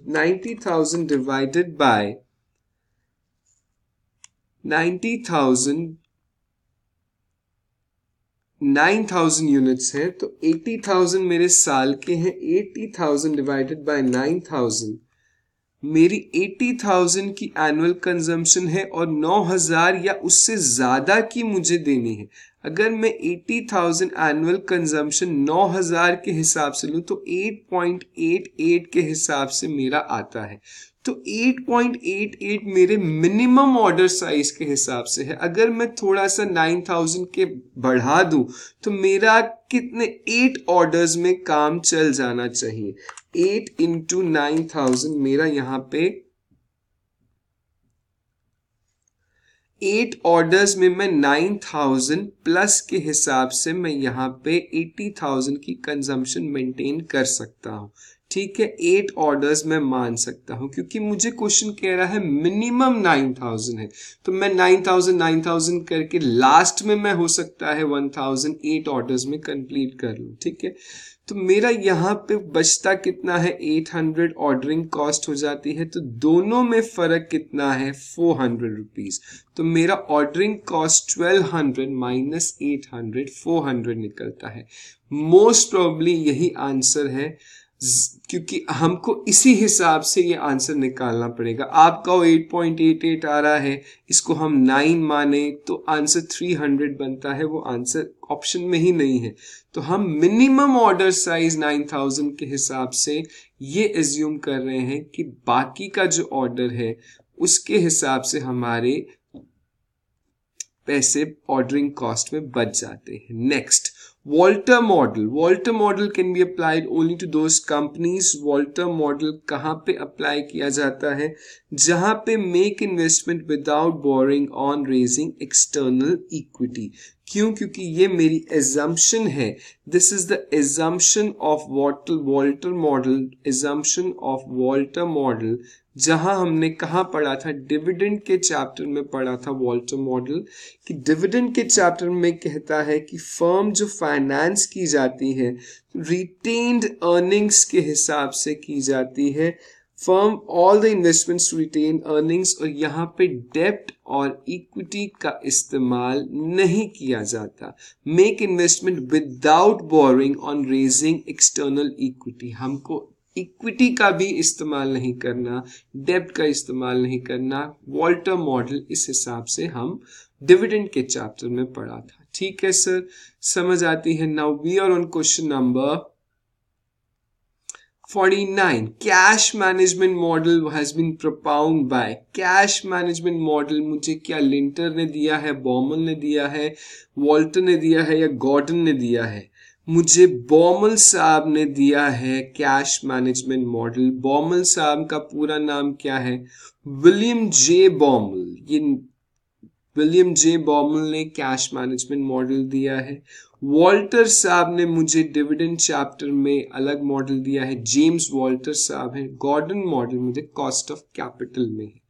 90,000 डिवाइडेड बाय 90,000 9000 यूनिट्स हैं तो 80,000 मेरे साल के हैं 80,000 डिवाइडेड बाय 9000 मेरी 80,000 की एनुअल कंजम्पशन है और 9,000 या उससे ज़्यादा की मुझे देनी है। अगर मैं 80,000 एनुअल कंजम्पशन 9,000 के हिसाब से लूँ तो 8.88 के हिसाब से मेरा आता है। तो 8.88 मेरे मिनिमम ऑर्डर साइज़ के हिसाब से है। अगर मैं थोड़ा सा 9000 के बढ़ा दूँ तो मेरा कितने 8 ऑर्डर्स में काम चल जाना चाहिए। 8 इंटू नाइन थाउज़ेंड मेरा यहाँ पे एट ऑर्डर्स में मैं नाइन थाउज़ेंड प्लस के हिसाब से मैं यहाँ पे एटी थाउज़ेंड की कंजम्पशन मेंटेन कर सकता हूँ। ठीक है एट ऑर्डर्स मैं मान सकता हूँ, क्योंकि मुझे क्वेश्चन कह रहा है मिनिमम नाइन थाउज़ेंड है। तो मैं नाइन थाउज़ेंड नाइन थाउज़ेंड करके लास्ट में मैं हो सकता है वन थाउज़ेंड एट ऑर्डर्स में कंप्लीट कर लू, ठीक है? तो मेरा यहाँ पे बचता कितना है? 800 ऑर्डरिंग कॉस्ट हो जाती है तो दोनों में फ़र्क कितना है? 400 हंड्रेड रुपीज़ तो मेरा ordering cost 1200 minus eight hundred four hundred निकलता है। मोस्ट प्रॉब्ली यही आंसर है क्योंकि हमको इसी हिसाब से ये आंसर निकालना पड़ेगा। आपका वो 8.88 आ रहा है, इसको हम नाइन माने तो आंसर 300 बनता है, वो आंसर ऑप्शन में ही नहीं है। तो हम मिनिमम ऑर्डर साइज़ 9000 के हिसाब से ये एज्यूम कर रहे हैं कि बाकी का जो ऑर्डर है, उसके हिसाब से हमारे पैसे ऑर्डरिंग कॉस्ट में बच जाते हैं। Next Walter model Walter model can be applied only to those companies Walter model कहाँ पे अप्लाई किया जाता है? जहाँ पे make investment without borrowing on raising external equity क्यों? क्योंकि ये मेरी एजम्पन है. This is the assumption of water Walter model assumption of Walter model जहाँ हमने कहा पढ़ा था? डिविडेंड के चैप्टर में पढ़ा था वॉल्टर मॉडल कि डिविडेंड के चैप्टर में कहता है कि फर्म जो फाइनेंस की जाती है रिटेन्ड अर्निंग्स के हिसाब से की जाती है। Firm all the investments retained earnings और यहाँ पे डेप्ट और इक्विटी का इस्तेमाल नहीं किया जाता। Make investment without borrowing on raising external equity हमको इक्विटी का भी इस्तेमाल नहीं करना डेब्ट का इस्तेमाल नहीं करना वॉल्टर मॉडल इस हिसाब से हम डिविडेंड के चैप्टर में पढ़ा था। ठीक है सर समझ आती है? Now we are on question number 49 cash management model has been propounded by cash management model मुझे क्या लिंटर ने दिया है बॉमल ने दिया है वॉल्टर ने दिया है या गॉर्डन ने दिया है? मुझे बॉमल साहब ने दिया है कैश मैनेजमेंट मॉडल। बॉमल साहब का पूरा नाम क्या है? William J Baumol. ये विलियम जे बॉमल ने कैश मैनेजमेंट मॉडल दिया है। वॉल्टर साहब ने मुझे डिविडेंड चैप्टर में अलग मॉडल दिया है। जेम्स वॉल्टर साहब है। गॉर्डन मॉडल मुझे कॉस्ट ऑफ़ कैपिटल में है।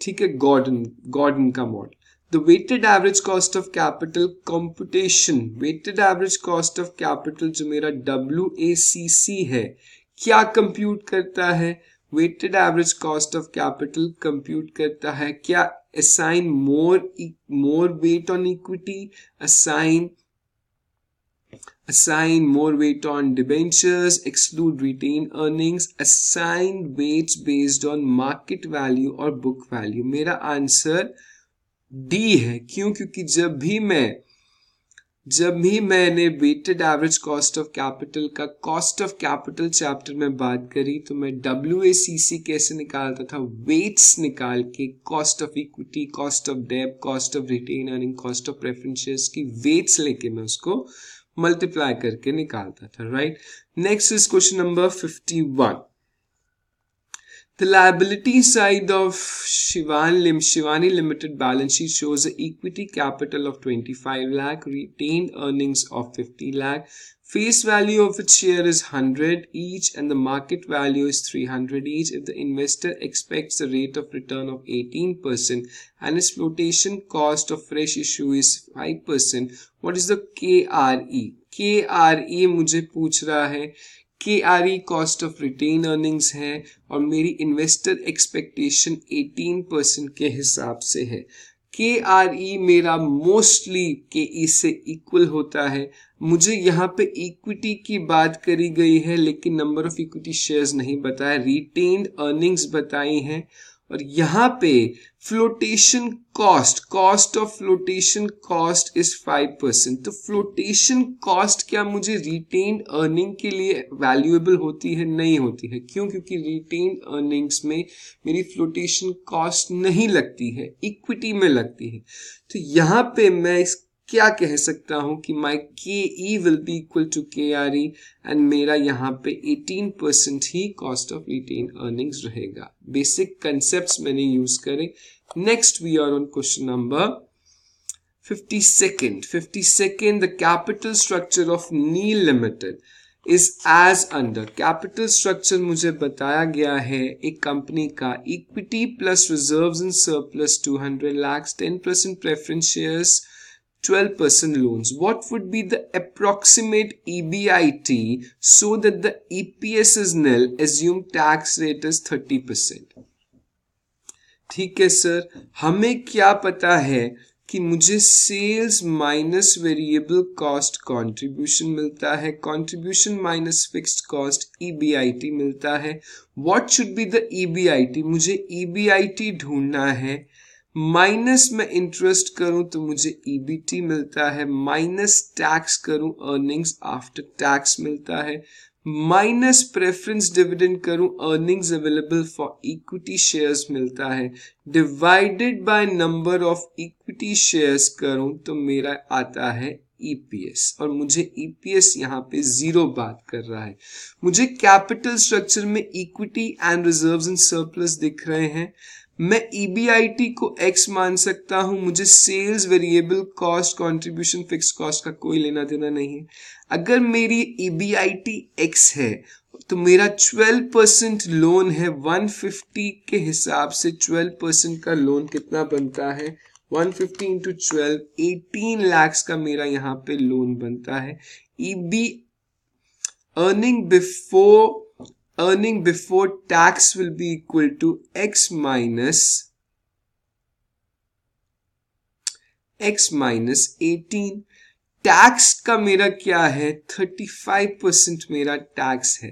ठीक है, गॉर्डन गॉर्डन का model. The weighted average cost of capital computation weighted average cost of capital जो मेरा WACC है क्या कंप्यूट करता है weighted average cost of capital compute करता है क्या assign more more weight on equity assign assign more weight on debentures exclude retained earnings assign weights based on market value और book value मेरा answer D है। क्यों? क्योंकि जब भी मैं, जब भी मैंने weighted average cost of capital का कॉस्ट ऑफ़ कैपिटल चैप्टर में बात करी तो मैं WACC कैसे निकालता था? वेट्स निकाल के cost of equity cost of debt cost of retained earning cost of preference की वेट्स लेके मैं उसको मल्टीप्लाई करके निकालता था right next is question number fifty one The liability side of Shivan Lim, Shivani Limited balance sheet shows an equity capital of 25 lakh, retained earnings of 50 lakh, face value of its share is 100 each and the market value is 300 each if the investor expects a rate of return of 18% and its flotation cost of fresh issue is 5%, what is the KRE? KRE मुझे पूछ रहा है के R E cost of retained earnings है और मेरी investor expectation 18 percent के हिसाब से है। के आर ई मेरा मोस्टली के ई से इक्वल होता है। मुझे यहाँ पे इक्विटी की बात करी गई है, लेकिन नंबर ऑफ़ इक्विटी शेयर्स नहीं बताया रिटेन अर्निंग्स बताई हैं। और यहाँ पे flotation cost cost of flotation cost is five percent तो फ्लोटेशन कॉस्ट क्या मुझे रिटेन अर्निंग के लिए वैल्यूएबल होती है, नहीं होती है? क्यों? क्योंकि रिटेन अर्निंग्स में मेरी फ्लोटेशन कॉस्ट नहीं लगती है इक्विटी में लगती है। तो यहाँ पे मैं इस क्या कह सकता हूँ कि my K E will be equal to K R E and मेरा यहाँ पे 18 परसेंट ही कॉस्ट ऑफ़ रिटेन अर्निंग्स रहेगा। बेसिक कंसेप्ट मैंने यूज़ करे। Next we are on question number 52nd 52nd the capital structure of Neel limited is as under capital structure मुझे बताया गया है, एक कंपनी का। Equity plus reserves in surplus 200 lakh 10 percent preference shares 12% loans, what would be the approximate EBIT so that the EPS is nil? Assume tax rate is 30%. ठीक है sir हमें क्या पता है कि मुझे sales minus variable cost contribution मिलता है contribution minus fixed cost EBIT मिलता है what should be the EBIT मुझे ईबीआईटी ढूंढना है माइनस में इंटरेस्ट करूँ तो मुझे ईबीटी मिलता है, माइनस टैक्स करूँ अर्निंग्स आफ्टर टैक्स मिलता है, माइनस प्रेफरेंस डिविडेंड करूँ earnings available for equity shares मिलता है divided by number of equity shares करूँ तो मेरा आता है ईपीएस e और मुझे ईपीएस e यहाँ पे ज़ीरो बात कर रहा है। मुझे कैपिटल स्ट्रक्चर में equity and reserves and surplus दिख रहे हैं मैं ईबीआईटी e को एक्स मान सकता हूँ, मुझे sales variable cost contribution fix cost का कोई लेना देना नहीं है। अगर मेरी ईबीआईटी e एक्स है तो मेरा 12 परसेंट लोन है 150 के हिसाब से 12 परसेंट का लोन कितना बनता है? 150 fifty into twelve eighteen lakhs का मेरा यहाँ पे लोन बनता है। EB earning before earning before tax will be equal to x minus x minus 18 tax का मेरा क्या है? 35 परसेंट मेरा टैक्स है.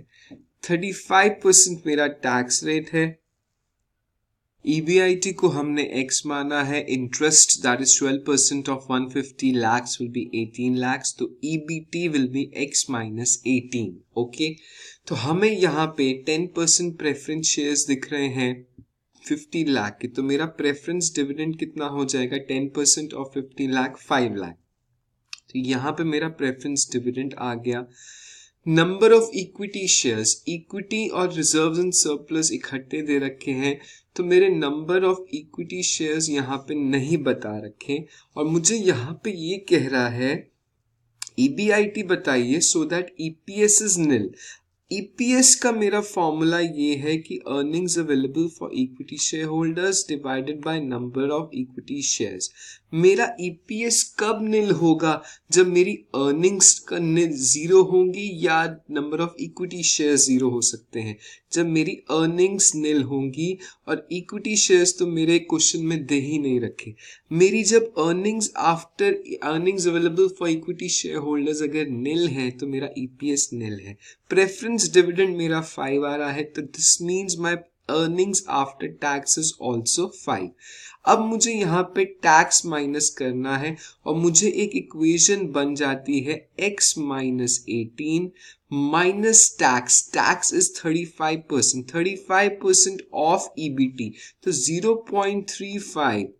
35 परसेंट मेरा टैक्स रेट है. ईबीआईटी को हमने एक्स माना है. Interest that is 12 percent of 150 lakhs will be 18 lakhs तो EBT will be X minus 18 okay तो हमें यहाँ पे टेन परसेंट प्रेफरेंस शेयर्स दिख रहे हैं 50 लाख के। तो मेरा प्रेफरेंस डिविडेंड कितना हो जाएगा? 10 percent of 50 lakh five lakh तो यहाँ पे मेरा प्रेफरेंस डिविडेंड आ गया। Number of equity shares equity और रिज़र्व एंड सरप्लस इकट्ठे दे रखे हैं। तो मेरे नंबर ऑफ़ इक्विटी शेयर्स यहाँ पे नहीं बता रखे। और मुझे यहाँ पे ये कह रहा है ईबीआईटी e बताइए so that EPS is nil EPS का मेरा फॉर्मूला ये है कि earnings available for equity share holders divided by number of equity shares मेरा ईपीएस e कब निल होगा? जब मेरी अर्निंग्स का ज़ीरो होंगी या number of equity share zero हो सकते हैं। जब मेरी अर्निंग्स निल होंगी और इक्विटी शेयर्स तो मेरे क्वेश्चन में दे ही नहीं रखे। मेरी जब earnings after earnings available for equity share holders अगर निल है तो मेरा ईपीएस e निल है। प्रेफरेंस डिविडेंड मेरा फाइव आ रहा है तो this means my earnings after tax is also five अब मुझे यहाँ पे टैक्स माइनस करना है और मुझे एक इक्वेशन बन जाती है X minus eighteen minus tax tax is thirty five percent thirty five percent of EBT तो zero point three five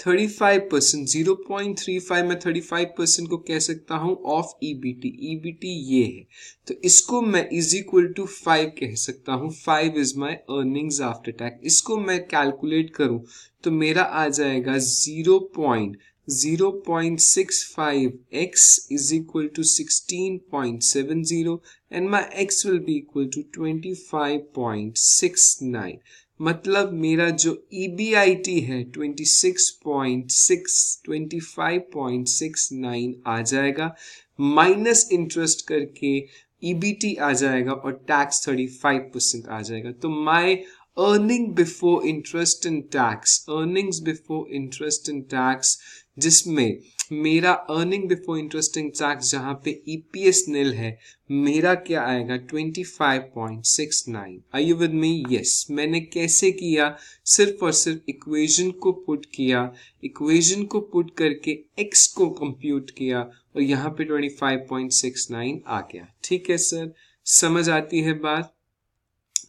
thirty five percent zero point three five मैं थर्टी फाइव परसेंट को कह सकता हूँ ऑफ़ ईबीटी ईबीटी ये है। तो इसको मैं इज़ इक्वल टू फाइव कह सकता हूँ। Five is my earnings after tax इसको मैं कैलकुलेट करूँ तो मेरा आ जाएगा zero point zero point six five X is equal to sixteen point seven zero and my X will be equal to twenty five point six nine मतलब मेरा जो ई बी आई टी है twenty six point six twenty five point six nine आ जाएगा minus interest करके E B T आ जाएगा और tax thirty five percent आ जाएगा। तो my earning before interest and tax earnings before interest and tax जिसमें मेरा अर्निंग बिफोर इंटरेस्टिंग टैक्स जहाँ पे ईपीएस e नील है, मेरा क्या आएगा? 25.69 I you with me yes मैंने कैसे किया? सिर्फ़ और सिर्फ़ इक्वेशन को पुट किया। इक्वेशन को पुट करके एक्स को कंप्यूट किया और यहाँ पे 25.69 आ गया। ठीक है सर समझ आती है बात?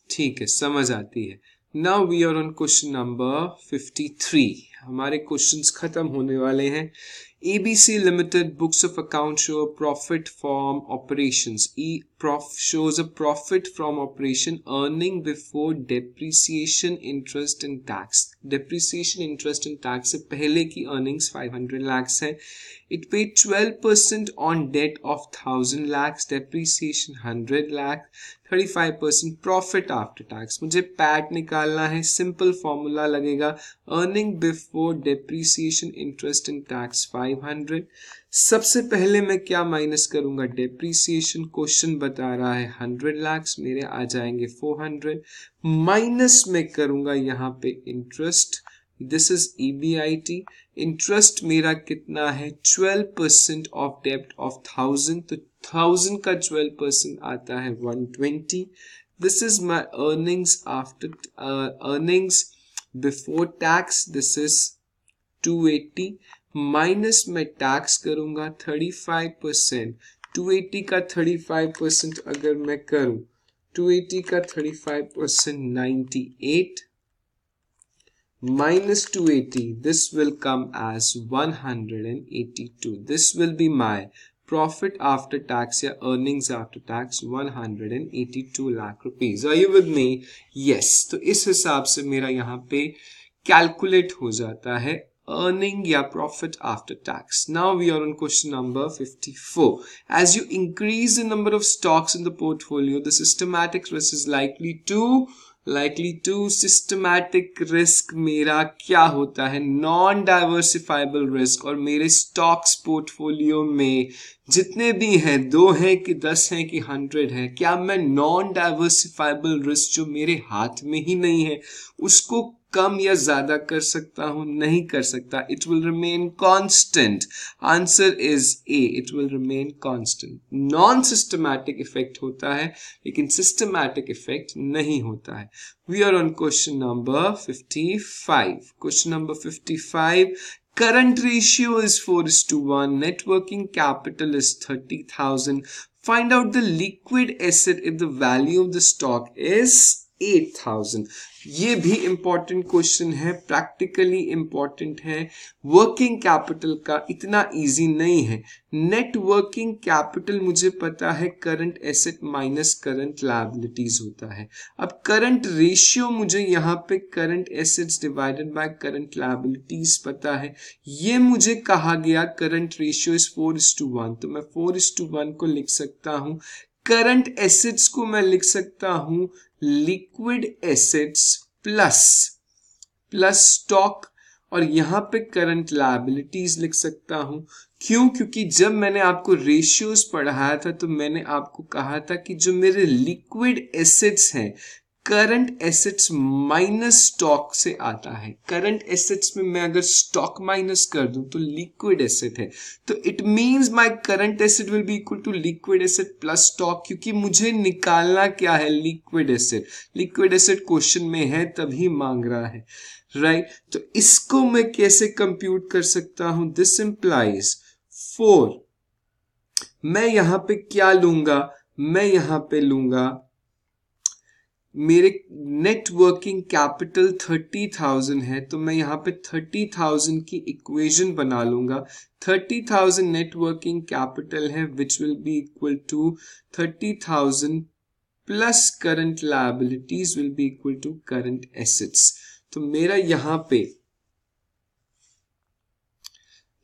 ठीक है, समझ आती है। Now we are on question number 53 हमारे क्वेश्चंस खत्म होने वाले हैं। ABC Limited books of account show a profit from operations. E prof shows a profit from operation earning before depreciation, interest and tax. Depreciation, interest and tax से पहले की earnings 500 lakhs है. It paid 12% on debt of 1000 lakhs, depreciation 100 lakhs, 35% profit after tax. मुझे PAT निकालना है simple formula लगेगा earning before depreciation interest and tax 500 सबसे पहले मैं क्या माइनस करूँगा? डेप्रीसिएशन क्वेश्चन बता रहा है 100 लैक्स मेरे आ जाएँगे 400 माइनस में करूँगा यहाँ पे interest this is EBIT interest मेरा कितना है? 12 परसेंट ऑफ़ डेप्ट ऑफ़ थाउज़ेंड तो थाउज़ेंड का 12 परसेंट आता है 120 this is my earnings after earnings before tax this is 280 minus में टैक्स करूँगा 35 परसेंट टू का 35 परसेंट अगर मैं करूँ 280 का 35 percent 98 minus 280 this will come as 182 this will be my profit after tax या earnings after tax 182 lakh rupees are you with me yes तो इस हिसाब से मेरा यहाँ पे कैलकुलेट हो जाता है earning या profit after tax. Now we are on question number 54. As you increase the number of stocks in the portfolio, the systematic risk is likely to likely to systematic risk मेरा क्या होता है? Non diversifiable risk और मेरे stocks portfolio में जितने भी हैं, दो हैं कि दस हैं कि हंड्रेड हैं, क्या मैं नॉन डाइवर्सिफाइबल रिस्क जो मेरे हाथ में ही नहीं है, उसको कम या ज़्यादा कर सकता हूँ, नहीं कर सकता it will remain constant answer is a it will remain constant non systematic effect होता है, लेकिन सिस्टमैटिक इफ़ेक्ट नहीं होता है. We are on question number 55 question number 55 current ratio is 4 is to 1 net working capital is 30000 find out the liquid asset if the value of the stock is 8000 ये भी important question है practically important है. Working capital का इतना easy नहीं है. Net working capital मुझे पता है current asset minus current liabilities होता है. अब करंट रेशियो मुझे यहाँ पे current assets divided by current liabilities पता है. ये मुझे कहा गया current ratio is four is to one तो मैं फोर इज़ टू वन को लिख सकता हूँ. करंट एसेट्स को मैं लिख सकता हूँ liquid assets plus plus stock. और यहाँ पे करंट लाइबिलिटीज लिख सकता हूँ। क्यों? क्योंकि जब मैंने आपको रेशियोज पढ़ाया था तो मैंने आपको कहा था कि जो मेरे लिक्विड एसेट्स हैं करंट एसेट्स माइनस स्टॉक से आता है। करंट एसेट्स में मैं अगर स्टॉक माइनस कर दूँ तो लिक्विड एसेट है। तो it means my current asset will be equal to liquid asset plus stock क्योंकि मुझे निकालना क्या है? Liquid asset liquid asset question में है, तभी मांग रहा है। Right right? तो इसको मैं कैसे कंप्यूट कर सकता हूँ? दिस इंप्लाइज फोर मैं यहाँ पे क्या लूँगा? मैं यहाँ पे लूँगा मेरे net working capital thirty thousand है तो मैं यहाँ पे थर्टी थाउज़ेंड की इक्वेशन बना लूँगा। Thirty thousand net working capital है which will be equal to thirty thousand plus current liabilities will be equal to current assets तो मेरा यहाँ पे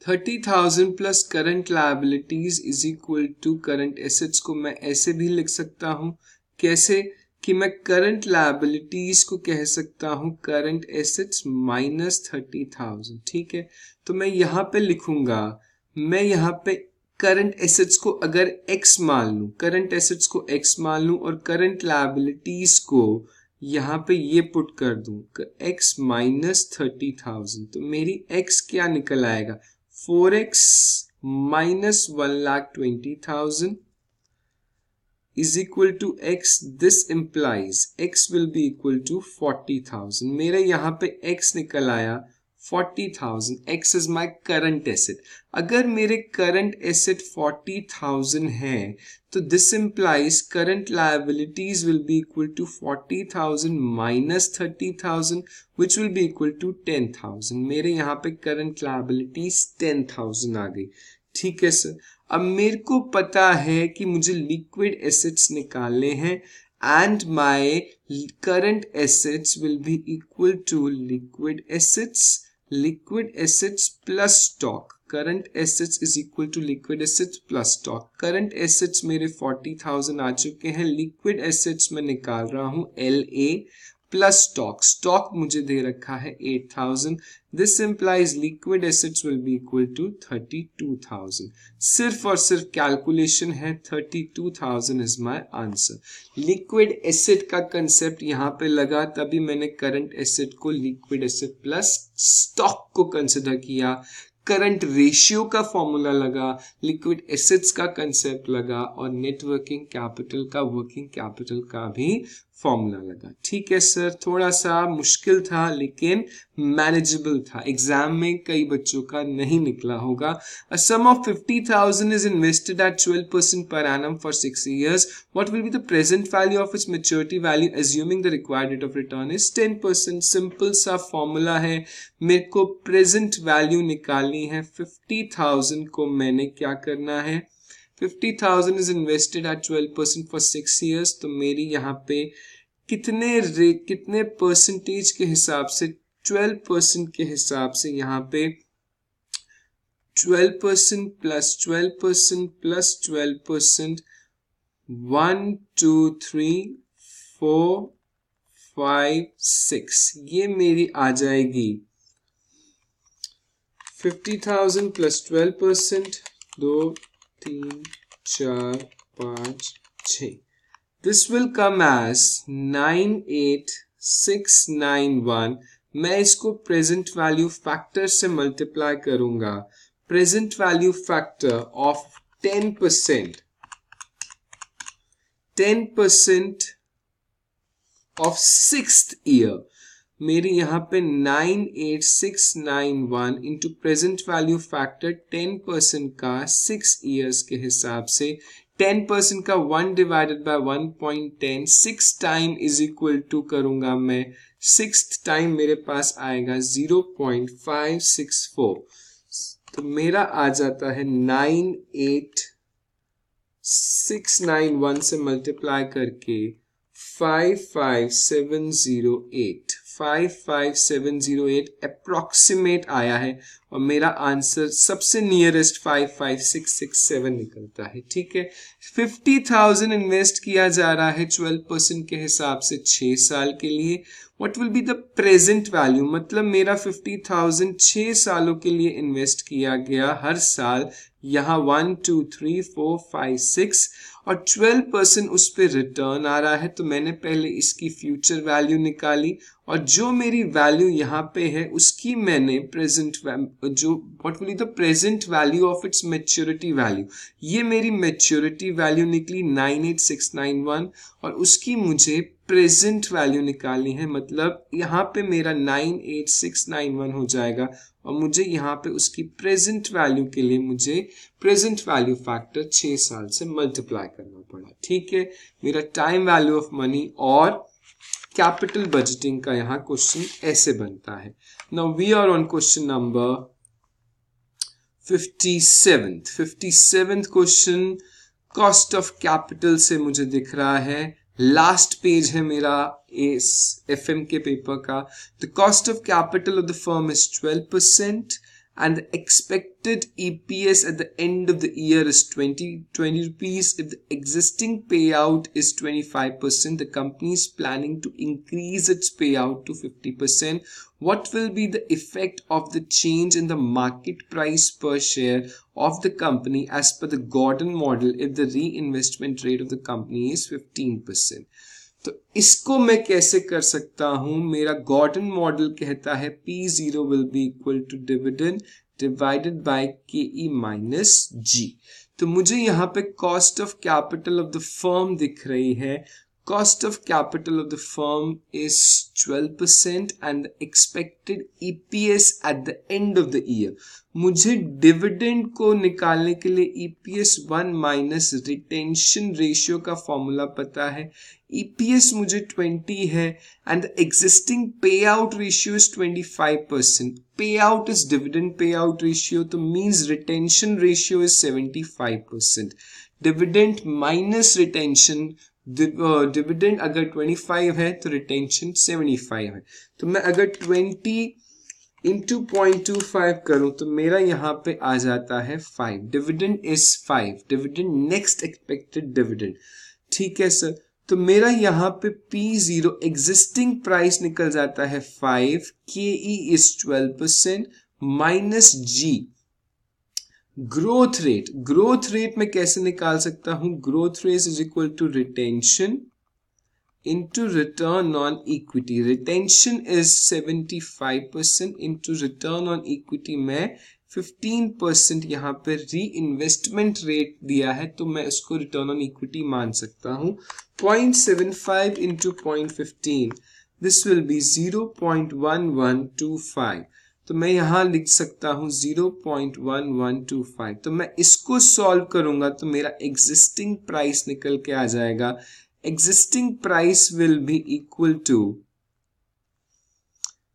thirty thousand plus current liabilities is equal to current assets को मैं ऐसे भी लिख सकता हूँ। कैसे? कि मैं करंट लाइबिलिटीज को कह सकता हूँ current assets minus thirty thousand ठीक है? तो मैं यहाँ पे लिखूँगा, मैं यहाँ पे करंट एसेट्स को अगर एक्स मान लू करंट एसेट्स को एक्स मान लू और करंट लाइबिलिटीज को यहाँ पे ये पुट कर दू एक्स माइनस थर्टी थाउज़ेंड तो मेरी एक्स क्या निकल आएगा? Four X minus one lakh twenty thousand is equal to x this implies x will be equal to 40,000 मेरे यहाँ पे x निकल आया 40,000 x is my current asset अगर मेरे current asset 40,000 है तो this implies current liabilities will be equal to 40,000 minus 30,000 which will be equal to 10,000 मेरे यहाँ पे current liabilities 10,000 आ गई ठीक है सर अब मेरे को पता है कि मुझे लिक्विड एसेट्स निकालने हैं and my current assets will be equal to liquid assets liquid assets plus stock current assets is equal to liquid assets plus stock current assets मेरे फोर्टी थाउज़ेंड आ चुके हैं। लिक्विड एसेट्स में निकाल रहा हूँ L A plus stock stock मुझे दे रखा है eight thousand this implies liquid assets will be equal to thirty two thousand सिर्फ़ और सिर्फ़ कैलकुलेशन है thirty two thousand is my answer liquid asset का कंसेप्ट यहाँ पे लगा, तभी मैंने करंट एसेट को लिक्विड एसेट प्लस स्टॉक को कंसिडर किया. करंट रेशियो का फॉर्मूला लगा लिक्विड एसेट्स का कंसेप्ट लगा, और नेटवर्किंग कैपिटल का वर्किंग कैपिटल का भी फॉर्मूला लगा ठीक है सर थोड़ा सा मुश्किल था, लेकिन मैनेजेबल था। एग्ज़ाम में कई बच्चों का नहीं निकला होगा। A sum of fifty thousand is invested at twelve percent per annum for six years what will be the present value of its maturity value assuming the required rate of return is ten percent simple सा formula है। मेरे को present value निकालनी है। Fifty thousand को मैंने क्या करना है? Fifty thousand is invested at twelve percent for years तो मेरी यहाँ पे कितने रे, कितने परसेंटेज के हिसाब से ट्वेल्व परसेंट के हिसाब से यहाँ पे twelve percent plus twelve percent plus twelve percent one two three four five six ये मेरी आ जाएगी। Fifty thousand plus twelve percent दो, तीन, चार, पाँच छ this will come as nine eight six nine one मैं इसको प्रेजेंट वैल्यू फैक्टर से मल्टीप्लाई करूँगा। Present value factor of ten percent ten percent of six year मेरी यहाँ पे nine eight six nine one into present value factor ten percent का six years के हिसाब से टेन परसेंट का one divided by one point ten six time is equal to करूँगा मैं। सिक्स टाइम मेरे पास आएगा zero point five six four तो मेरा आ जाता है nine eight six nine one से मल्टीप्लाई करके five five seven zero eight five five seven zero eight approximate आया है और मेरा आंसर सबसे nearest five five six six seven निकलता है, ठीक है? फिफ्टी थाउज़ेंड इन्वेस्ट किया जा रहा है ट्वेल्व परसेंट के हिसाब से छह साल के लिए। What will be the present value मतलब मेरा फिफ्टी थाउज़ेंड छह सालों के लिए इन्वेस्ट किया गया हर साल। यहाँ one two three four five six और ट्वेल्व परसेंट उस पर रिटर्न आ रहा है। तो मैंने पहले इसकी फ्यूचर वैल्यू निकाली। और जो मेरी वैल्यू यहाँ पे है, उसकी मैंने प्रेजेंट जो what will the present value of its maturity value ये मेरी मेच्योरिटी वैल्यू निकली nine eight six nine one और उसकी मुझे प्रेजेंट वैल्यू निकालनी है। मतलब यहाँ पे मेरा nine eight six nine one हो जाएगा और मुझे यहाँ पे उसकी प्रेजेंट वैल्यू के लिए मुझे प्रेजेंट वैल्यू फैक्टर छह साल से मल्टीप्लाई करना पड़ा। ठीक है? मेरा टाइम वैल्यू ऑफ़ मनी और कैपिटल बजटिंग का यहाँ क्वेश्चन ऐसे बनता है। Now we are on question number fifty seventh fifty seventh question cost of capital से मुझे दिख रहा है। लास्ट पेज है मेरा इस एफ़ के पेपर का। The cost of capital of the firm is twelve percent and the expected EPS at the end of the year is 20, 20 rupees. If the existing payout is 25%, the company is planning to increase its payout to 50%. What will be the effect of the change in the market price per share of the company as per the Gordon model if the reinvestment rate of the company is 15%? तो इसको मैं कैसे कर सकता हूँ? मेरा Gordon model कहता है P zero will be equal to dividend divided by K E minus G तो मुझे यहाँ पे cost of capital of the firm दिख रही है। Cost of capital of the firm is 12% and the expected EPS at the end of the year. मुझे dividend को निकालने के लिए EPS one minus retention ratio का फॉर्मूला पता है। ईपीएस e मुझे 20 है and existing payout ratio is 25 percent payout is dividend payout ratio तो means retention ratio is 75 percent dividend minus retention dividend अगर 25 है तो रिटेंशन 75 है। तो मैं अगर 20 इंटू पॉइंट टू फाइव करूँ तो मेरा यहाँ पे आ जाता है five dividend is five dividend next expected dividend ठीक है सर तो मेरा यहाँ पे पी ज़ीरो एग्जिस्टिंग प्राइस निकल जाता है five K E is twelve percent minus G growth rate growth rate में कैसे निकाल सकता हूँ? Growth rate is equal to retention into return on equity retention is seventy five percent into return on equity में fifteen percent यहाँ पर reinvestment rate दिया है तो मैं उसको रिटर्न ऑन इक्विटी मान सकता हूँ। Point seven five into point fifteen this will be zero point one one two five तो मैं यहाँ लिख सकता हूँ 0.1125 तो मैं इसको सॉल्व करूँगा तो मेरा एग्जिस्टिंग प्राइस निकल के आ जाएगा। Existing price will be equal to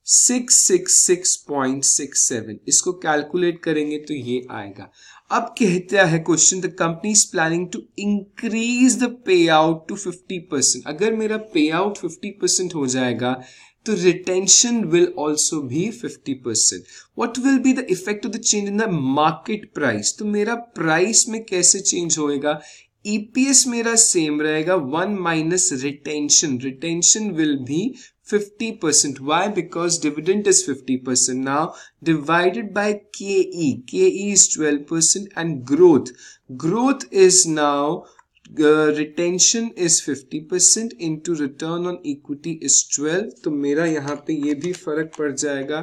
666.67 इसको कैलकुलेट करेंगे तो ये आएगा। अब कहता है question the company is planning to increase the payout to 50 percent अगर मेरा पे आउट 50 परसेंट हो जाएगा तो retention will also be 50%. What will be the effect of the change in the market price? तो मेरा प्राइस में कैसे चेंज होएगा ईपीएस मेरा सेम रहेगा one minus retention retention will be 50%. Why? Because dividend is 50%. Now divided by KE. KE is 12% and growth. Growth is now retention is 50 percent into return on equity is 12 तो मेरा यहाँ पे ये भी फ़र्क पड़ जाएगा।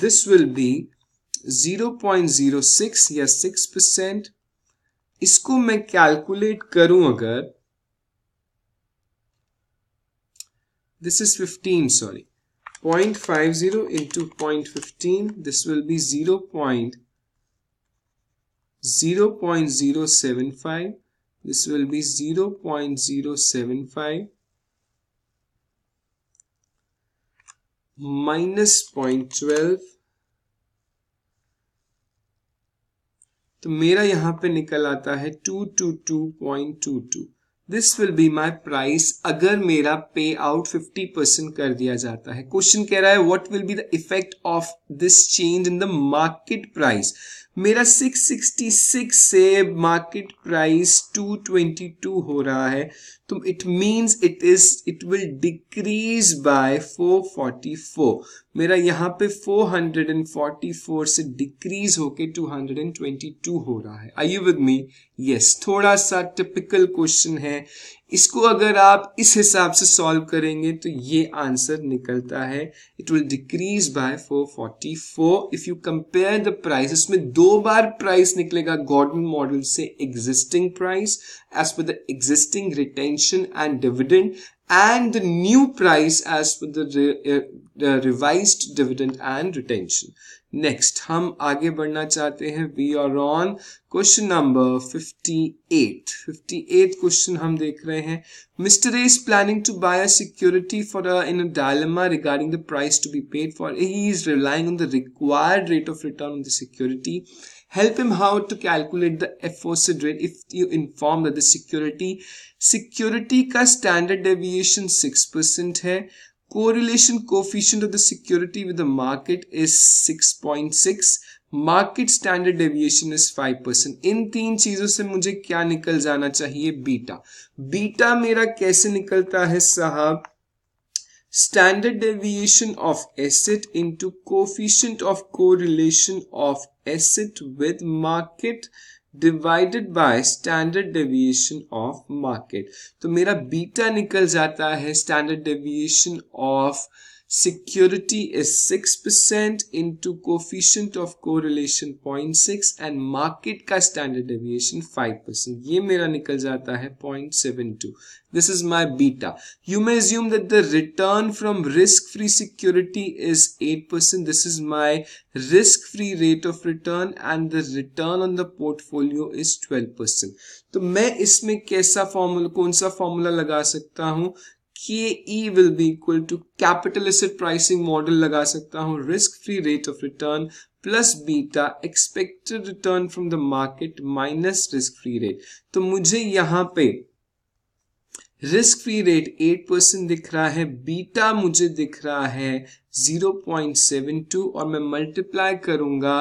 दिस विल बी 0.06 या 6 परसेंट इसको मैं कैलकुलेट करूँ अगर। This is 15 sorry 0.50 into 0.15 this will be 0. 0.075 this will be 0 0.075 minus 0.12 तो मेरा यहाँ पे निकल आता है 222.22 this will be my price अगर मेरा पे आउट 50 परसेंट कर दिया जाता है। क्वेश्चन कह रहा है what will be the effect of this change in the market price मेरा 666 से मार्केट प्राइस 222 हो रहा है। तो it means it is it will decrease by 444 मेरा यहाँ पे 444 से डिक्रीज होके 222 हो रहा है। यू विद मी यस थोड़ा सा टिपिकल क्वेश्चन है। इसको अगर आप इस हिसाब से सॉल्व करेंगे तो ये आंसर निकलता है। It will decrease by 444 if you compare the price इसमें दो बार प्राइस निकलेगा गॉर्डन मॉडल से existing price as per the existing retention and dividend and the new price as per the, re, uh, the revised dividend and retention. Next हम आगे बढ़ना चाहते हैं we are on question number 58 58 question हम देख रहे हैं mister A is planning to buy a security for in a dilemma regarding the price to be paid for he is relying on the required rate of return on the security help him how to calculate the aforesaid rate if you inform that the security security का standard deviation 6% है correlation coefficient of the security with the market is 6.6 market standard deviation is five percent इन तीन चीज़ों से मुझे क्या निकल जाना चाहिए बीटा बीटा मेरा कैसे निकलता है साहब standard deviation of asset into coefficient of correlation of asset with market divided by standard deviation of market तो मेरा बीटा निकल जाता है standard deviation of security is 6% into coefficient of correlation 0.6 and market का standard deviation 5% ये मेरा निकल जाता है 0.72 this is my beta you may assume that the return from risk free security is 8% this is my risk free rate of return and the return on the portfolio is 12% तो मैं इसमें कैसा formula कौन सा formula लगा सकता हूँ के E will be equal to capital asset pricing model लगा सकता हूँ। Risk free rate of return plus beta expected return from the market minus risk free rate तो मुझे यहाँ पे risk free rate eight percent दिख रहा है बीटा मुझे दिख रहा है ज़ीरो पॉइंट सेवन टू और मैं मल्टीप्लाई करूँगा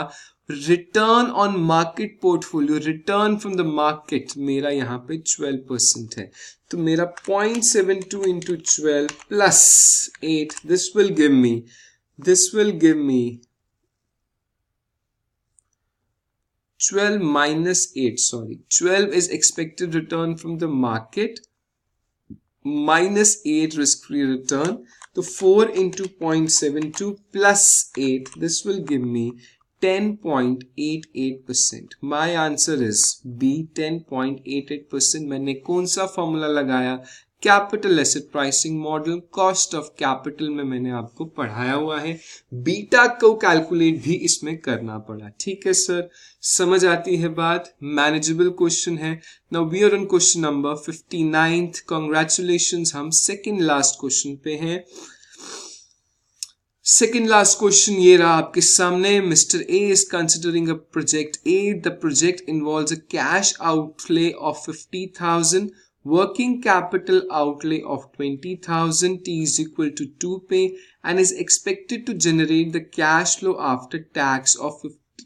return on market portfolio return from the market मेरा यहाँ पे 12 परसेंट है। तो मेरा 0.72 seven two into twelve plus eight this will give me this will give me 12 minus eight sorry 12 is expected return from the market minus eight risk free return तो four into point seven two plus eight this will give me 10.88% my answer is B 10.88% मैंने कौन सा formula लगाया? Capital asset pricing model cost of capital में मैंने आपको पढ़ाया हुआ है। बीटा को कैलकुलेट भी इसमें करना पड़ा। ठीक है सर समझ आती है बात? मैनेजेबल क्वेश्चन है। Now we are on question number fifty ninth congratulation हम सेकेंड लास्ट क्वेश्चन पे हैं। सेकेंड लास्ट क्वेश्चन ये रहा आपके सामने mister A is considering a project A the project involve a cash outlay of fifty thousand working capital outlay of 20,000 T is equal to 2 pay and is expected to generate the cash flow after tax of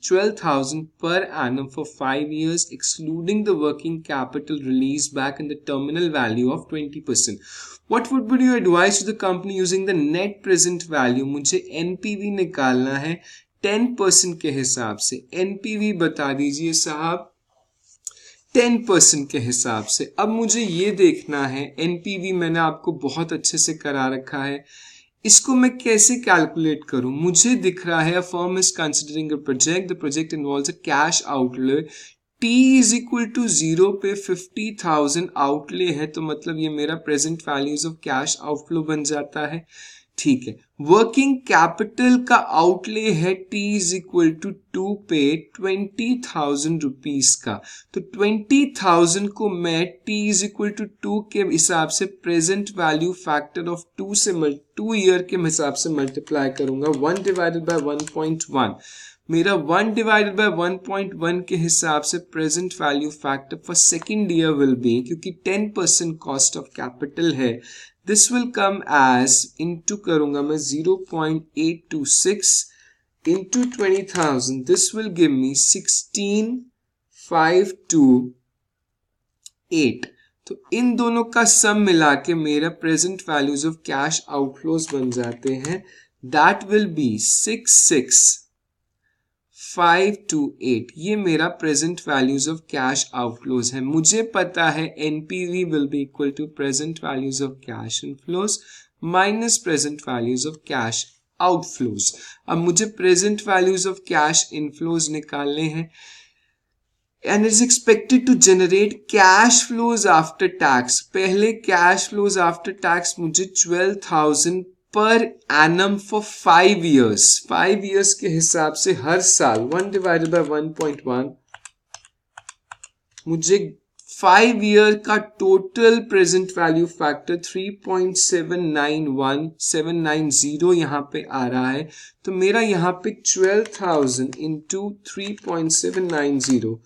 12,000 per annum for 5 years excluding the working capital release back in the terminal value of 20%. What would be you advice to the company using the net present value मुझे NPV निकालना है ten percent के हिसाब से। NPV बता दीजिए साहब। Ten percent के हिसाब से। अब मुझे ये देखना है। एनपीवी मैंने आपको बहुत अच्छे से करा रखा है। इसको मैं कैसे कैलकुलेट करूँ? मुझे दिख रहा है firm is considering project the project involve a cash outlay T is equal to zero पे फिफ्टी थाउज़ेंड आउटले है तो मतलब ये मेरा present values of cash outflow बन जाता है। ठीक है। वर्किंग कैपिटल का आउटले है T is equal to two पे ट्वेंटी थाउज़ेंड रुपीज़ का। तो ट्वेंटी थाउज़ेंड को मैं T is equal to two के हिसाब से present value factor of two से टू ईयर के हिसाब से मल्टीप्लाई करूँगा। One divided by one point one मेरा one divided by one point one के हिसाब से present value factor for second year will be क्योंकि ten percent cost of capital है। This will come as into करूँगा मैं zero point eight two six into 20,000 this will give me 16,528 तो इन दोनों का सम मिला के मेरा present values of cash outflows बन जाते हैं. That will be six six five two eight ये मेरा present values of cash outflows है। मुझे पता है NPV will be equal to present values of cash inflows minus present values of cash outflows अब मुझे present values of cash inflows निकालने हैं। And is expected to generate cash flows after tax पहले cash flows after tax मुझे 12,000 per annum for five years five years के हिसाब से हर साल one divided by one point one मुझे फाइव ईयर का total present value factor three point seven nine one seven nine zero यहाँ पे आ रहा है। तो मेरा यहाँ पे twelve thousand into three point seven nine zero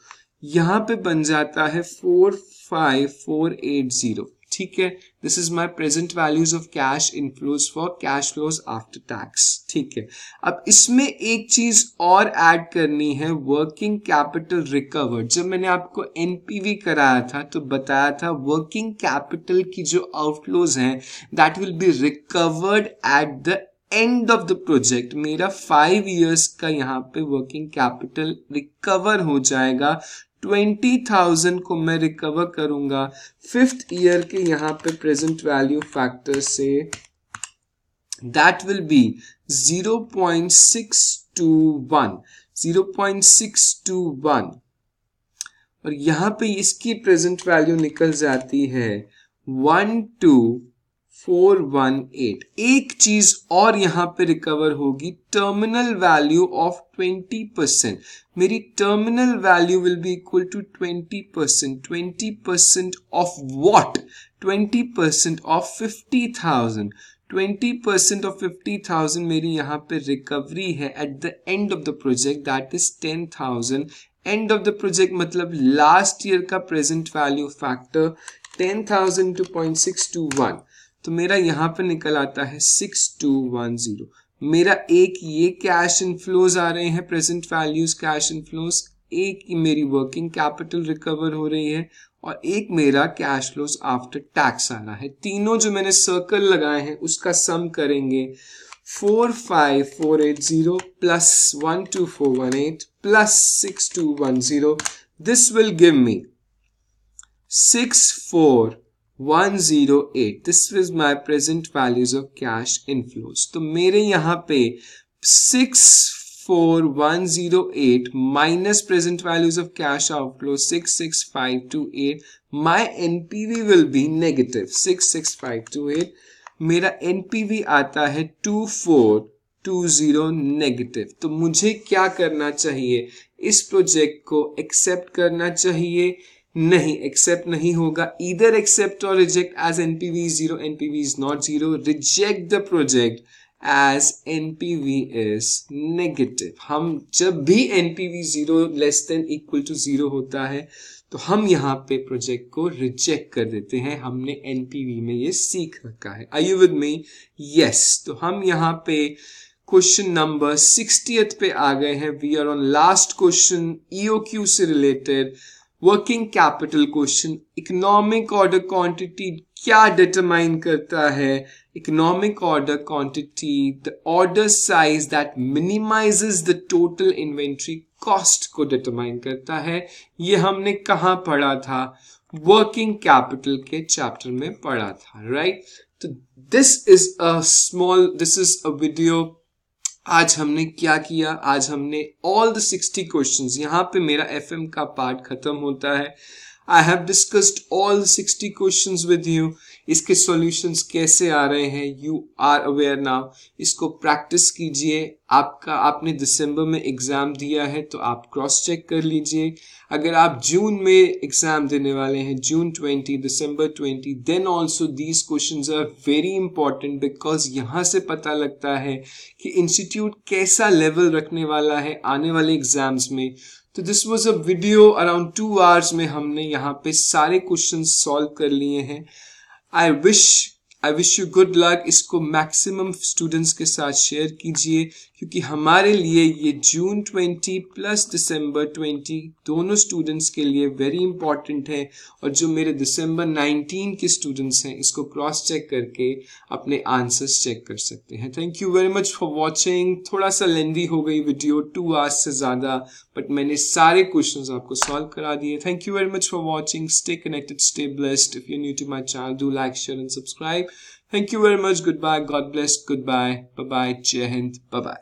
यहाँ पे बन जाता है four five four eight zero ठीक है? This is my present values of cash inflows for cash flows after tax ठीक है? अब इसमें एक चीज़ और ऐड करनी है वर्किंग कैपिटल रिकवर्ड जब मैंने आपको एनपीवी कराया था तो बताया था वर्किंग कैपिटल की जो आउटफ्लोज हैं that will be recovered at the end of the project मेरा फाइव इयर्स का यहाँ पे वर्किंग कैपिटल रिकवर हो जाएगा ट्वेंटी थाउज़ेंड को मैं रिकवर करूँगा। फिफ्थ ईयर के यहाँ पे प्रेजेंट वैल्यू फैक्टर से that will be zero point six two one zero point six two one और यहाँ पे इसकी प्रेजेंट वैल्यू निकल जाती है one two four one eight. एक चीज़ और यहाँ पे रिकवर होगी terminal value of twenty percent मेरी terminal value will be equal to twenty percent twenty percent of what twenty percent of fifty thousand twenty percent of fifty thousand मेरी यहाँ पे रिकवरी है at the end of the project that is ten thousand end of the project मतलब last year का present value factor ten thousand to point six two one तो मेरा यहाँ पे निकल आता है सिक्स टू वन ज़ीरो मेरा एक ये कैश इनफ्लोज आ रहे हैं प्रेजेंट वैल्यूज़ कैश इनफ्लोज एक मेरी वर्किंग कैपिटल रिकवर हो रही है और एक मेरा कैश फ्लोज आफ्टर टैक्स आ रहा है। तीनों जो मैंने सर्कल लगाए हैं, उसका सम करेंगे four five four eight zero plus one two four one eight plus six two one zero this will give me six four 108 this is my present values of cash inflows तो मेरे यहाँ पे six four one zero eight minus present values of cash outflow six six five two eight my NPV will be negative six six five two eight मेरा NPV आता है two four two zero negative तो मुझे क्या करना चाहिए? इस project को एक्सेप्ट करना चाहिए। नहीं एक्सेप्ट नहीं होगा। इधर एक्सेप्ट और reject as NPV zero NPV is not zero reject the project as NPV is negative हम जब भी NPV zero less than equal to zero होता है तो हम यहाँ पे प्रोजेक्ट को रिजेक्ट कर देते हैं। हमने एनपीवी में ये सीख रखा है। I you with me yes तो हम यहाँ पे क्वेश्चन नंबर सिक्सटी पे आ गए हैं। We are on last question EOQ से related working capital question economic order quantity क्या डिटरमाइन करता है? Economic order quantity the order size that minimizes the total inventory cost को डिटरमाइन करता है। ये हमने कहा पढ़ा था? वर्किंग कैपिटल के चैप्टर में पढ़ा था राइट तो this is a small this is a video आज हमने क्या किया? आज हमने ऑल द सिक्सटी क्वेश्चन यहाँ पे मेरा एफएम का पार्ट खत्म होता है। I have discussed all sixty question with you इसके सॉल्यूशंस कैसे आ रहे हैं? यू आर अवेयर नाउ इसको प्रैक्टिस कीजिए। आपका, आपने दिसंबर में एग्ज़ाम दिया है तो आप क्रॉस चेक कर लीजिए। अगर आप जून में एग्ज़ाम देने वाले हैं जून 20 दिसंबर 20 then also these questions are very important because यहाँ से पता लगता है कि इंस्टीट्यूट कैसा लेवल रखने वाला है आने वाले एग्ज़ाम्स में। तो this was a video around two hours में हमने यहाँ पे सारे क्वेश्चन सॉल्व कर लिए हैं। I wish I wish you good luck इसको मैक्सिमम स्टूडेंट्स के साथ शेयर कीजिए। क्योंकि हमारे लिए ये जून 20 प्लस दिसंबर 20 दोनों स्टूडेंट्स के लिए वेरी इंपॉर्टेंट है और जो मेरे दिसंबर 19 के स्टूडेंट्स हैं, इसको क्रॉस चेक करके अपने आंसर्स चेक कर सकते हैं thank you very much for watching थोड़ा सा लेंदी हो गई वीडियो टू आवर्स से ज़्यादा बट मैंने सारे क्वेश्चंस आपको सॉल्व करा दिए thank you very much for watching stay connected stay blessed if you new to my channel do like share and subscribe Thank you very much. Goodbye. God bless. Goodbye. Bye bye. Jai Hind. Bye bye.